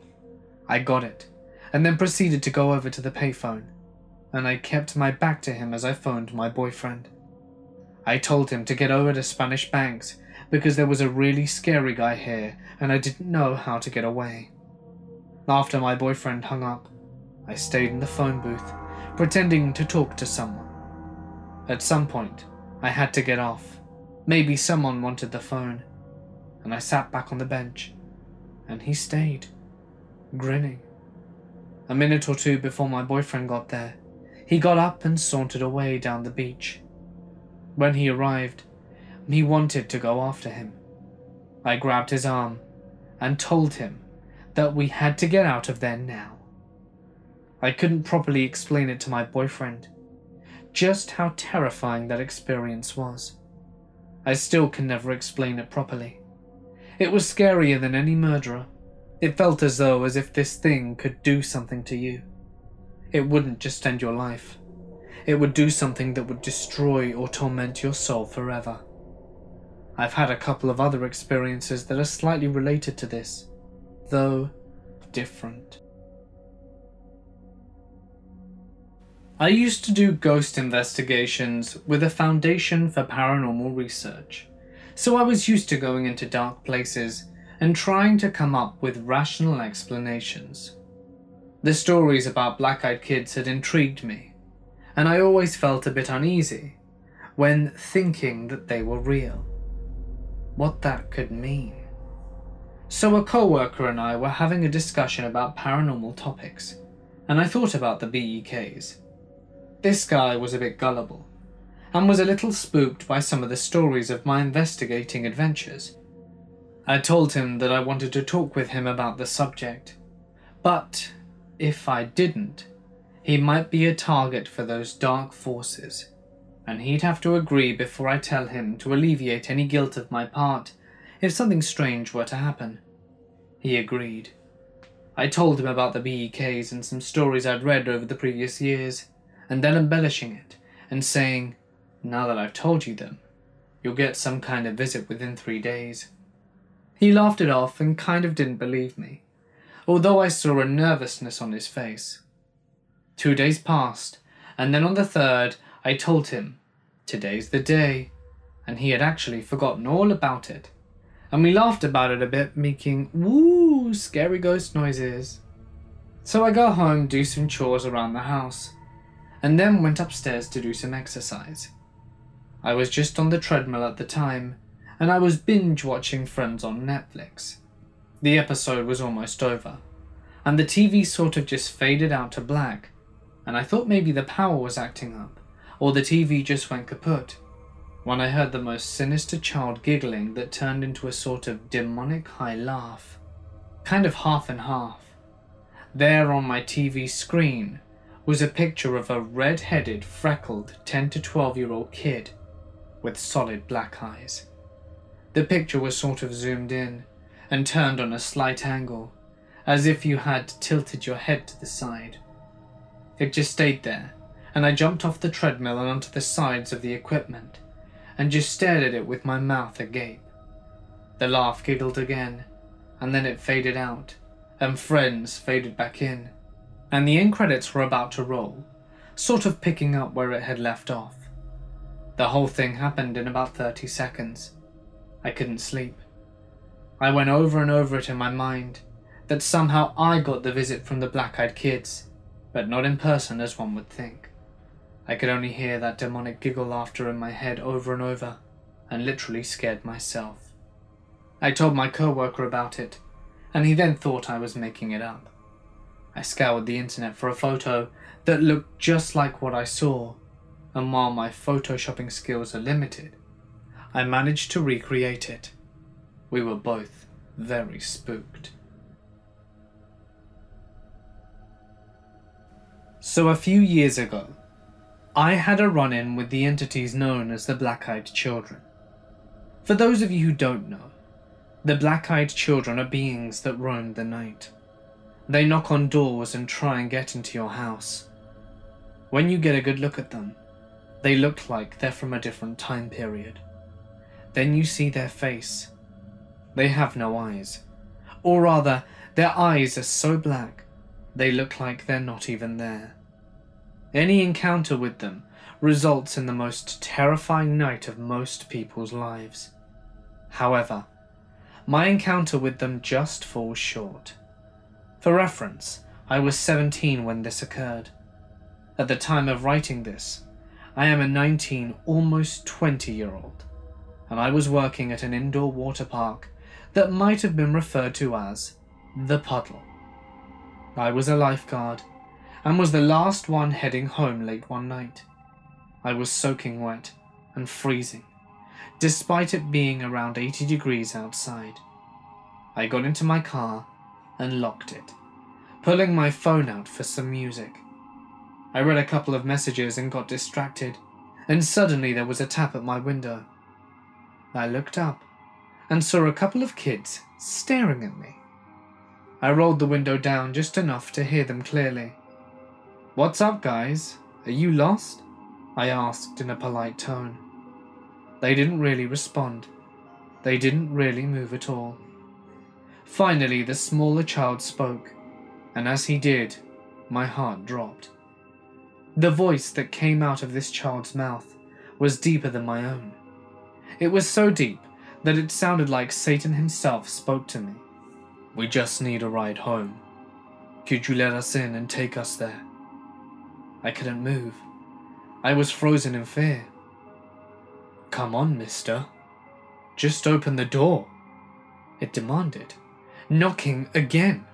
I got it, and then proceeded to go over to the payphone, and I kept my back to him as I phoned my boyfriend. I told him to get over to Spanish Banks because there was a really scary guy here and I didn't know how to get away. After my boyfriend hung up, I stayed in the phone booth, pretending to talk to someone. At some point, I had to get off. Maybe someone wanted the phone and I sat back on the bench, and he stayed, grinning. A minute or two before my boyfriend got there, he got up and sauntered away down the beach. When he arrived, he wanted to go after him. I grabbed his arm and told him that we had to get out of there now. I couldn't properly explain it to my boyfriend, just how terrifying that experience was. I still can never explain it properly. It was scarier than any murderer. It felt as though as if this thing could do something to you. It wouldn't just end your life. It would do something that would destroy or torment your soul forever. I've had a couple of other experiences that are slightly related to this, though different. I used to do ghost investigations with a Foundation for Paranormal Research so I was used to going into dark places and trying to come up with rational explanations. The stories about black eyed kids had intrigued me, and I always felt a bit uneasy when thinking that they were real. What that could mean. So, a co worker and I were having a discussion about paranormal topics, and I thought about the BEKs. This guy was a bit gullible, and was a little spooked by some of the stories of my investigating adventures. I told him that I wanted to talk with him about the subject, but if I didn't, he might be a target for those dark forces, and he'd have to agree before I tell him to alleviate any guilt of my part if something strange were to happen. He agreed. I told him about the BEKs and some stories I'd read over the previous years, and then embellishing it and saying now that I've told you them, you'll get some kind of visit within three days. He laughed it off and kind of didn't believe me, although I saw a nervousness on his face. Two days passed, and then on the third, I told him, Today's the day, and he had actually forgotten all about it. And we laughed about it a bit, making woo scary ghost noises. So I go home, do some chores around the house, and then went upstairs to do some exercise. I was just on the treadmill at the time, and I was binge watching Friends on Netflix. The episode was almost over, and the TV sort of just faded out to black, and I thought maybe the power was acting up, or the TV just went kaput, when I heard the most sinister child giggling that turned into a sort of demonic high laugh, kind of half and half. There on my TV screen was a picture of a red headed, freckled 10 to 12 year old kid with solid black eyes. The picture was sort of zoomed in and turned on a slight angle, as if you had tilted your head to the side. It just stayed there, and I jumped off the treadmill and onto the sides of the equipment, and just stared at it with my mouth agape. The laugh giggled again, and then it faded out, and friends faded back in, and the end credits were about to roll, sort of picking up where it had left off. The whole thing happened in about 30 seconds. I couldn't sleep. I went over and over it in my mind that somehow I got the visit from the black eyed kids, but not in person as one would think. I could only hear that demonic giggle laughter in my head over and over, and literally scared myself. I told my co-worker about it, and he then thought I was making it up. I scoured the internet for a photo that looked just like what I saw, and while my photoshopping skills are limited, I managed to recreate it. We were both very spooked. So a few years ago, I had a run in with the entities known as the Black Eyed Children. For those of you who don't know, the Black Eyed Children are beings that roam the night. They knock on doors and try and get into your house. When you get a good look at them, they look like they're from a different time period. Then you see their face. They have no eyes. Or rather, their eyes are so black, they look like they're not even there. Any encounter with them results in the most terrifying night of most people's lives. However, my encounter with them just falls short. For reference, I was 17 when this occurred. At the time of writing this, I am a 19, almost 20 year old, and I was working at an indoor water park that might have been referred to as the puddle. I was a lifeguard and was the last one heading home late one night. I was soaking wet and freezing, despite it being around 80 degrees outside. I got into my car and locked it, pulling my phone out for some music. I read a couple of messages and got distracted, and suddenly there was a tap at my window. I looked up and saw a couple of kids staring at me. I rolled the window down just enough to hear them clearly. What's up, guys? Are you lost? I asked in a polite tone. They didn't really respond. They didn't really move at all. Finally, the smaller child spoke, and as he did, my heart dropped. The voice that came out of this child's mouth was deeper than my own. It was so deep that it sounded like Satan himself spoke to me. We just need a ride home. Could you let us in and take us there? I couldn't move. I was frozen in fear. Come on, mister. Just open the door. It demanded, knocking again.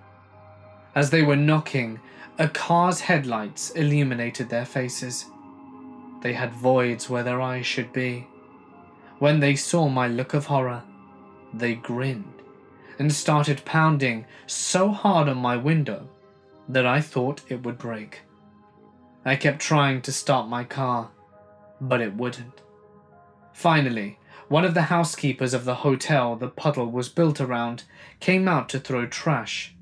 As they were knocking, a car's headlights illuminated their faces. They had voids where their eyes should be. When they saw my look of horror, they grinned and started pounding so hard on my window that I thought it would break. I kept trying to start my car, but it wouldn't. Finally, one of the housekeepers of the hotel the puddle was built around came out to throw trash,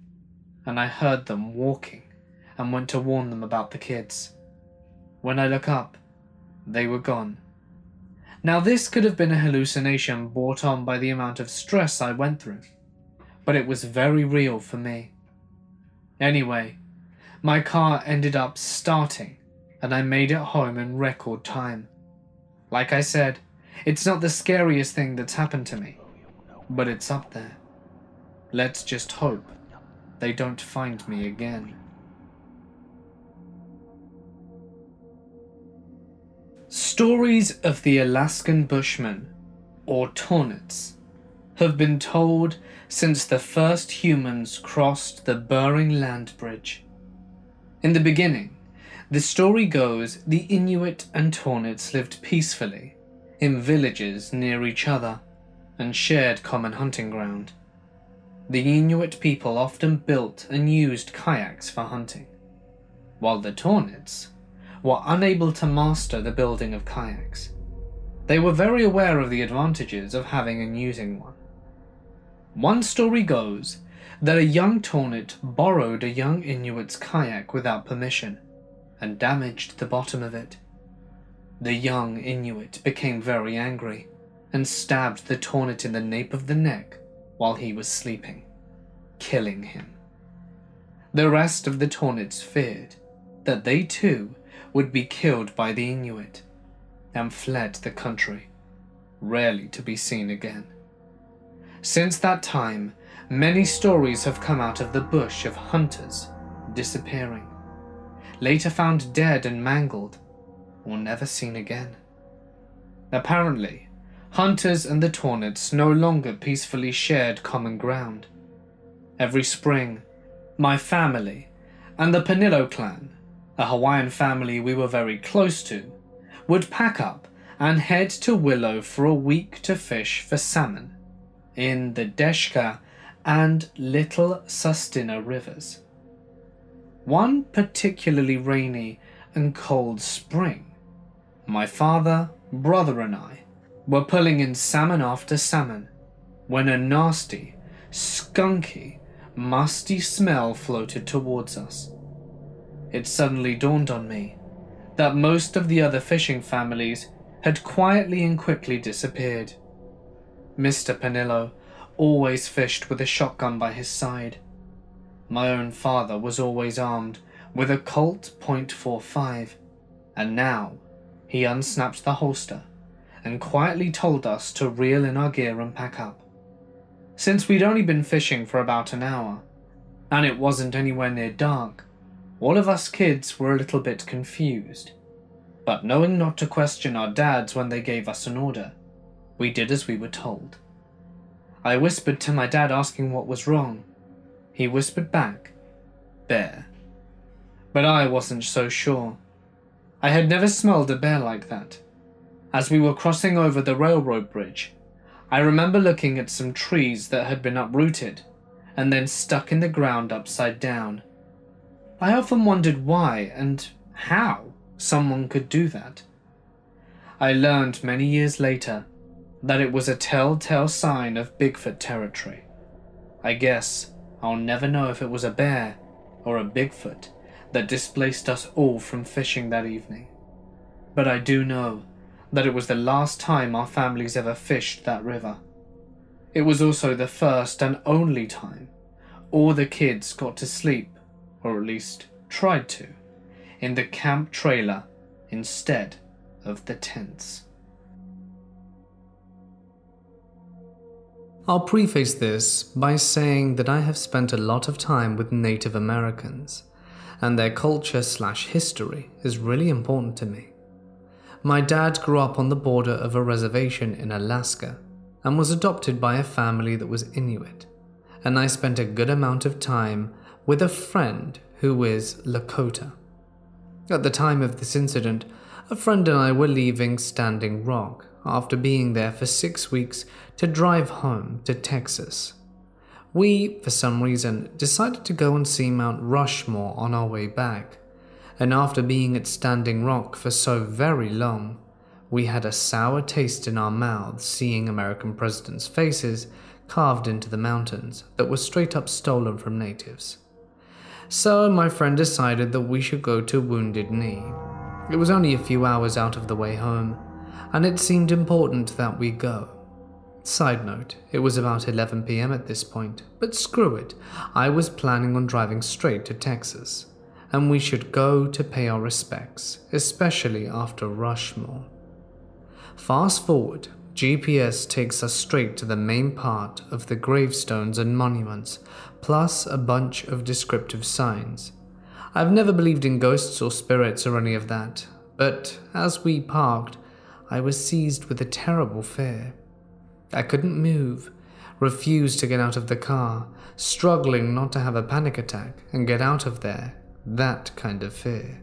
and I heard them walking and went to warn them about the kids. When I look up, they were gone. Now, this could have been a hallucination brought on by the amount of stress I went through, but it was very real for me. Anyway, my car ended up starting, and I made it home in record time. Like I said, it's not the scariest thing that's happened to me, but it's up there. Let's just hope they don't find me again. Stories of the Alaskan Bushmen, or Tornits. have been told since the first humans crossed the Bering Land Bridge. In the beginning, the story goes the Inuit and Tornits lived peacefully in villages near each other and shared common hunting ground. The Inuit people often built and used kayaks for hunting, while the Tornits were unable to master the building of kayaks. They were very aware of the advantages of having and using one. One story goes that a young Tornit borrowed a young Inuit's kayak without permission and damaged the bottom of it. The young Inuit became very angry and stabbed the Tornit in the nape of the neck while he was sleeping, killing him. The rest of the Tornits feared that they too would be killed by the Inuit and fled the country, rarely to be seen again. Since that time, many stories have come out of the bush of hunters disappearing, later found dead and mangled, or never seen again. Apparently, hunters and the Tornits no longer peacefully shared common ground. Every spring, my family and the Panillo clan, a Hawaiian family we were very close to, would pack up and head to Willow for a week to fish for salmon in the Deshka and Little Susitna rivers. One particularly rainy and cold spring, my father, brother, and I were pulling in salmon after salmon when a nasty, skunky, musty smell floated towards us. It suddenly dawned on me that most of the other fishing families had quietly and quickly disappeared. Mr. Panillo always fished with a shotgun by his side. My own father was always armed with a Colt .45, and now he unsnapped the holster and quietly told us to reel in our gear and pack up. Since we'd only been fishing for about an hour, and it wasn't anywhere near dark, all of us kids were a little bit confused. But knowing not to question our dads when they gave us an order, we did as we were told. I whispered to my dad asking what was wrong. He whispered back, Bear. But I wasn't so sure. I had never smelled a bear like that. As we were crossing over the railroad bridge, I remember looking at some trees that had been uprooted and then stuck in the ground upside down. I often wondered why and how someone could do that. I learned many years later that it was a telltale sign of Bigfoot territory. I guess I'll never know if it was a bear or a Bigfoot that displaced us all from fishing that evening. But I do know that it was the last time our families ever fished that river. It was also the first and only time all the kids got to sleep, or at least tried to, in the camp trailer instead of the tents. I'll preface this by saying that I have spent a lot of time with Native Americans, and their culture slash history is really important to me. My dad grew up on the border of a reservation in Alaska and was adopted by a family that was Inuit, and I spent a good amount of time with a friend who is Lakota. At the time of this incident, a friend and I were leaving Standing Rock after being there for six weeks to drive home to Texas. We, for some reason, decided to go and see Mount Rushmore on our way back, and after being at Standing Rock for so very long, we had a sour taste in our mouths seeing American presidents' faces carved into the mountains that were straight up stolen from natives. So my friend decided that we should go to Wounded Knee. It was only a few hours out of the way home, and it seemed important that we go. Side note, it was about 11 pm at this point, but screw it, I was planning on driving straight to Texas, and we should go to pay our respects, especially after Rushmore. Fast forward, GPS takes us straight to the main part of the gravestones and monuments, plus a bunch of descriptive signs. I've never believed in ghosts or spirits or any of that, but as we parked, I was seized with a terrible fear. I couldn't move, refused to get out of the car, struggling not to have a panic attack and get out of there. That kind of fear.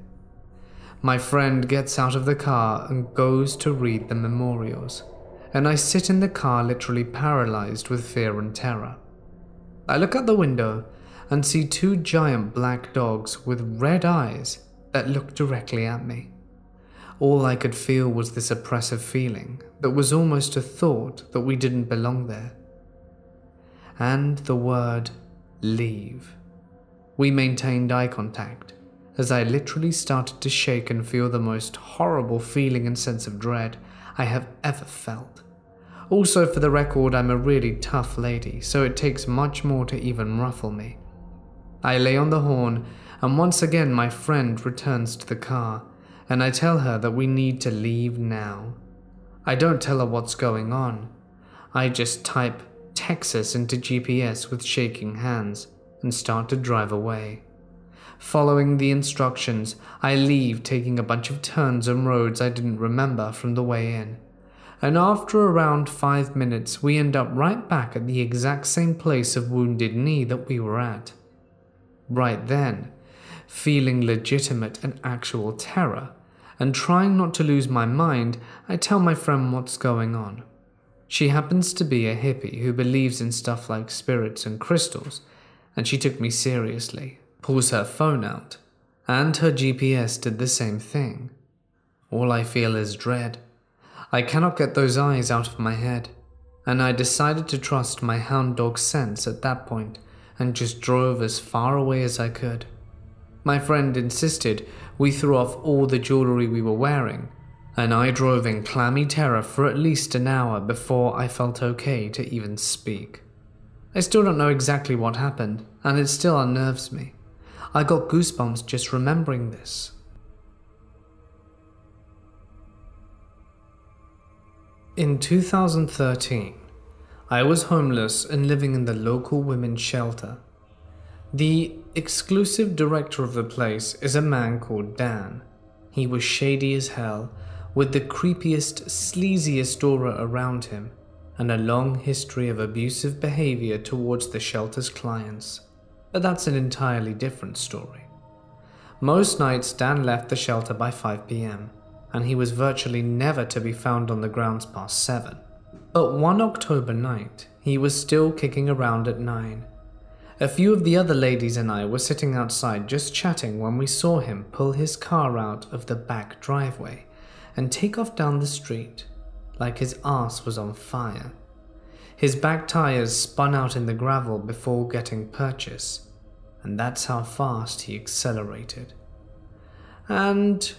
My friend gets out of the car and goes to read the memorials, and I sit in the car literally paralyzed with fear and terror. I look out the window and see two giant black dogs with red eyes that look directly at me. All I could feel was this oppressive feeling that was almost a thought that we didn't belong there. And the word leave. We maintained eye contact as I literally started to shake and feel the most horrible feeling and sense of dread I have ever felt. Also, for the record, I'm a really tough lady, so it takes much more to even ruffle me. I lay on the horn, and once again my friend returns to the car, and I tell her that we need to leave now. I don't tell her what's going on. I just type Texas into GPS with shaking hands and start to drive away. Following the instructions, I leave, taking a bunch of turns and roads I didn't remember from the way in. And after around five minutes, we end up right back at the exact same place of Wounded Knee that we were at. Right then, feeling legitimate and actual terror, and trying not to lose my mind, I tell my friend what's going on. She happens to be a hippie who believes in stuff like spirits and crystals, and she took me seriously, pulls her phone out, and her GPS did the same thing. All I feel is dread. I cannot get those eyes out of my head, and I decided to trust my hound dog sense at that point and just drove as far away as I could. My friend insisted we threw off all the jewelry we were wearing, and I drove in clammy terror for at least an hour before I felt okay to even speak. I still don't know exactly what happened, and it still unnerves me. I got goosebumps just remembering this. In 2013, I was homeless and living in the local women's shelter. The exclusive director of the place is a man called Dan. He was shady as hell, with the creepiest, sleaziest aura around him and a long history of abusive behavior towards the shelter's clients. But that's an entirely different story. Most nights, Dan left the shelter by 5 pm, and he was virtually never to be found on the grounds past 7. But one October night, he was still kicking around at 9. A few of the other ladies and I were sitting outside just chatting when we saw him pull his car out of the back driveway and take off down the street like his ass was on fire. His back tires spun out in the gravel before getting purchase, and that's how fast he accelerated. And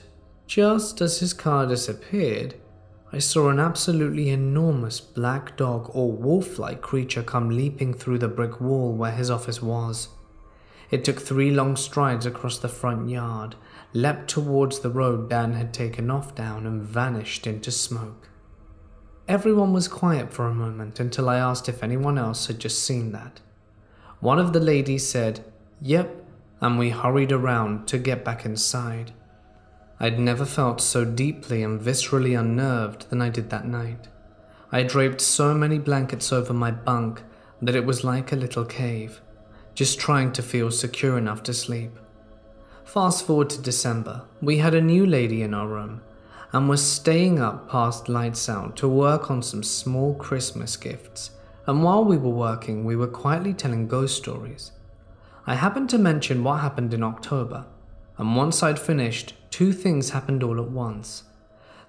just as his car disappeared, I saw an absolutely enormous black dog or wolf like creature come leaping through the brick wall where his office was. It took three long strides across the front yard, leapt towards the road Dan had taken off down, and vanished into smoke. Everyone was quiet for a moment until I asked if anyone else had just seen that. One of the ladies said, Yep, and we hurried around to get back inside. I'd never felt so deeply and viscerally unnerved than I did that night. I draped so many blankets over my bunk that it was like a little cave, just trying to feel secure enough to sleep. Fast forward to December, we had a new lady in our room and was staying up past lights out to work on some small Christmas gifts. And while we were working, we were quietly telling ghost stories. I happened to mention what happened in October, and once I'd finished, two things happened all at once.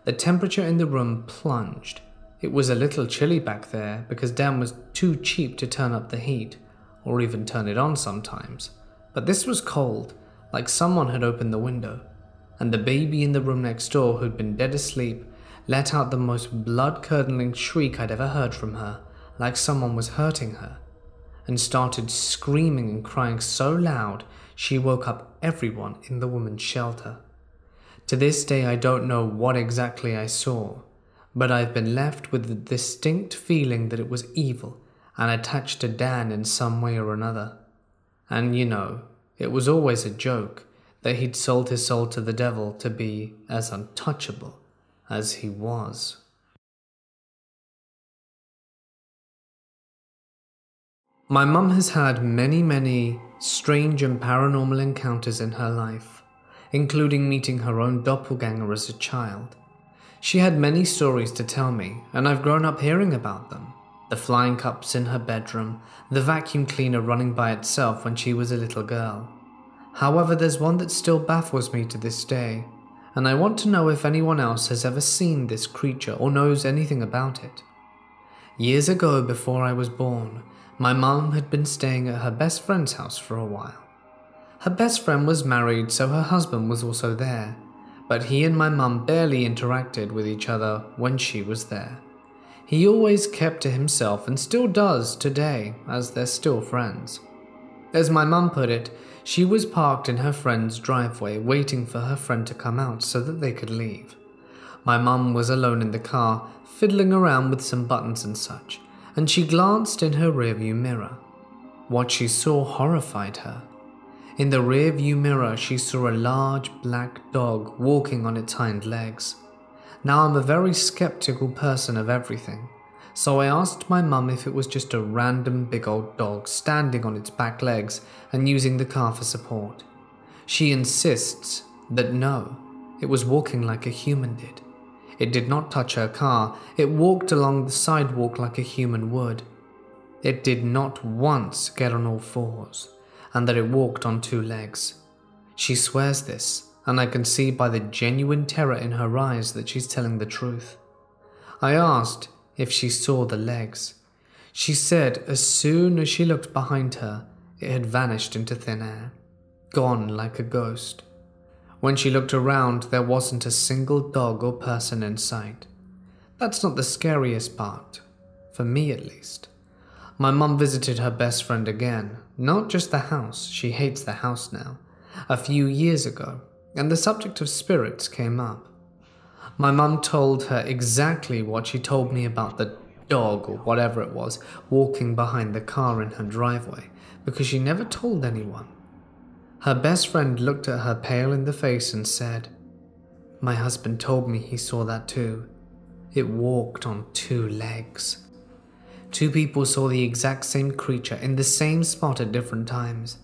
The temperature in the room plunged. It was a little chilly back there because Dan was too cheap to turn up the heat, or even turn it on sometimes. But this was cold, like someone had opened the window and the baby in the room next door, who'd been dead asleep, let out the most blood curdling shriek I'd ever heard from her, like someone was hurting her, and started screaming and crying so loud she woke up everyone in the woman's shelter. To this day, I don't know what exactly I saw, but I've been left with the distinct feeling that it was evil and attached to Dan in some way or another. And you know, it was always a joke that he'd sold his soul to the devil to be as untouchable as he was. My mum has had many, many strange and paranormal encounters in her life, including meeting her own doppelganger as a child. She had many stories to tell me, and I've grown up hearing about them. The flying cups in her bedroom, the vacuum cleaner running by itself when she was a little girl. However, there's one that still baffles me to this day, and I want to know if anyone else has ever seen this creature or knows anything about it. Years ago, before I was born, my mum had been staying at her best friend's house for a while. Her best friend was married, so her husband was also there, but he and my mum barely interacted with each other when she was there. He always kept to himself and still does today, as they're still friends. As my mum put it, she was parked in her friend's driveway waiting for her friend to come out so that they could leave. My mum was alone in the car, fiddling around with some buttons and such and she glanced in her rearview mirror. What she saw horrified her. In the rearview mirror, she saw a large black dog walking on its hind legs. Now, I'm a very skeptical person of everything, so I asked my mum if it was just a random big old dog standing on its back legs and using the car for support. She insists that no, it was walking like a human did. It did not touch her car, it walked along the sidewalk like a human would. It did not once get on all fours, and that it walked on two legs. She swears this, and I can see by the genuine terror in her eyes that she's telling the truth. I asked if she saw the legs. She said as soon as she looked behind her, it had vanished into thin air, gone like a ghost. When she looked around, there wasn't a single dog or person in sight. That's not the scariest part, for me at least. My mum visited her best friend again, not just the house, she hates the house now, a few years ago, and the subject of spirits came up. My mum told her exactly what she told me about the dog or whatever it was walking behind the car in her driveway because she never told anyone. Her best friend looked at her pale in the face and said, My husband told me he saw that too. It walked on two legs. Two people saw the exact same creature in the same spot at different times.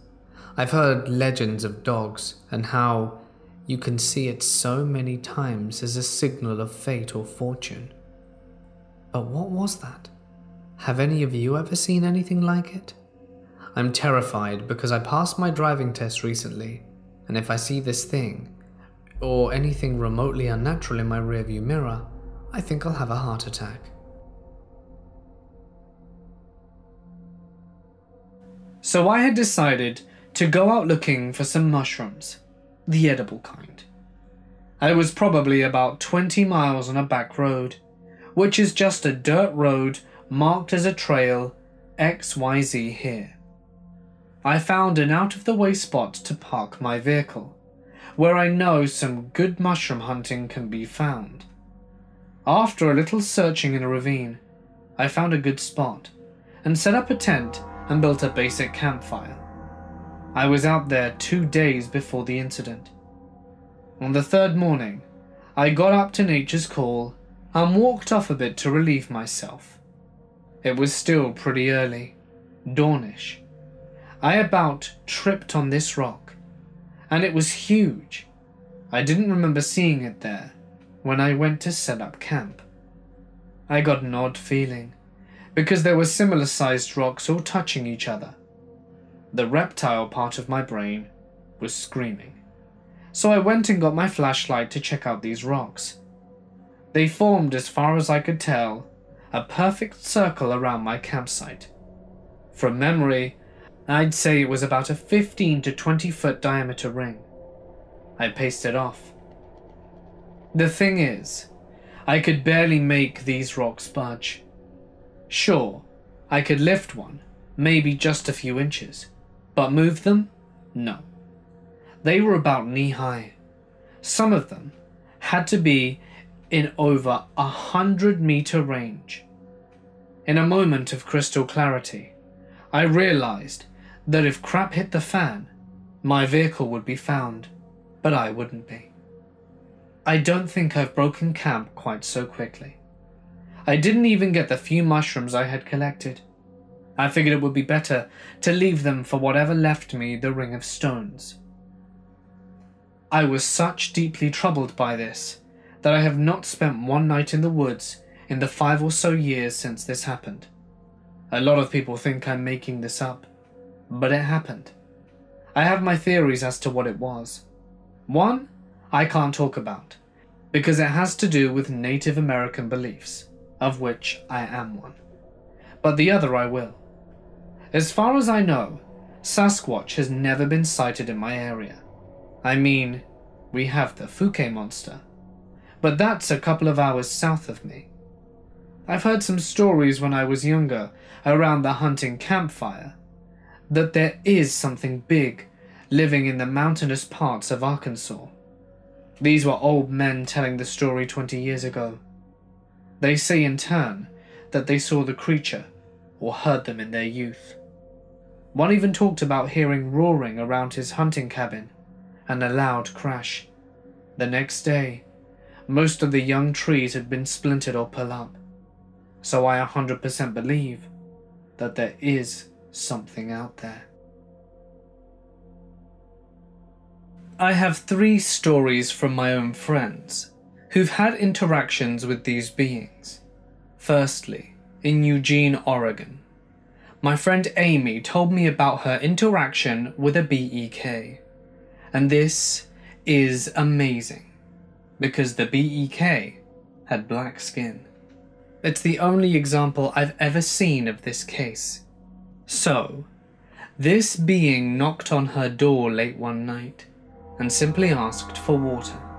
I've heard legends of dogs and how you can see it so many times as a signal of fate or fortune. But what was that? Have any of you ever seen anything like it? I'm terrified because I passed my driving test recently, and if I see this thing, or anything remotely unnatural in my rearview mirror, I think I'll have a heart attack. So I had decided to go out looking for some mushrooms, the edible kind. I was probably about 20 miles on a back road, which is just a dirt road marked as a trail XYZ here. I found an out of the way spot to park my vehicle, where I know some good mushroom hunting can be found. After a little searching in a ravine, I found a good spot and set up a tent and built a basic campfire. I was out there two days before the incident. On the third morning, I got up to nature's call and walked off a bit to relieve myself. It was still pretty early, dawnish, I about tripped on this rock, and it was huge. I didn't remember seeing it there when I went to set up camp. I got an odd feeling, because there were similar sized rocks all touching each other. The reptile part of my brain was screaming. So I went and got my flashlight to check out these rocks. They formed, as far as I could tell, a perfect circle around my campsite. From memory, I'd say it was about a 15 to 20 foot diameter ring. I paced it off. The thing is, I could barely make these rocks budge. Sure, I could lift one, maybe just a few inches, but move them? No. They were about knee high. Some of them had to be in over a hundred meter range. In a moment of crystal clarity, I realized that if crap hit the fan, my vehicle would be found, but I wouldn't be. I don't think I've broken camp quite so quickly. I didn't even get the few mushrooms I had collected. I figured it would be better to leave them for whatever left me the Ring of Stones. I was such deeply troubled by this that I have not spent one night in the woods in the five or so years since this happened. A lot of people think I'm making this up, but it happened. I have my theories as to what it was. One, I can't talk about, because it has to do with Native American beliefs, of which I am one. But the other I will. As far as I know, Sasquatch has never been sighted in my area. I mean, we have the Fouke monster, but that's a couple of hours south of me. I've heard some stories when I was younger, around the hunting campfire, that there is something big living in the mountainous parts of Arkansas. These were old men telling the story 20 years ago. They say in turn that they saw the creature or heard them in their youth. One even talked about hearing roaring around his hunting cabin and a loud crash. The next day, most of the young trees had been splintered or pulled up, so I 100% believe that there is something out there. I have three stories from my own friends who've had interactions with these beings. Firstly, in Eugene, Oregon, my friend Amy told me about her interaction with a BEK. And this is amazing because the BEK had black skin. It's the only example I've ever seen of this case. So, this being knocked on her door late one night and simply asked for water.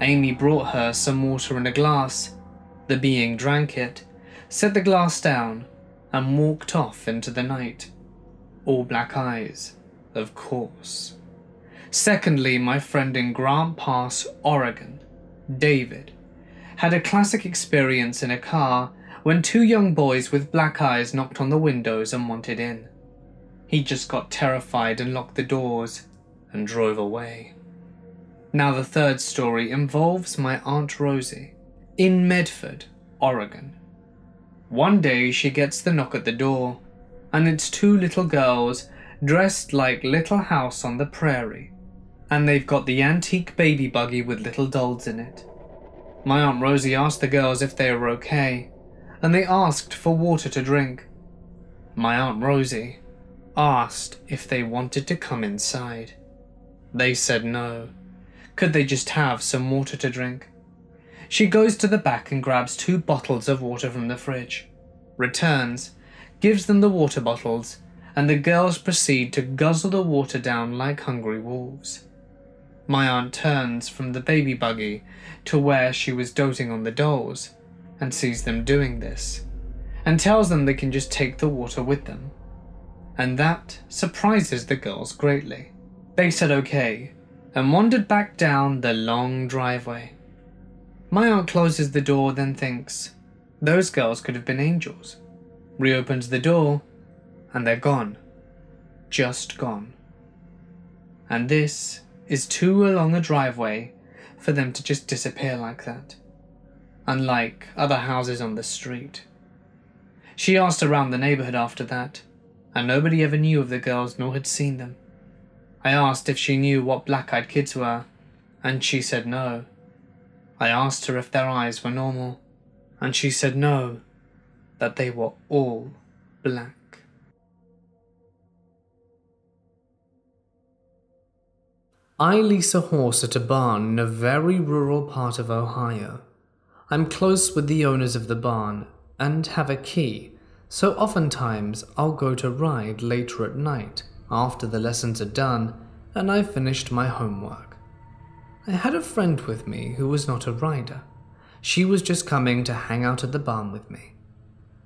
Amy brought her some water in a glass. The being drank it, set the glass down, and walked off into the night. All black eyes, of course. Secondly, my friend in Grants Pass, Oregon, David, had a classic experience in a car when two young boys with black eyes knocked on the windows and wanted in. He just got terrified and locked the doors and drove away. Now, the third story involves my Aunt Rosie in Medford, Oregon. One day she gets the knock at the door, and it's two little girls dressed like Little House on the Prairie, and they've got the antique baby buggy with little dolls in it. My Aunt Rosie asked the girls if they were okay, and they asked for water to drink. My Aunt Rosie asked if they wanted to come inside. They said no. Could they just have some water to drink? She goes to the back and grabs two bottles of water from the fridge, returns, gives them the water bottles, and the girls proceed to guzzle the water down like hungry wolves. My aunt turns from the baby buggy to where she was doting on the dolls and sees them doing this, and tells them they can just take the water with them. And that surprises the girls greatly. They said okay and wandered back down the long driveway. My aunt closes the door, then thinks, those girls could have been angels. Reopens the door, and they're gone. Just gone. And this is too along a driveway for them to just disappear like that. Unlike other houses on the street. She asked around the neighborhood after that, and nobody ever knew of the girls nor had seen them. I asked if she knew what black eyed kids were, and she said no. I asked her if their eyes were normal, and she said no, that they were all black. I lease a horse at a barn in a very rural part of Ohio. I'm close with the owners of the barn and have a key, so oftentimes I'll go to ride later at night after the lessons are done and I've finished my homework. I had a friend with me who was not a rider. She was just coming to hang out at the barn with me.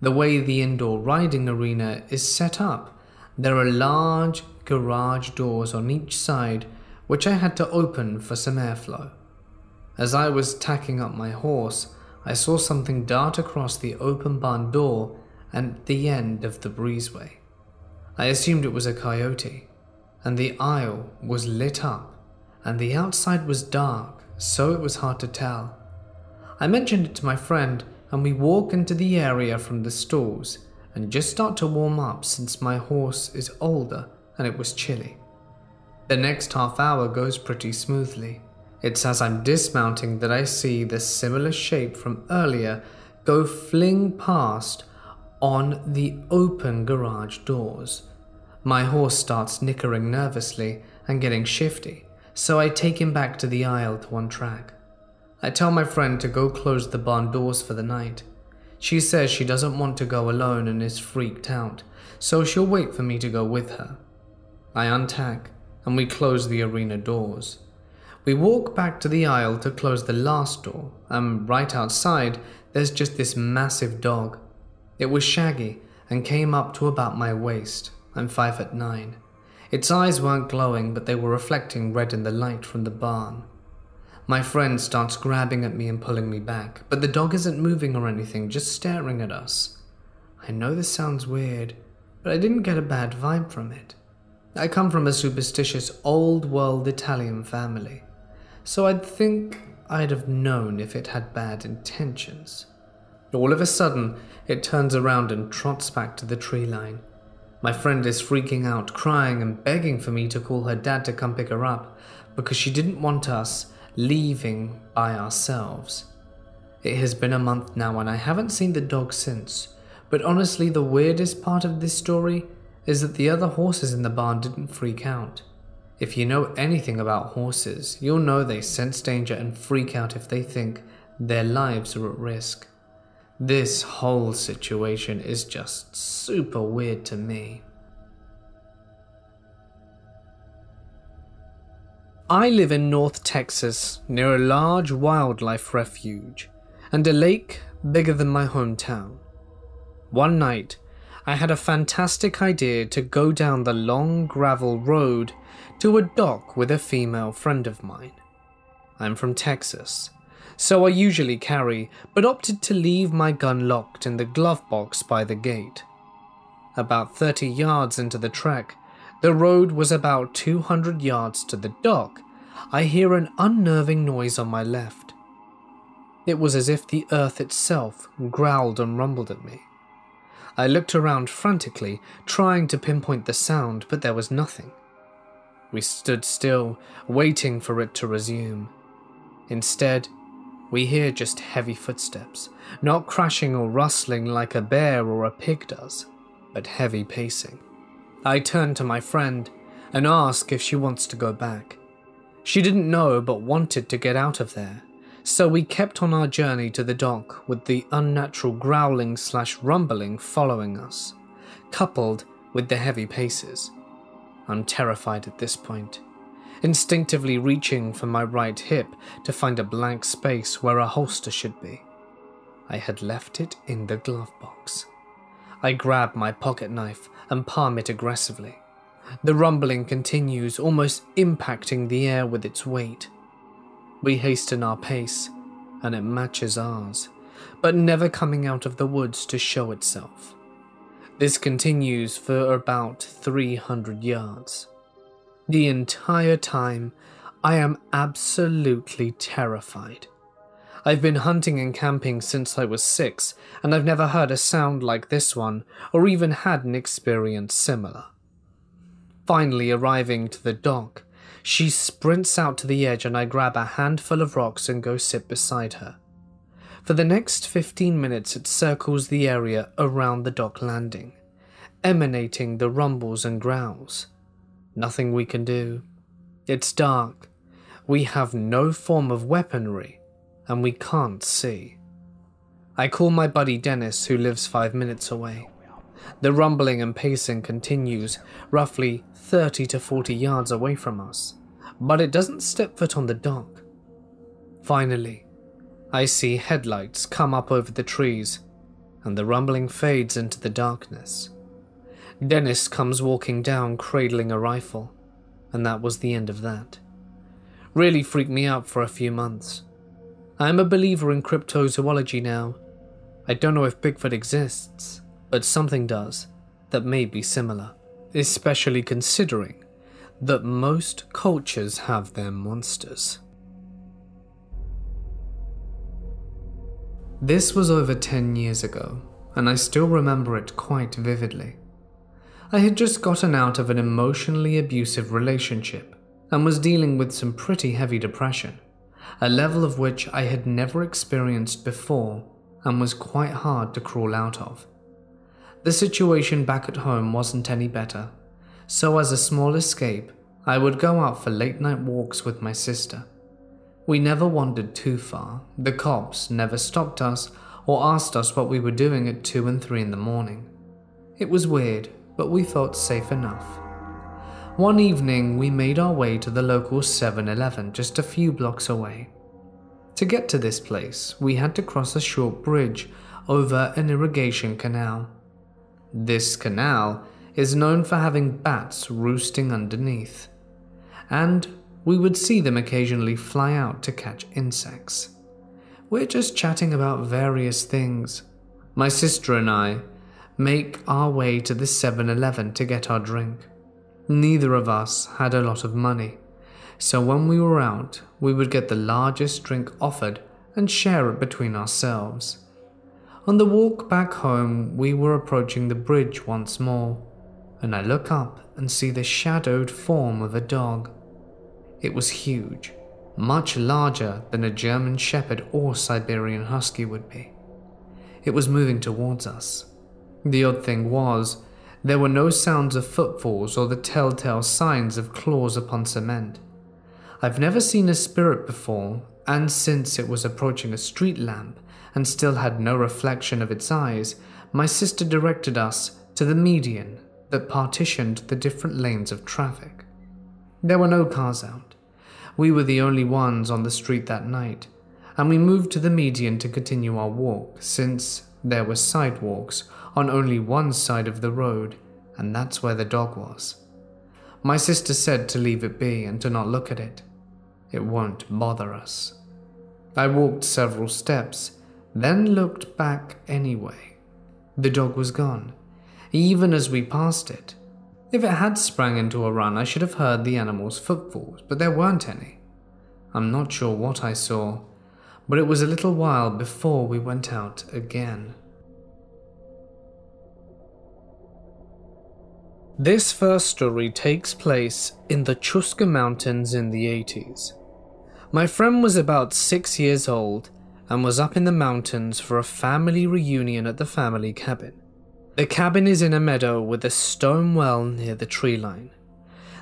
The way the indoor riding arena is set up, there are large garage doors on each side which I had to open for some airflow. As I was tacking up my horse, I saw something dart across the open barn door and the end of the breezeway. I assumed it was a coyote, and the aisle was lit up, and the outside was dark, so it was hard to tell. I mentioned it to my friend, and we walk into the area from the stalls, and just start to warm up since my horse is older and it was chilly. The next half hour goes pretty smoothly. It's as I'm dismounting that I see the similar shape from earlier go fling past on the open garage doors. My horse starts nickering nervously and getting shifty, so I take him back to the aisle to untack. I tell my friend to go close the barn doors for the night. She says she doesn't want to go alone and is freaked out, so she'll wait for me to go with her. I untack and we close the arena doors. We walk back to the aisle to close the last door, and right outside, there's just this massive dog. It was shaggy and came up to about my waist. I'm five foot nine. Its eyes weren't glowing, but they were reflecting red in the light from the barn. My friend starts grabbing at me and pulling me back, but the dog isn't moving or anything, just staring at us. I know this sounds weird, but I didn't get a bad vibe from it. I come from a superstitious old world Italian family so I'd think I'd have known if it had bad intentions. All of a sudden, it turns around and trots back to the tree line. My friend is freaking out, crying and begging for me to call her dad to come pick her up because she didn't want us leaving by ourselves. It has been a month now and I haven't seen the dog since, but honestly, the weirdest part of this story is that the other horses in the barn didn't freak out. If you know anything about horses, you'll know they sense danger and freak out if they think their lives are at risk. This whole situation is just super weird to me. I live in North Texas near a large wildlife refuge and a lake bigger than my hometown. One night, I had a fantastic idea to go down the long gravel road to a dock with a female friend of mine. I'm from Texas, so I usually carry, but opted to leave my gun locked in the glove box by the gate. About 30 yards into the trek, the road was about 200 yards to the dock. I hear an unnerving noise on my left. It was as if the earth itself growled and rumbled at me. I looked around frantically, trying to pinpoint the sound, but there was nothing. We stood still, waiting for it to resume. Instead, we hear just heavy footsteps, not crashing or rustling like a bear or a pig does, but heavy pacing. I turn to my friend and ask if she wants to go back. She didn't know but wanted to get out of there, so we kept on our journey to the dock with the unnatural growling slash rumbling following us, coupled with the heavy paces. I'm terrified at this point, instinctively reaching for my right hip to find a blank space where a holster should be. I had left it in the glove box. I grab my pocket knife and palm it aggressively. The rumbling continues, almost impacting the air with its weight. We hasten our pace, and it matches ours, but never coming out of the woods to show itself. This continues for about 300 yards. The entire time, I am absolutely terrified. I've been hunting and camping since I was six, and I've never heard a sound like this one, or even had an experience similar. Finally arriving to the dock, she sprints out to the edge and I grab a handful of rocks and go sit beside her. For the next 15 minutes, it circles the area around the dock landing, emanating the rumbles and growls. Nothing we can do. It's dark. We have no form of weaponry, and we can't see. I call my buddy Dennis, who lives five minutes away. The rumbling and pacing continues, roughly 30 to 40 yards away from us, but it doesn't step foot on the dock. Finally, I see headlights come up over the trees, and the rumbling fades into the darkness. Dennis comes walking down cradling a rifle, and that was the end of that. Really freaked me out for a few months. I am a believer in cryptozoology now. I don't know if Bigfoot exists, but something does that may be similar, especially considering that most cultures have their monsters. This was over 10 years ago. and I still remember it quite vividly. I had just gotten out of an emotionally abusive relationship and was dealing with some pretty heavy depression, a level of which I had never experienced before and was quite hard to crawl out of. The situation back at home wasn't any better, so as a small escape, I would go out for late night walks with my sister. We never wandered too far, the cops never stopped us or asked us what we were doing at 2 and 3 in the morning. It was weird, but we felt safe enough. One evening, we made our way to the local 7 Eleven just a few blocks away. To get to this place, we had to cross a short bridge over an irrigation canal. This canal is known for having bats roosting underneath, and we would see them occasionally fly out to catch insects. We're just chatting about various things. My sister and I make our way to the 7 Eleven to get our drink. Neither of us had a lot of money, so when we were out, we would get the largest drink offered and share it between ourselves. On the walk back home, we were approaching the bridge once more, and I look up and see the shadowed form of a dog. It was huge, much larger than a German Shepherd or Siberian Husky would be. It was moving towards us. The odd thing was, there were no sounds of footfalls or the telltale signs of claws upon cement. I've never seen a spirit before, and since it was approaching a street lamp and still had no reflection of its eyes, my sister directed us to the median that partitioned the different lanes of traffic. There were no cars out. We were the only ones on the street that night, and we moved to the median to continue our walk since there were sidewalks on only one side of the road, and that's where the dog was. My sister said to leave it be and to not look at it. It won't bother us. I walked several steps, then looked back anyway. The dog was gone, even as we passed it. If it had sprang into a run, I should have heard the animal's footfalls, but there weren't any. I'm not sure what I saw, but it was a little while before we went out again. This first story takes place in the Chuska Mountains in the 80s. My friend was about six years old and was up in the mountains for a family reunion at the family cabin. The cabin is in a meadow with a stone well near the tree line.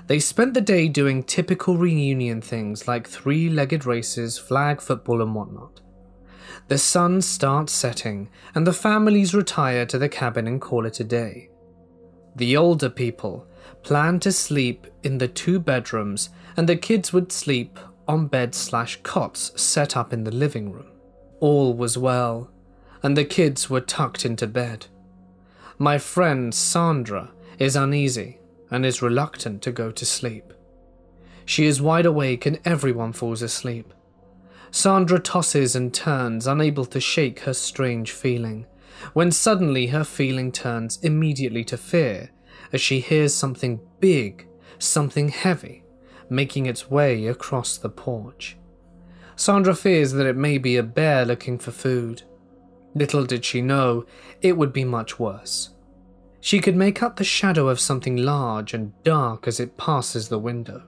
They spent the day doing typical reunion things like three legged races, flag football, and whatnot. The sun starts setting, and the families retire to the cabin and call it a day. The older people planned to sleep in the two bedrooms, and the kids would sleep on beds slash cots set up in the living room. All was well, and the kids were tucked into bed. My friend Sandra is uneasy and is reluctant to go to sleep. She is wide awake and everyone falls asleep. Sandra tosses and turns, unable to shake her strange feeling when suddenly her feeling turns immediately to fear as she hears something big, something heavy, making its way across the porch. Sandra fears that it may be a bear looking for food. Little did she know, it would be much worse. She could make out the shadow of something large and dark as it passes the window.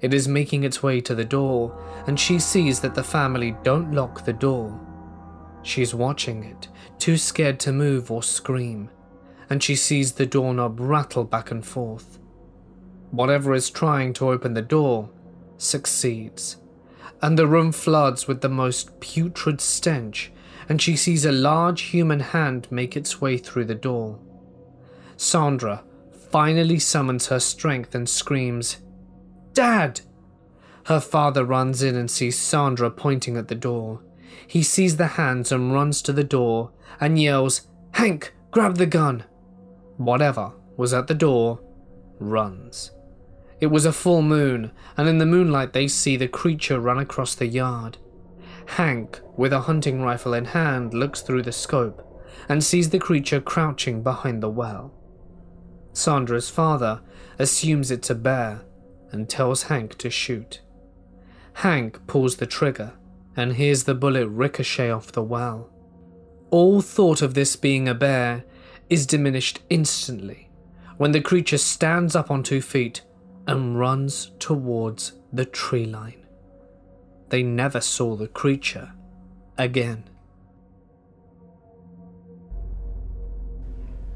It is making its way to the door, and she sees that the family don't lock the door. She's watching it, too scared to move or scream, and she sees the doorknob rattle back and forth. Whatever is trying to open the door succeeds, and the room floods with the most putrid stench, and she sees a large human hand make its way through the door. Sandra finally summons her strength and screams, Dad! Her father runs in and sees Sandra pointing at the door. He sees the hands and runs to the door and yells, Hank, grab the gun! Whatever was at the door runs. It was a full moon, and in the moonlight they see the creature run across the yard. Hank, with a hunting rifle in hand, looks through the scope and sees the creature crouching behind the well. Sandra's father assumes it's a bear and tells Hank to shoot. Hank pulls the trigger and hears the bullet ricochet off the well. all thought of this being a bear is diminished instantly when the creature stands up on two feet and runs towards the tree line. They never saw the creature again.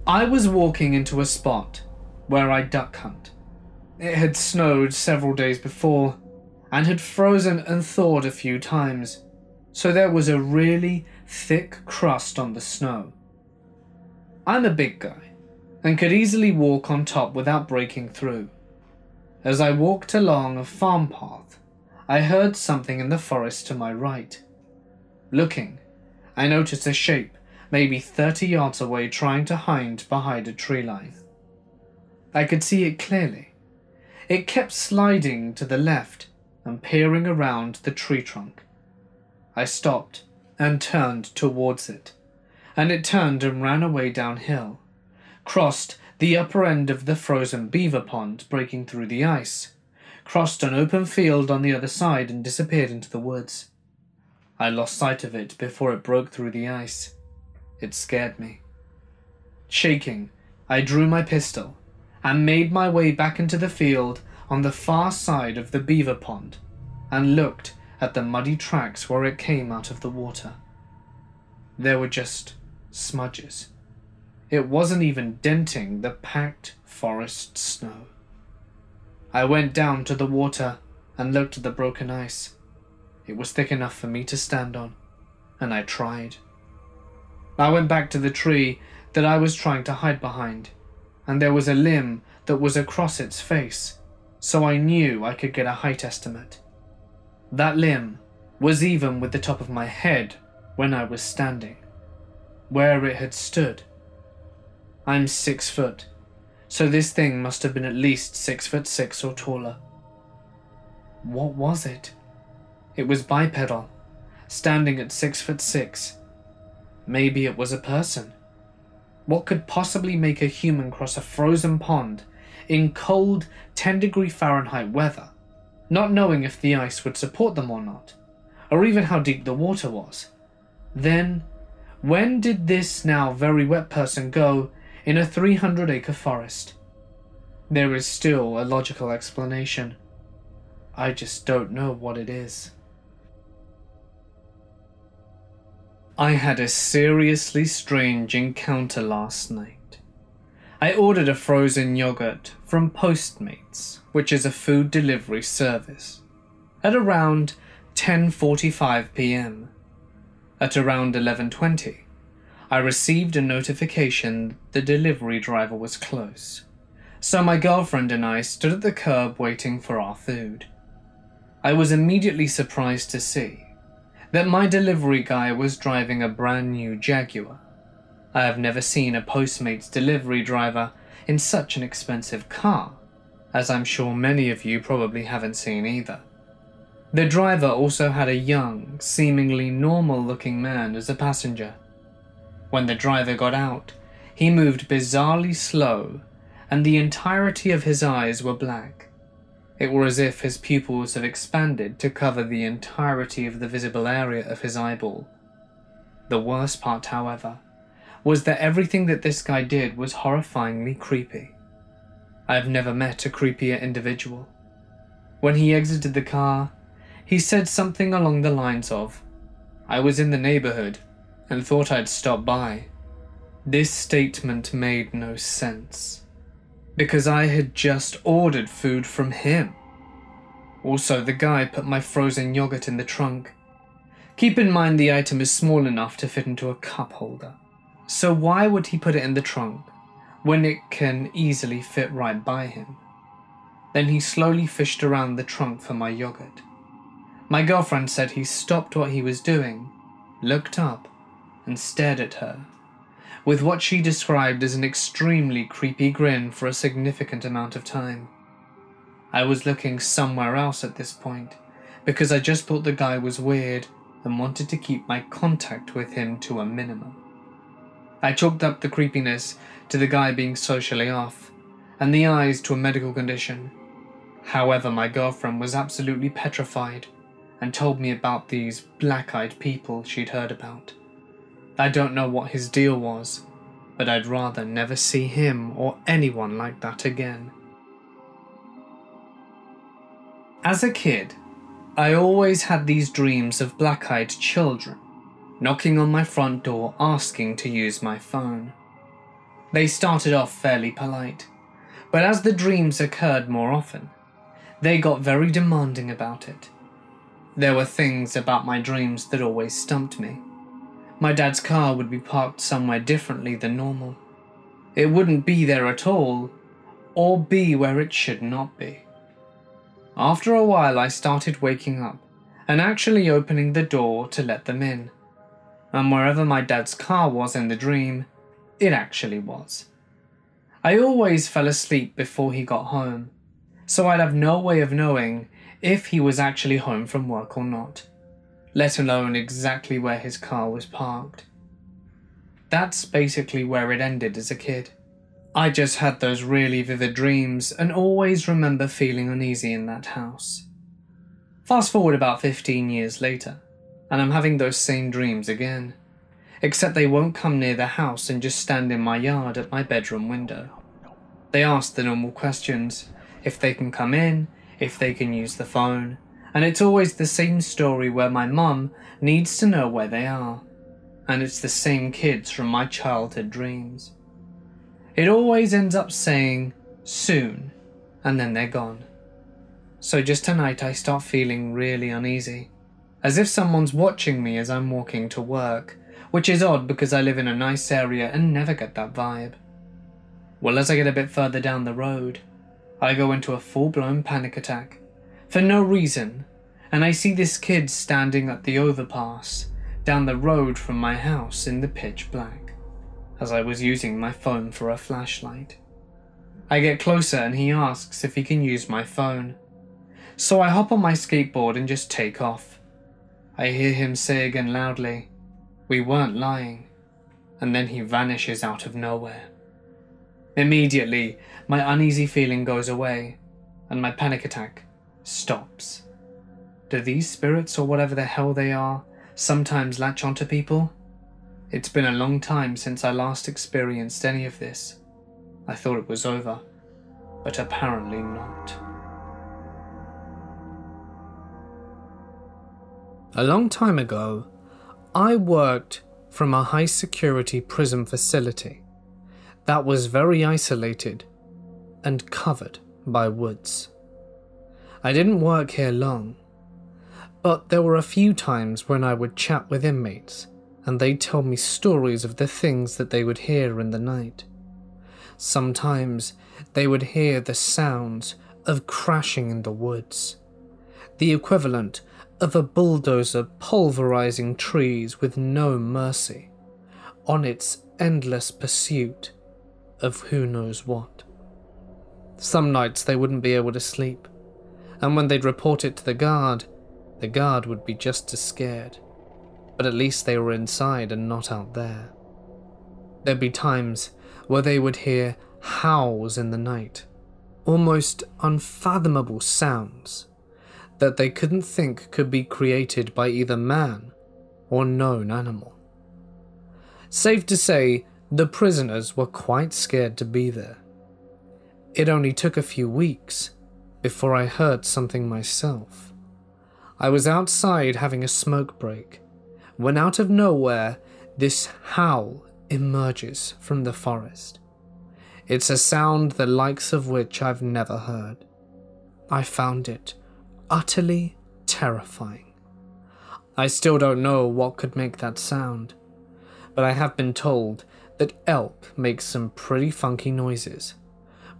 I was walking into a spot where I duck hunt. It had snowed several days before and had frozen and thawed a few times, so there was a really thick crust on the snow. I'm a big guy and could easily walk on top without breaking through. As I walked along a farm path, I heard something in the forest to my right. Looking, I noticed a shape maybe 30 yards away trying to hide behind a tree line. I could see it clearly. It kept sliding to the left and peering around the tree trunk. I stopped and turned towards it, and it turned and ran away downhill, crossed the upper end of the frozen beaver pond breaking through the ice, crossed an open field on the other side and disappeared into the woods. I lost sight of it before it broke through the ice. It scared me. Shaking, I drew my pistol and made my way back into the field on the far side of the beaver pond and looked at the muddy tracks where it came out of the water. There were just smudges. It wasn't even denting the packed forest snow. I went down to the water and looked at the broken ice. It was thick enough for me to stand on, and I tried. I went back to the tree that I was trying to hide behind, and there was a limb that was across its face, so I knew I could get a height estimate. That limb was even with the top of my head when I was standing, where it had stood. I'm six foot, so this thing must have been at least six foot six or taller. What was it? It was bipedal, standing at six foot six Maybe it was a person. What could possibly make a human cross a frozen pond in cold 10 degree Fahrenheit weather, not knowing if the ice would support them or not, or even how deep the water was? Then, when did this now very wet person go in a 300 acre forest? There is still a logical explanation. I just don't know what it is. I had a seriously strange encounter last night. I ordered a frozen yogurt from Postmates, which is a food delivery service, at around 10:45 p.m. At around 11:20, I received a notification the delivery driver was close. So my girlfriend and I stood at the curb waiting for our food. I was immediately surprised to see that my delivery guy was driving a brand new Jaguar. I have never seen a Postmates delivery driver in such an expensive car, as I'm sure many of you probably haven't seen either. The driver also had a young, seemingly normal looking man as a passenger. When the driver got out, he moved bizarrely slow, and the entirety of his eyes were black. It were as if his pupils have expanded to cover the entirety of the visible area of his eyeball. The worst part, however, was that everything that this guy did was horrifyingly creepy. I have never met a creepier individual. When he exited the car, he said something along the lines of, I was in the neighborhood and thought I'd stop by. This statement made no sense because I had just ordered food from him. Also, the guy put my frozen yogurt in the trunk. Keep in mind the item is small enough to fit into a cup holder. So why would he put it in the trunk when it can easily fit right by him? Then he slowly fished around the trunk for my yogurt. My girlfriend said he stopped what he was doing, looked up, and stared at her with what she described as an extremely creepy grin for a significant amount of time. I was looking somewhere else at this point, because I just thought the guy was weird and wanted to keep my contact with him to a minimum. I chalked up the creepiness to the guy being socially off, and the eyes to a medical condition. However, my girlfriend was absolutely petrified and told me about these black eyed people she'd heard about. I don't know what his deal was, but I'd rather never see him or anyone like that again. As a kid, I always had these dreams of black eyed children knocking on my front door asking to use my phone. They started off fairly polite, but as the dreams occurred more often, they got very demanding about it. There were things about my dreams that always stumped me. My dad's car would be parked somewhere differently than normal. It wouldn't be there at all, or be where it should not be. After a while, I started waking up and actually opening the door to let them in. And wherever my dad's car was in the dream, it actually was. I always fell asleep before he got home, so I'd have no way of knowing if he was actually home from work or not, let alone exactly where his car was parked. That's basically where it ended as a kid. I just had those really vivid dreams and always remember feeling uneasy in that house. Fast forward about 15 years later, and I'm having those same dreams again, except they won't come near the house and just stand in my yard at my bedroom window. They ask the normal questions if they can come in, if they can use the phone, and it's always the same story where my mum needs to know where they are, and it's the same kids from my childhood dreams. It always ends up saying soon, and then they're gone. So just tonight I start feeling really uneasy, as if someone's watching me as I'm walking to work, which is odd because I live in a nice area and never get that vibe. Well, as I get a bit further down the road, I go into a full blown panic attack for no reason, and I see this kid standing at the overpass down the road from my house in the pitch black as I was using my phone for a flashlight. I get closer and he asks if he can use my phone. So I hop on my skateboard and just take off. I hear him say again loudly, We weren't lying. And then he vanishes out of nowhere. Immediately, my uneasy feeling goes away and my panic attack stops. Do these spirits or whatever the hell they are sometimes latch onto people? It's been a long time since I last experienced any of this. I thought it was over, but apparently not. A long time ago, I worked from a high security prison facility that was very isolated and covered by woods. I didn't work here long, but there were a few times when I would chat with inmates and they'd tell me stories of the things that they would hear in the night. Sometimes they would hear the sounds of crashing in the woods, the equivalent of a bulldozer pulverizing trees with no mercy, on its endless pursuit of who knows what. Some nights they wouldn't be able to sleep, and when they'd report it to the guard, the guard would be just as scared but at least they were inside and not out there. There'd be times where they would hear howls in the night, almost unfathomable sounds that they couldn't think could be created by either man or known animal. Safe to say, the prisoners were quite scared to be there. It only took a few weeks before I heard something myself. I was outside having a smoke break when out of nowhere, this howl emerges from the forest. It's a sound the likes of which I've never heard. I found it utterly terrifying. I still don't know what could make that sound, but I have been told that elk makes some pretty funky noises.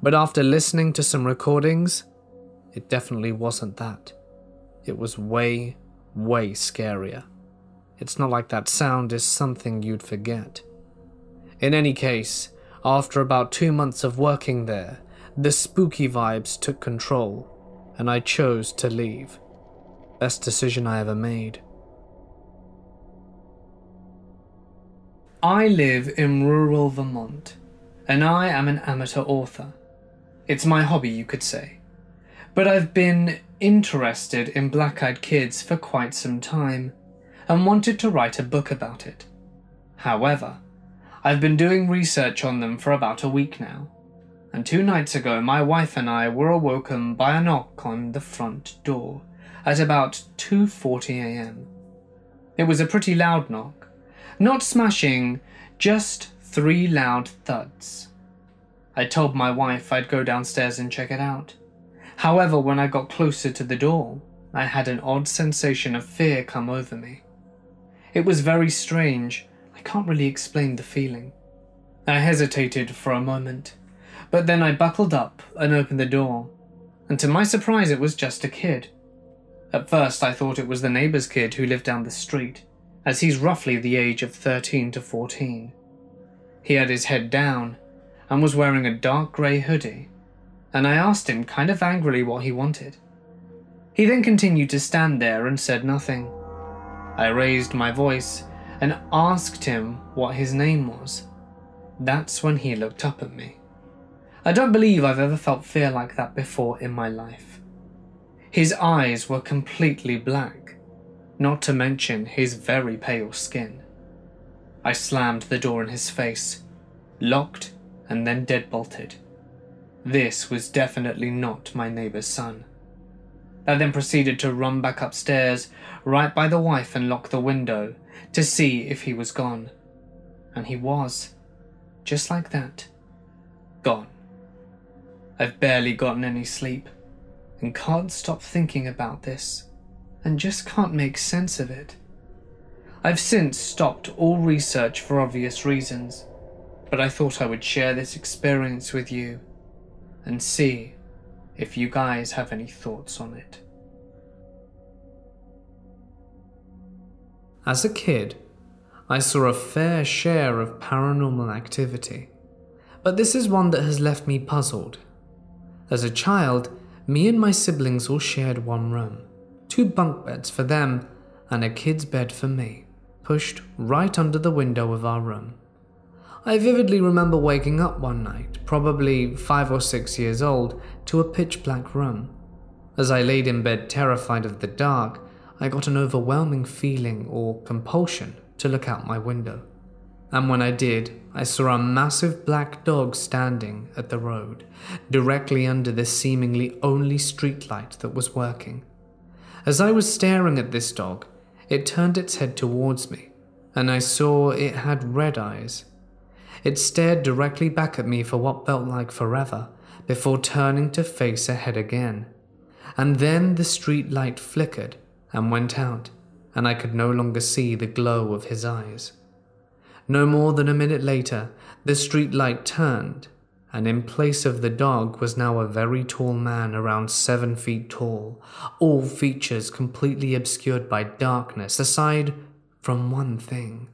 But after listening to some recordings, it definitely wasn't that. It was way, way scarier. It's not like that sound is something you'd forget. In any case, after about two months of working there, the spooky vibes took control, and I chose to leave. Best decision I ever made. I live in rural Vermont, and I am an amateur author. It's my hobby, you could say. But I've been interested in black eyed kids for quite some time and wanted to write a book about it. However, I've been doing research on them for about a week now, and two nights ago my wife and I were awoken by a knock on the front door at about 2:40 a.m. It was a pretty loud knock, not smashing, just three loud thuds. I told my wife I'd go downstairs and check it out. However, when I got closer to the door, I had an odd sensation of fear come over me. It was very strange. I can't really explain the feeling. I hesitated for a moment, but then I buckled up and opened the door, and to my surprise, it was just a kid. At first, I thought it was the neighbor's kid who lived down the street, as he's roughly the age of 13 to 14. He had his head down and was wearing a dark grey hoodie, and I asked him kind of angrily what he wanted. He then continued to stand there and said nothing. I raised my voice and asked him what his name was. That's when he looked up at me. I don't believe I've ever felt fear like that before in my life. His eyes were completely black, not to mention his very pale skin. I slammed the door in his face, locked, and then deadbolted. This was definitely not my neighbor's son. I then proceeded to run back upstairs, right by the wife, and lock the window to see if he was gone. And he was. Just like that. Gone. I've barely gotten any sleep and can't stop thinking about this and just can't make sense of it. I've since stopped all research for obvious reasons, but I thought I would share this experience with you and see if you guys have any thoughts on it. As a kid, I saw a fair share of paranormal activity, but this is one that has left me puzzled. As a child, me and my siblings all shared one room, two bunk beds for them, and a kid's bed for me, pushed right under the window of our room. I vividly remember waking up one night, probably five or six years old, to a pitch black room. As I laid in bed terrified of the dark, I got an overwhelming feeling or compulsion to look out my window. And when I did, I saw a massive black dog standing at the road, directly under the seemingly only streetlight that was working. As I was staring at this dog, it turned its head towards me, and I saw it had red eyes it stared directly back at me for what felt like forever, before turning to face ahead again. And then the street light flickered and went out, and I could no longer see the glow of his eyes. No more than a minute later, the street light turned, and in place of the dog was now a very tall man around seven feet tall, all features completely obscured by darkness, aside from one thing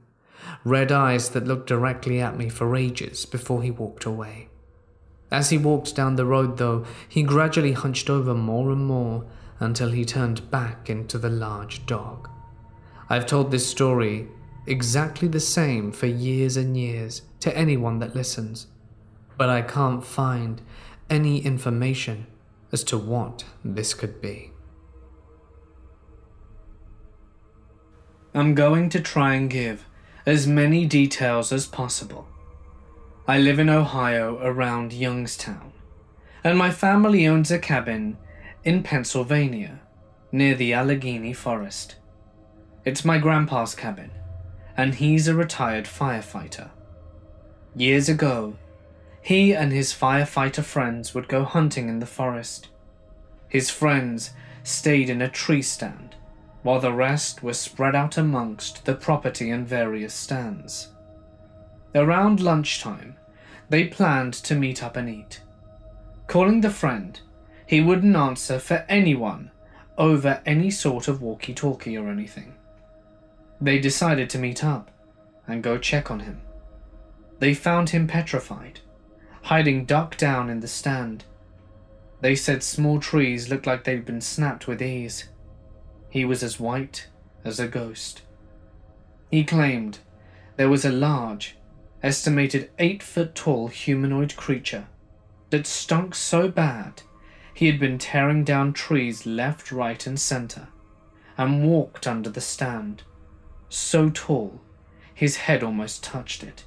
red eyes that looked directly at me for ages before he walked away. As he walked down the road, though, he gradually hunched over more and more until he turned back into the large dog. I've told this story exactly the same for years and years to anyone that listens, but I can't find any information as to what this could be. I'm going to try and give as many details as possible. I live in Ohio around Youngstown, and my family owns a cabin in Pennsylvania near the Allegheny Forest. It's my grandpa's cabin, and he's a retired firefighter. Years ago, he and his firefighter friends would go hunting in the forest. His friends stayed in a tree stand while the rest were spread out amongst the property in various stands. Around lunchtime, they planned to meet up and eat. Calling the friend, he wouldn't answer for anyone over any sort of walkie talkie or anything. They decided to meet up and go check on him. They found him petrified, hiding duck down in the stand. They said small trees looked like they'd been snapped with ease. He was as white as a ghost. He claimed there was a large, estimated eight foot tall humanoid creature that stunk so bad he had been tearing down trees left, right, and center and walked under the stand. So tall, His head almost touched it.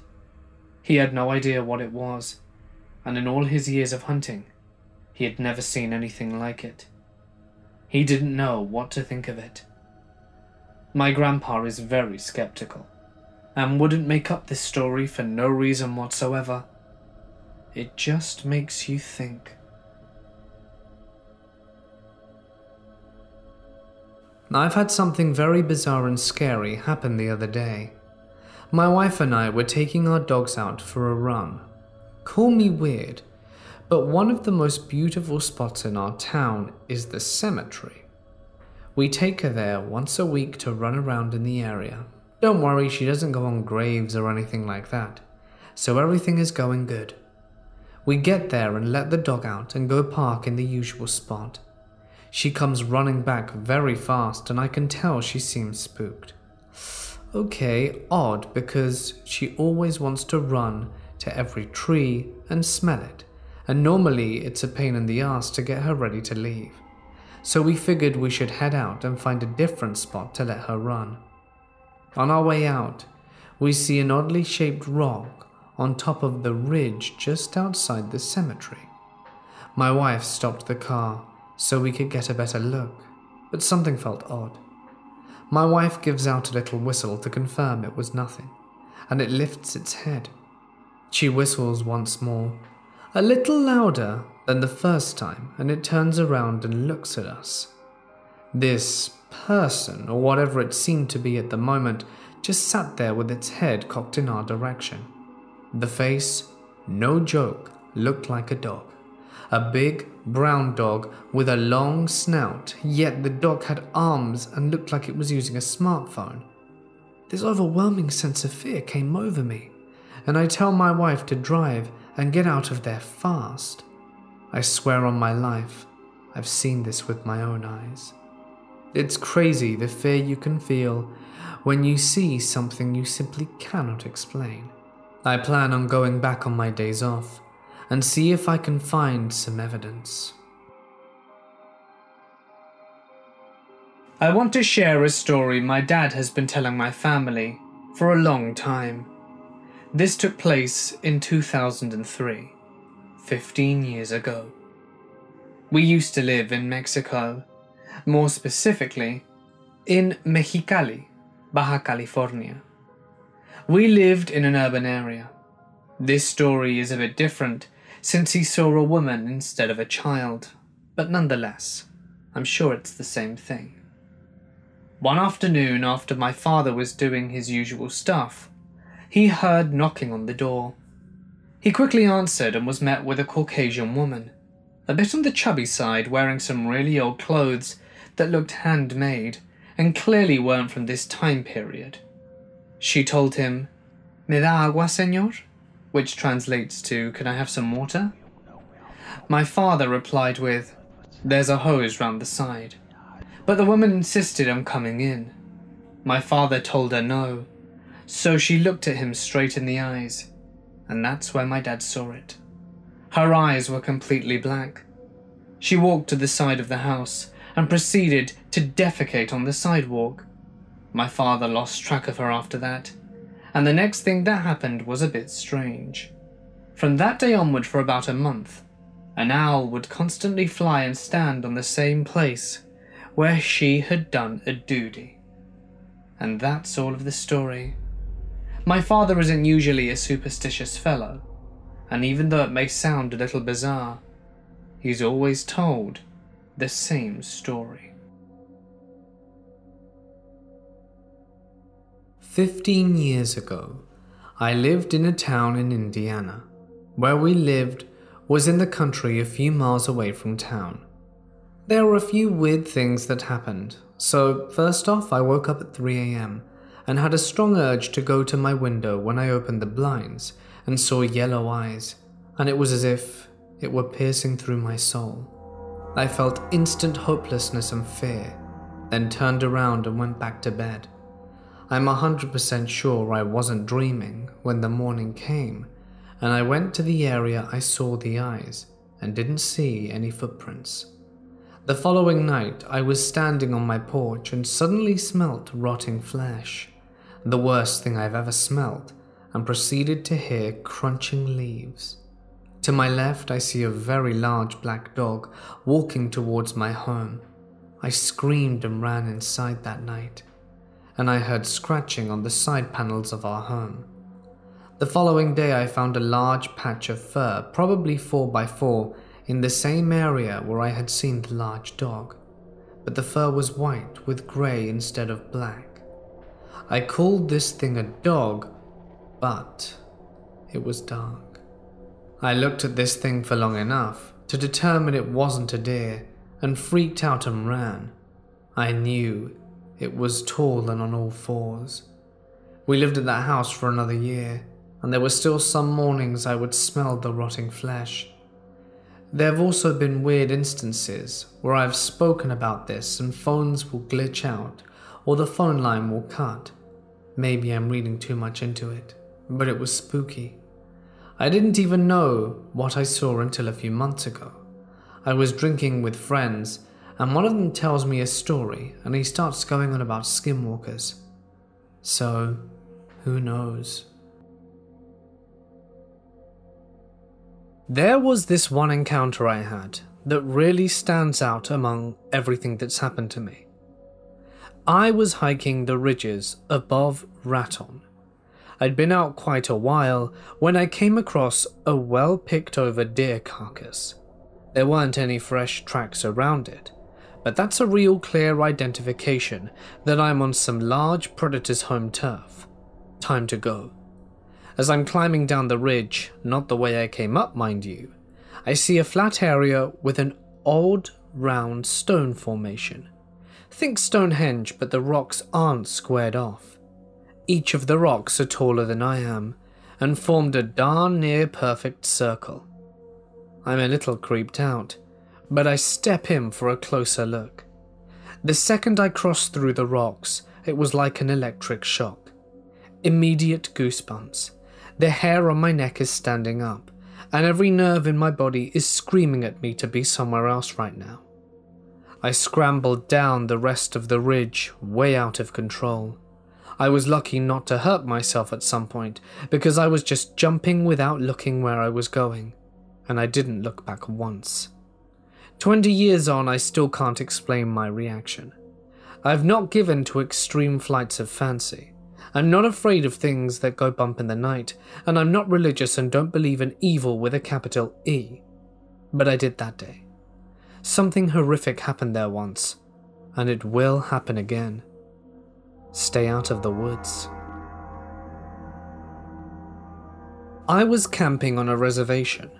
He had no idea what it was, and in all his years of hunting, he had never seen anything like it. He didn't know what to think of it. My grandpa is very skeptical and wouldn't make up this story for no reason whatsoever. It just makes you think. I've had something very bizarre and scary happen the other day. My wife and I were taking our dogs out for a run. Call me weird, but one of the most beautiful spots in our town is the cemetery. We take her there once a week to run around in the area. Don't worry, she doesn't go on graves or anything like that, so everything is going good. We get there and let the dog out and go park in the usual spot. She comes running back very fast, and I can tell she seems spooked. Okay, odd because she always wants to run to every tree and smell it and normally it's a pain in the ass to get her ready to leave. So we figured we should head out and find a different spot to let her run. On our way out, we see an oddly shaped rock on top of the ridge just outside the cemetery. My wife stopped the car so we could get a better look, but something felt odd. My wife gives out a little whistle to confirm it was nothing, and it lifts its head. She whistles once more a little louder than the first time, and it turns around and looks at us. This person, or whatever it seemed to be at the moment, just sat there with its head cocked in our direction. The face, no joke, looked like a dog. A big, brown dog with a long snout, yet the dog had arms and looked like it was using a smartphone. This overwhelming sense of fear came over me, and I tell my wife to drive and get out of there fast. I swear on my life, I've seen this with my own eyes. It's crazy the fear you can feel when you see something you simply cannot explain. I plan on going back on my days off and see if I can find some evidence. I want to share a story my dad has been telling my family for a long time. This took place in 2003, 15 years ago. We used to live in Mexico, more specifically, in Mexicali, Baja California. We lived in an urban area. This story is a bit different since he saw a woman instead of a child, but nonetheless, I'm sure it's the same thing. One afternoon, after my father was doing his usual stuff, he heard knocking on the door. He quickly answered and was met with a Caucasian woman, a bit on the chubby side, wearing some really old clothes that looked handmade and clearly weren't from this time period. She told him, Me da agua, señor? Which translates to, Can I have some water? My father replied with, There's a hose round the side. But the woman insisted on coming in. My father told her no, so she looked at him straight in the eyes, and that's where my dad saw it. Her eyes were completely black. She walked to the side of the house and proceeded to defecate on the sidewalk. My father lost track of her after that, and the next thing that happened was a bit strange. From that day onward, for about a month, an owl would constantly fly and stand on the same place where she had done a duty. And that's all of the story. My father isn't usually a superstitious fellow, and even though it may sound a little bizarre, he's always told the same story. Fifteen years ago, I lived in a town in Indiana. Where we lived was in the country a few miles away from town. There were a few weird things that happened. So, first off, I woke up at 3 am and had a strong urge to go to my window when I opened the blinds and saw yellow eyes, and it was as if it were piercing through my soul. I felt instant hopelessness and fear, then turned around and went back to bed. I'm 100% sure I wasn't dreaming when the morning came, and I went to the area I saw the eyes and didn't see any footprints. The following night, I was standing on my porch and suddenly smelt rotting flesh. the worst thing I've ever smelt, and proceeded to hear crunching leaves. To my left, I see a very large black dog walking towards my home. I screamed and ran inside that night, and I heard scratching on the side panels of our home. The following day, I found a large patch of fur, probably 4 by 4 in the same area where I had seen the large dog, but the fur was white with grey instead of black. I called this thing a dog, but it was dark. I looked at this thing for long enough to determine it wasn't a deer and freaked out and ran. I knew it was tall and on all fours. We lived at that house for another year, and there were still some mornings I would smell the rotting flesh. There have also been weird instances where I've spoken about this and phones will glitch out or the phone line will cut. Maybe I'm reading too much into it, but it was spooky. I didn't even know what I saw until a few months ago. I was drinking with friends, and one of them tells me a story and he starts going on about skinwalkers. So, who knows? There was this one encounter I had that really stands out among everything that's happened to me. I was hiking the ridges above Raton. I'd been out quite a while when I came across a well picked over deer carcass. There weren't any fresh tracks around it, but that's a real clear identification that I'm on some large predator's home turf. Time to go. As I'm climbing down the ridge, not the way I came up, mind you, I see a flat area with an odd, round stone formation. Think Stonehenge, but the rocks aren't squared off. Each of the rocks are taller than I am, and formed a darn near perfect circle. I'm a little creeped out, but I step in for a closer look. The second I crossed through the rocks, it was like an electric shock. Immediate goosebumps. The hair on my neck is standing up, and every nerve in my body is screaming at me to be somewhere else right now. I scrambled down the rest of the ridge, way out of control. I was lucky not to hurt myself at some point because I was just jumping without looking where I was going, and I didn't look back once. Twenty years on, I still can't explain my reaction. I've not given to extreme flights of fancy. I'm not afraid of things that go bump in the night, and I'm not religious and don't believe in evil with a capital E. But I did that day. Something horrific happened there once, and it will happen again. Stay out of the woods. I was camping on a reservation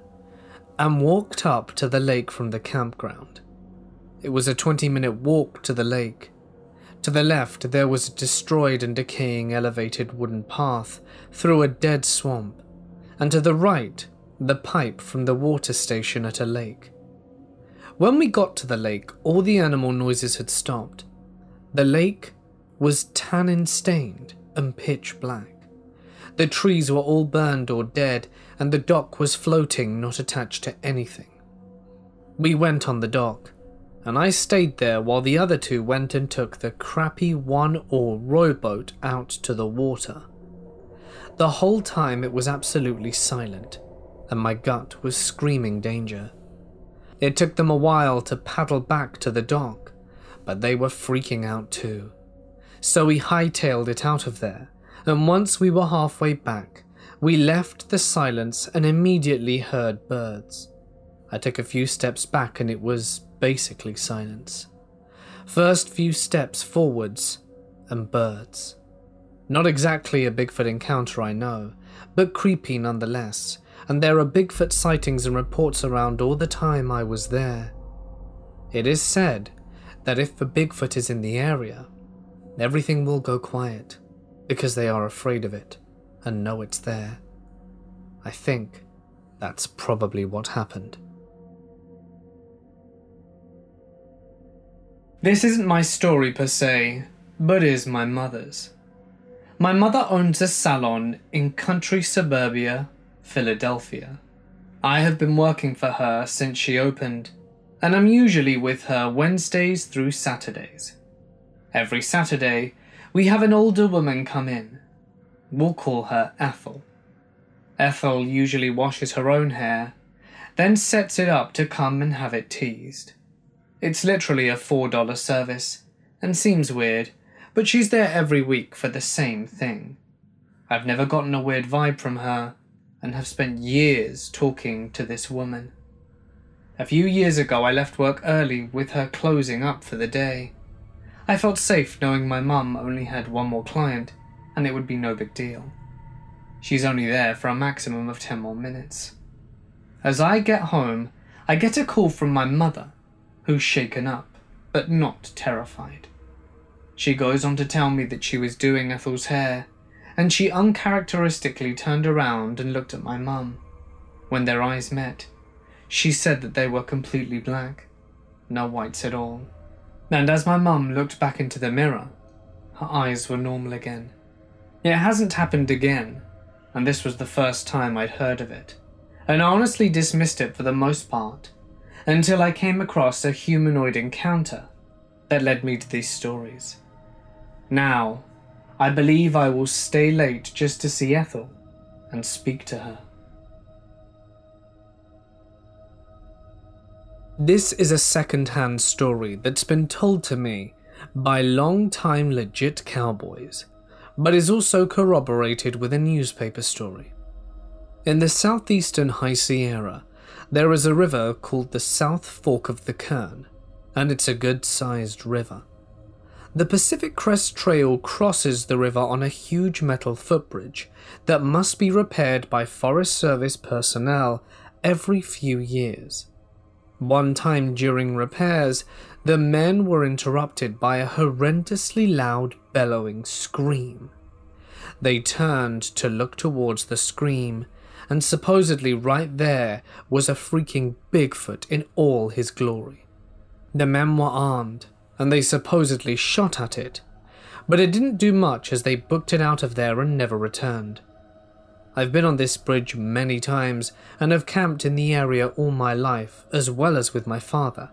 and walked up to the lake from the campground. It was a 20 minute walk to the lake, to the left, there was a destroyed and decaying elevated wooden path through a dead swamp, and to the right, the pipe from the water station at a lake. When we got to the lake, all the animal noises had stopped. The lake was tannin stained and pitch black. The trees were all burned or dead, and the dock was floating, not attached to anything. We went on the dock and I stayed there while the other two went and took the crappy one oar rowboat out to the water. The whole time it was absolutely silent, and my gut was screaming danger. It took them a while to paddle back to the dock, but they were freaking out too. So we hightailed it out of there, and once we were halfway back, we left the silence and immediately heard birds. I took a few steps back and it was basically silence. First few steps forwards, and birds. Not exactly a Bigfoot encounter, I know, but creepy nonetheless, and there are Bigfoot sightings and reports around all the time I was there. It is said that if a Bigfoot is in the area, everything will go quiet because they are afraid of it and know it's there. I think that's probably what happened. This isn't my story per se, but is my mother's. My mother owns a salon in country suburbia, Philadelphia. I have been working for her since she opened, and I'm usually with her Wednesdays through Saturdays. Every Saturday, we have an older woman come in. We'll call her Ethel. Ethel usually washes her own hair, then sets it up to come and have it teased. It's literally a $4 service, and seems weird, but she's there every week for the same thing. I've never gotten a weird vibe from her, and have spent years talking to this woman. A few years ago, I left work early with her closing up for the day. I felt safe knowing my mum only had one more client, and it would be no big deal. She's only there for a maximum of 10 more minutes. As I get home, I get a call from my mother, who's shaken up, but not terrified. She goes on to tell me that she was doing Ethel's hair, and she uncharacteristically turned around and looked at my mum. When their eyes met, she said that they were completely black, no whites at all. And as my mum looked back into the mirror, her eyes were normal again. It hasn't happened again, and this was the first time I'd heard of it, and I honestly dismissed it for the most part, until I came across a humanoid encounter that led me to these stories. Now, I believe I will stay late just to see Ethel and speak to her. This is a second hand story that's been told to me by long time legit cowboys but is also corroborated with a newspaper story. In the southeastern High Sierra, there is a river called the South Fork of the Kern, and it's a good sized river. The Pacific Crest Trail crosses the river on a huge metal footbridge that must be repaired by Forest Service personnel every few years. One time during repairs, the men were interrupted by a horrendously loud bellowing scream. They turned to look towards the scream, and supposedly right there was a freaking Bigfoot in all his glory. The men were armed, and they supposedly shot at it, but it didn't do much as they booked it out of there and never returned. I've been on this bridge many times and have camped in the area all my life, as well as with my father.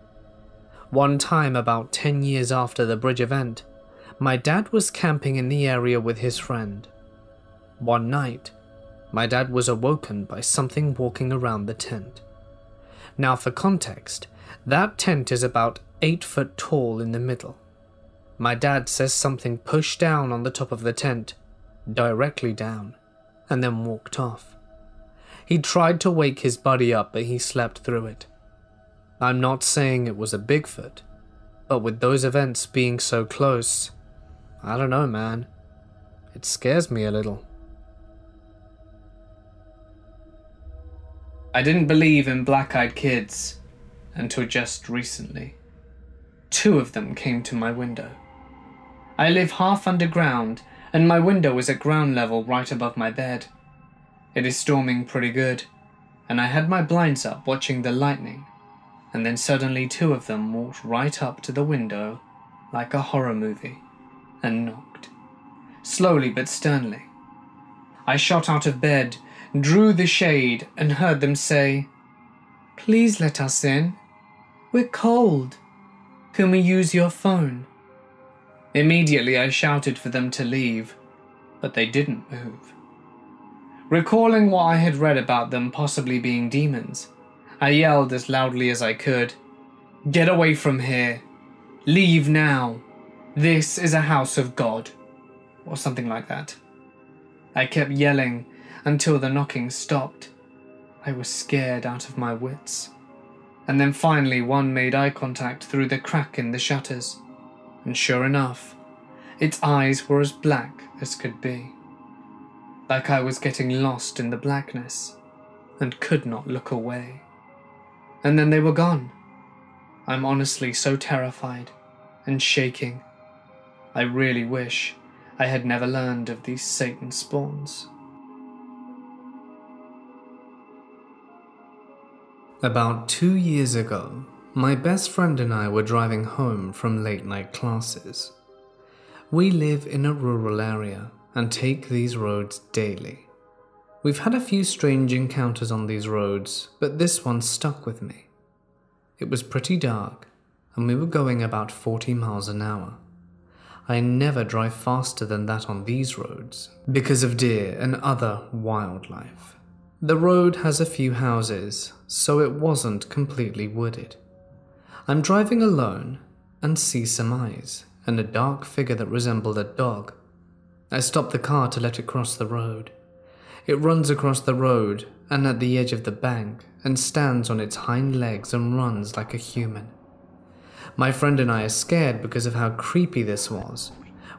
One time, about 10 years after the bridge event, my dad was camping in the area with his friend. One night, my dad was awoken by something walking around the tent. Now, for context, that tent is about 8 foot tall in the middle. My dad says something pushed down on the top of the tent, directly down, and then walked off. He tried to wake his buddy up, but he slept through it. I'm not saying it was a Bigfoot, but with those events being so close, I don't know, man. It scares me a little. I didn't believe in black eyed kids until just recently. Two of them came to my window. I live half underground, and my window is at ground level right above my bed. It is storming pretty good, and I had my blinds up watching the lightning and then suddenly two of them walked right up to the window like a horror movie and knocked, slowly but sternly. I shot out of bed, drew the shade, and heard them say, Please let us in. We're cold. Can we use your phone? Immediately I shouted for them to leave, but they didn't move. Recalling what I had read about them possibly being demons, I yelled as loudly as I could. Get away from here. Leave now. This is a house of God. Or something like that. I kept yelling until the knocking stopped. I was scared out of my wits. And then finally one made eye contact through the crack in the shutters. And sure enough, its eyes were as black as could be. Like I was getting lost in the blackness and could not look away and then they were gone. I'm honestly so terrified and shaking. I really wish I had never learned of these Satan spawns. About two years ago, my best friend and I were driving home from late night classes. We live in a rural area and take these roads daily. We've had a few strange encounters on these roads, but this one stuck with me. It was pretty dark, and we were going about 40 miles an hour. I never drive faster than that on these roads because of deer and other wildlife. The road has a few houses, so it wasn't completely wooded. I'm driving alone and see some eyes and a dark figure that resembled a dog. I stop the car to let it cross the road. It runs across the road and at the edge of the bank and stands on its hind legs and runs like a human. My friend and I are scared because of how creepy this was.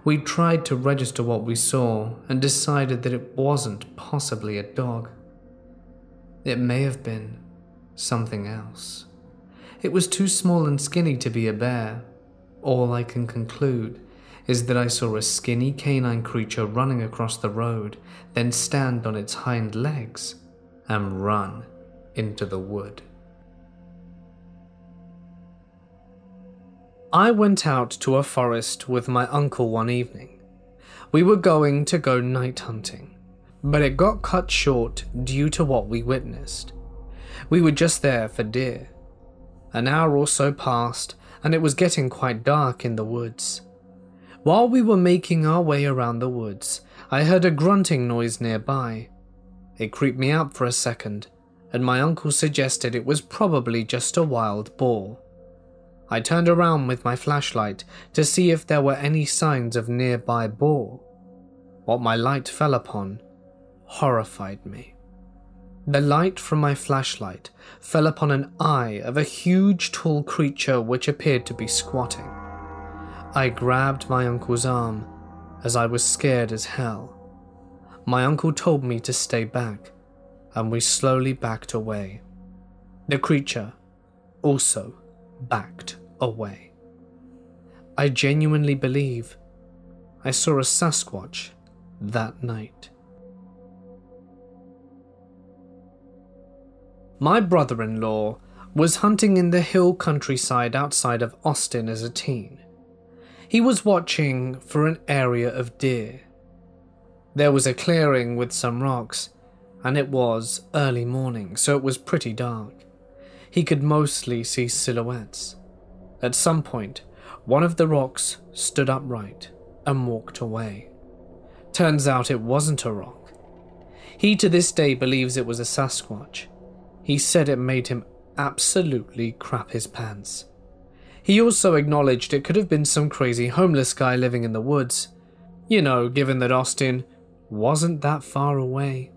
We tried to register what we saw and decided that it wasn't possibly a dog. It may have been something else. It was too small and skinny to be a bear. All I can conclude is that I saw a skinny canine creature running across the road, then stand on its hind legs and run into the wood. I went out to a forest with my uncle one evening. We were going to go night hunting, but it got cut short due to what we witnessed. We were just there for deer. An hour or so passed, and it was getting quite dark in the woods. While we were making our way around the woods, I heard a grunting noise nearby. It creeped me out for a second, and my uncle suggested it was probably just a wild boar. I turned around with my flashlight to see if there were any signs of nearby boar. What my light fell upon horrified me. The light from my flashlight fell upon an eye of a huge tall creature which appeared to be squatting. I grabbed my uncle's arm as I was scared as hell. My uncle told me to stay back, and we slowly backed away. The creature also backed away. I genuinely believe I saw a Sasquatch that night. My brother in law was hunting in the hill countryside outside of Austin as a teen. He was watching for an area of deer. There was a clearing with some rocks, and it was early morning, so it was pretty dark. He could mostly see silhouettes. At some point, one of the rocks stood upright and walked away. Turns out it wasn't a rock. He to this day believes it was a Sasquatch. He said it made him absolutely crap his pants. He also acknowledged it could have been some crazy homeless guy living in the woods. You know, given that Austin wasn't that far away.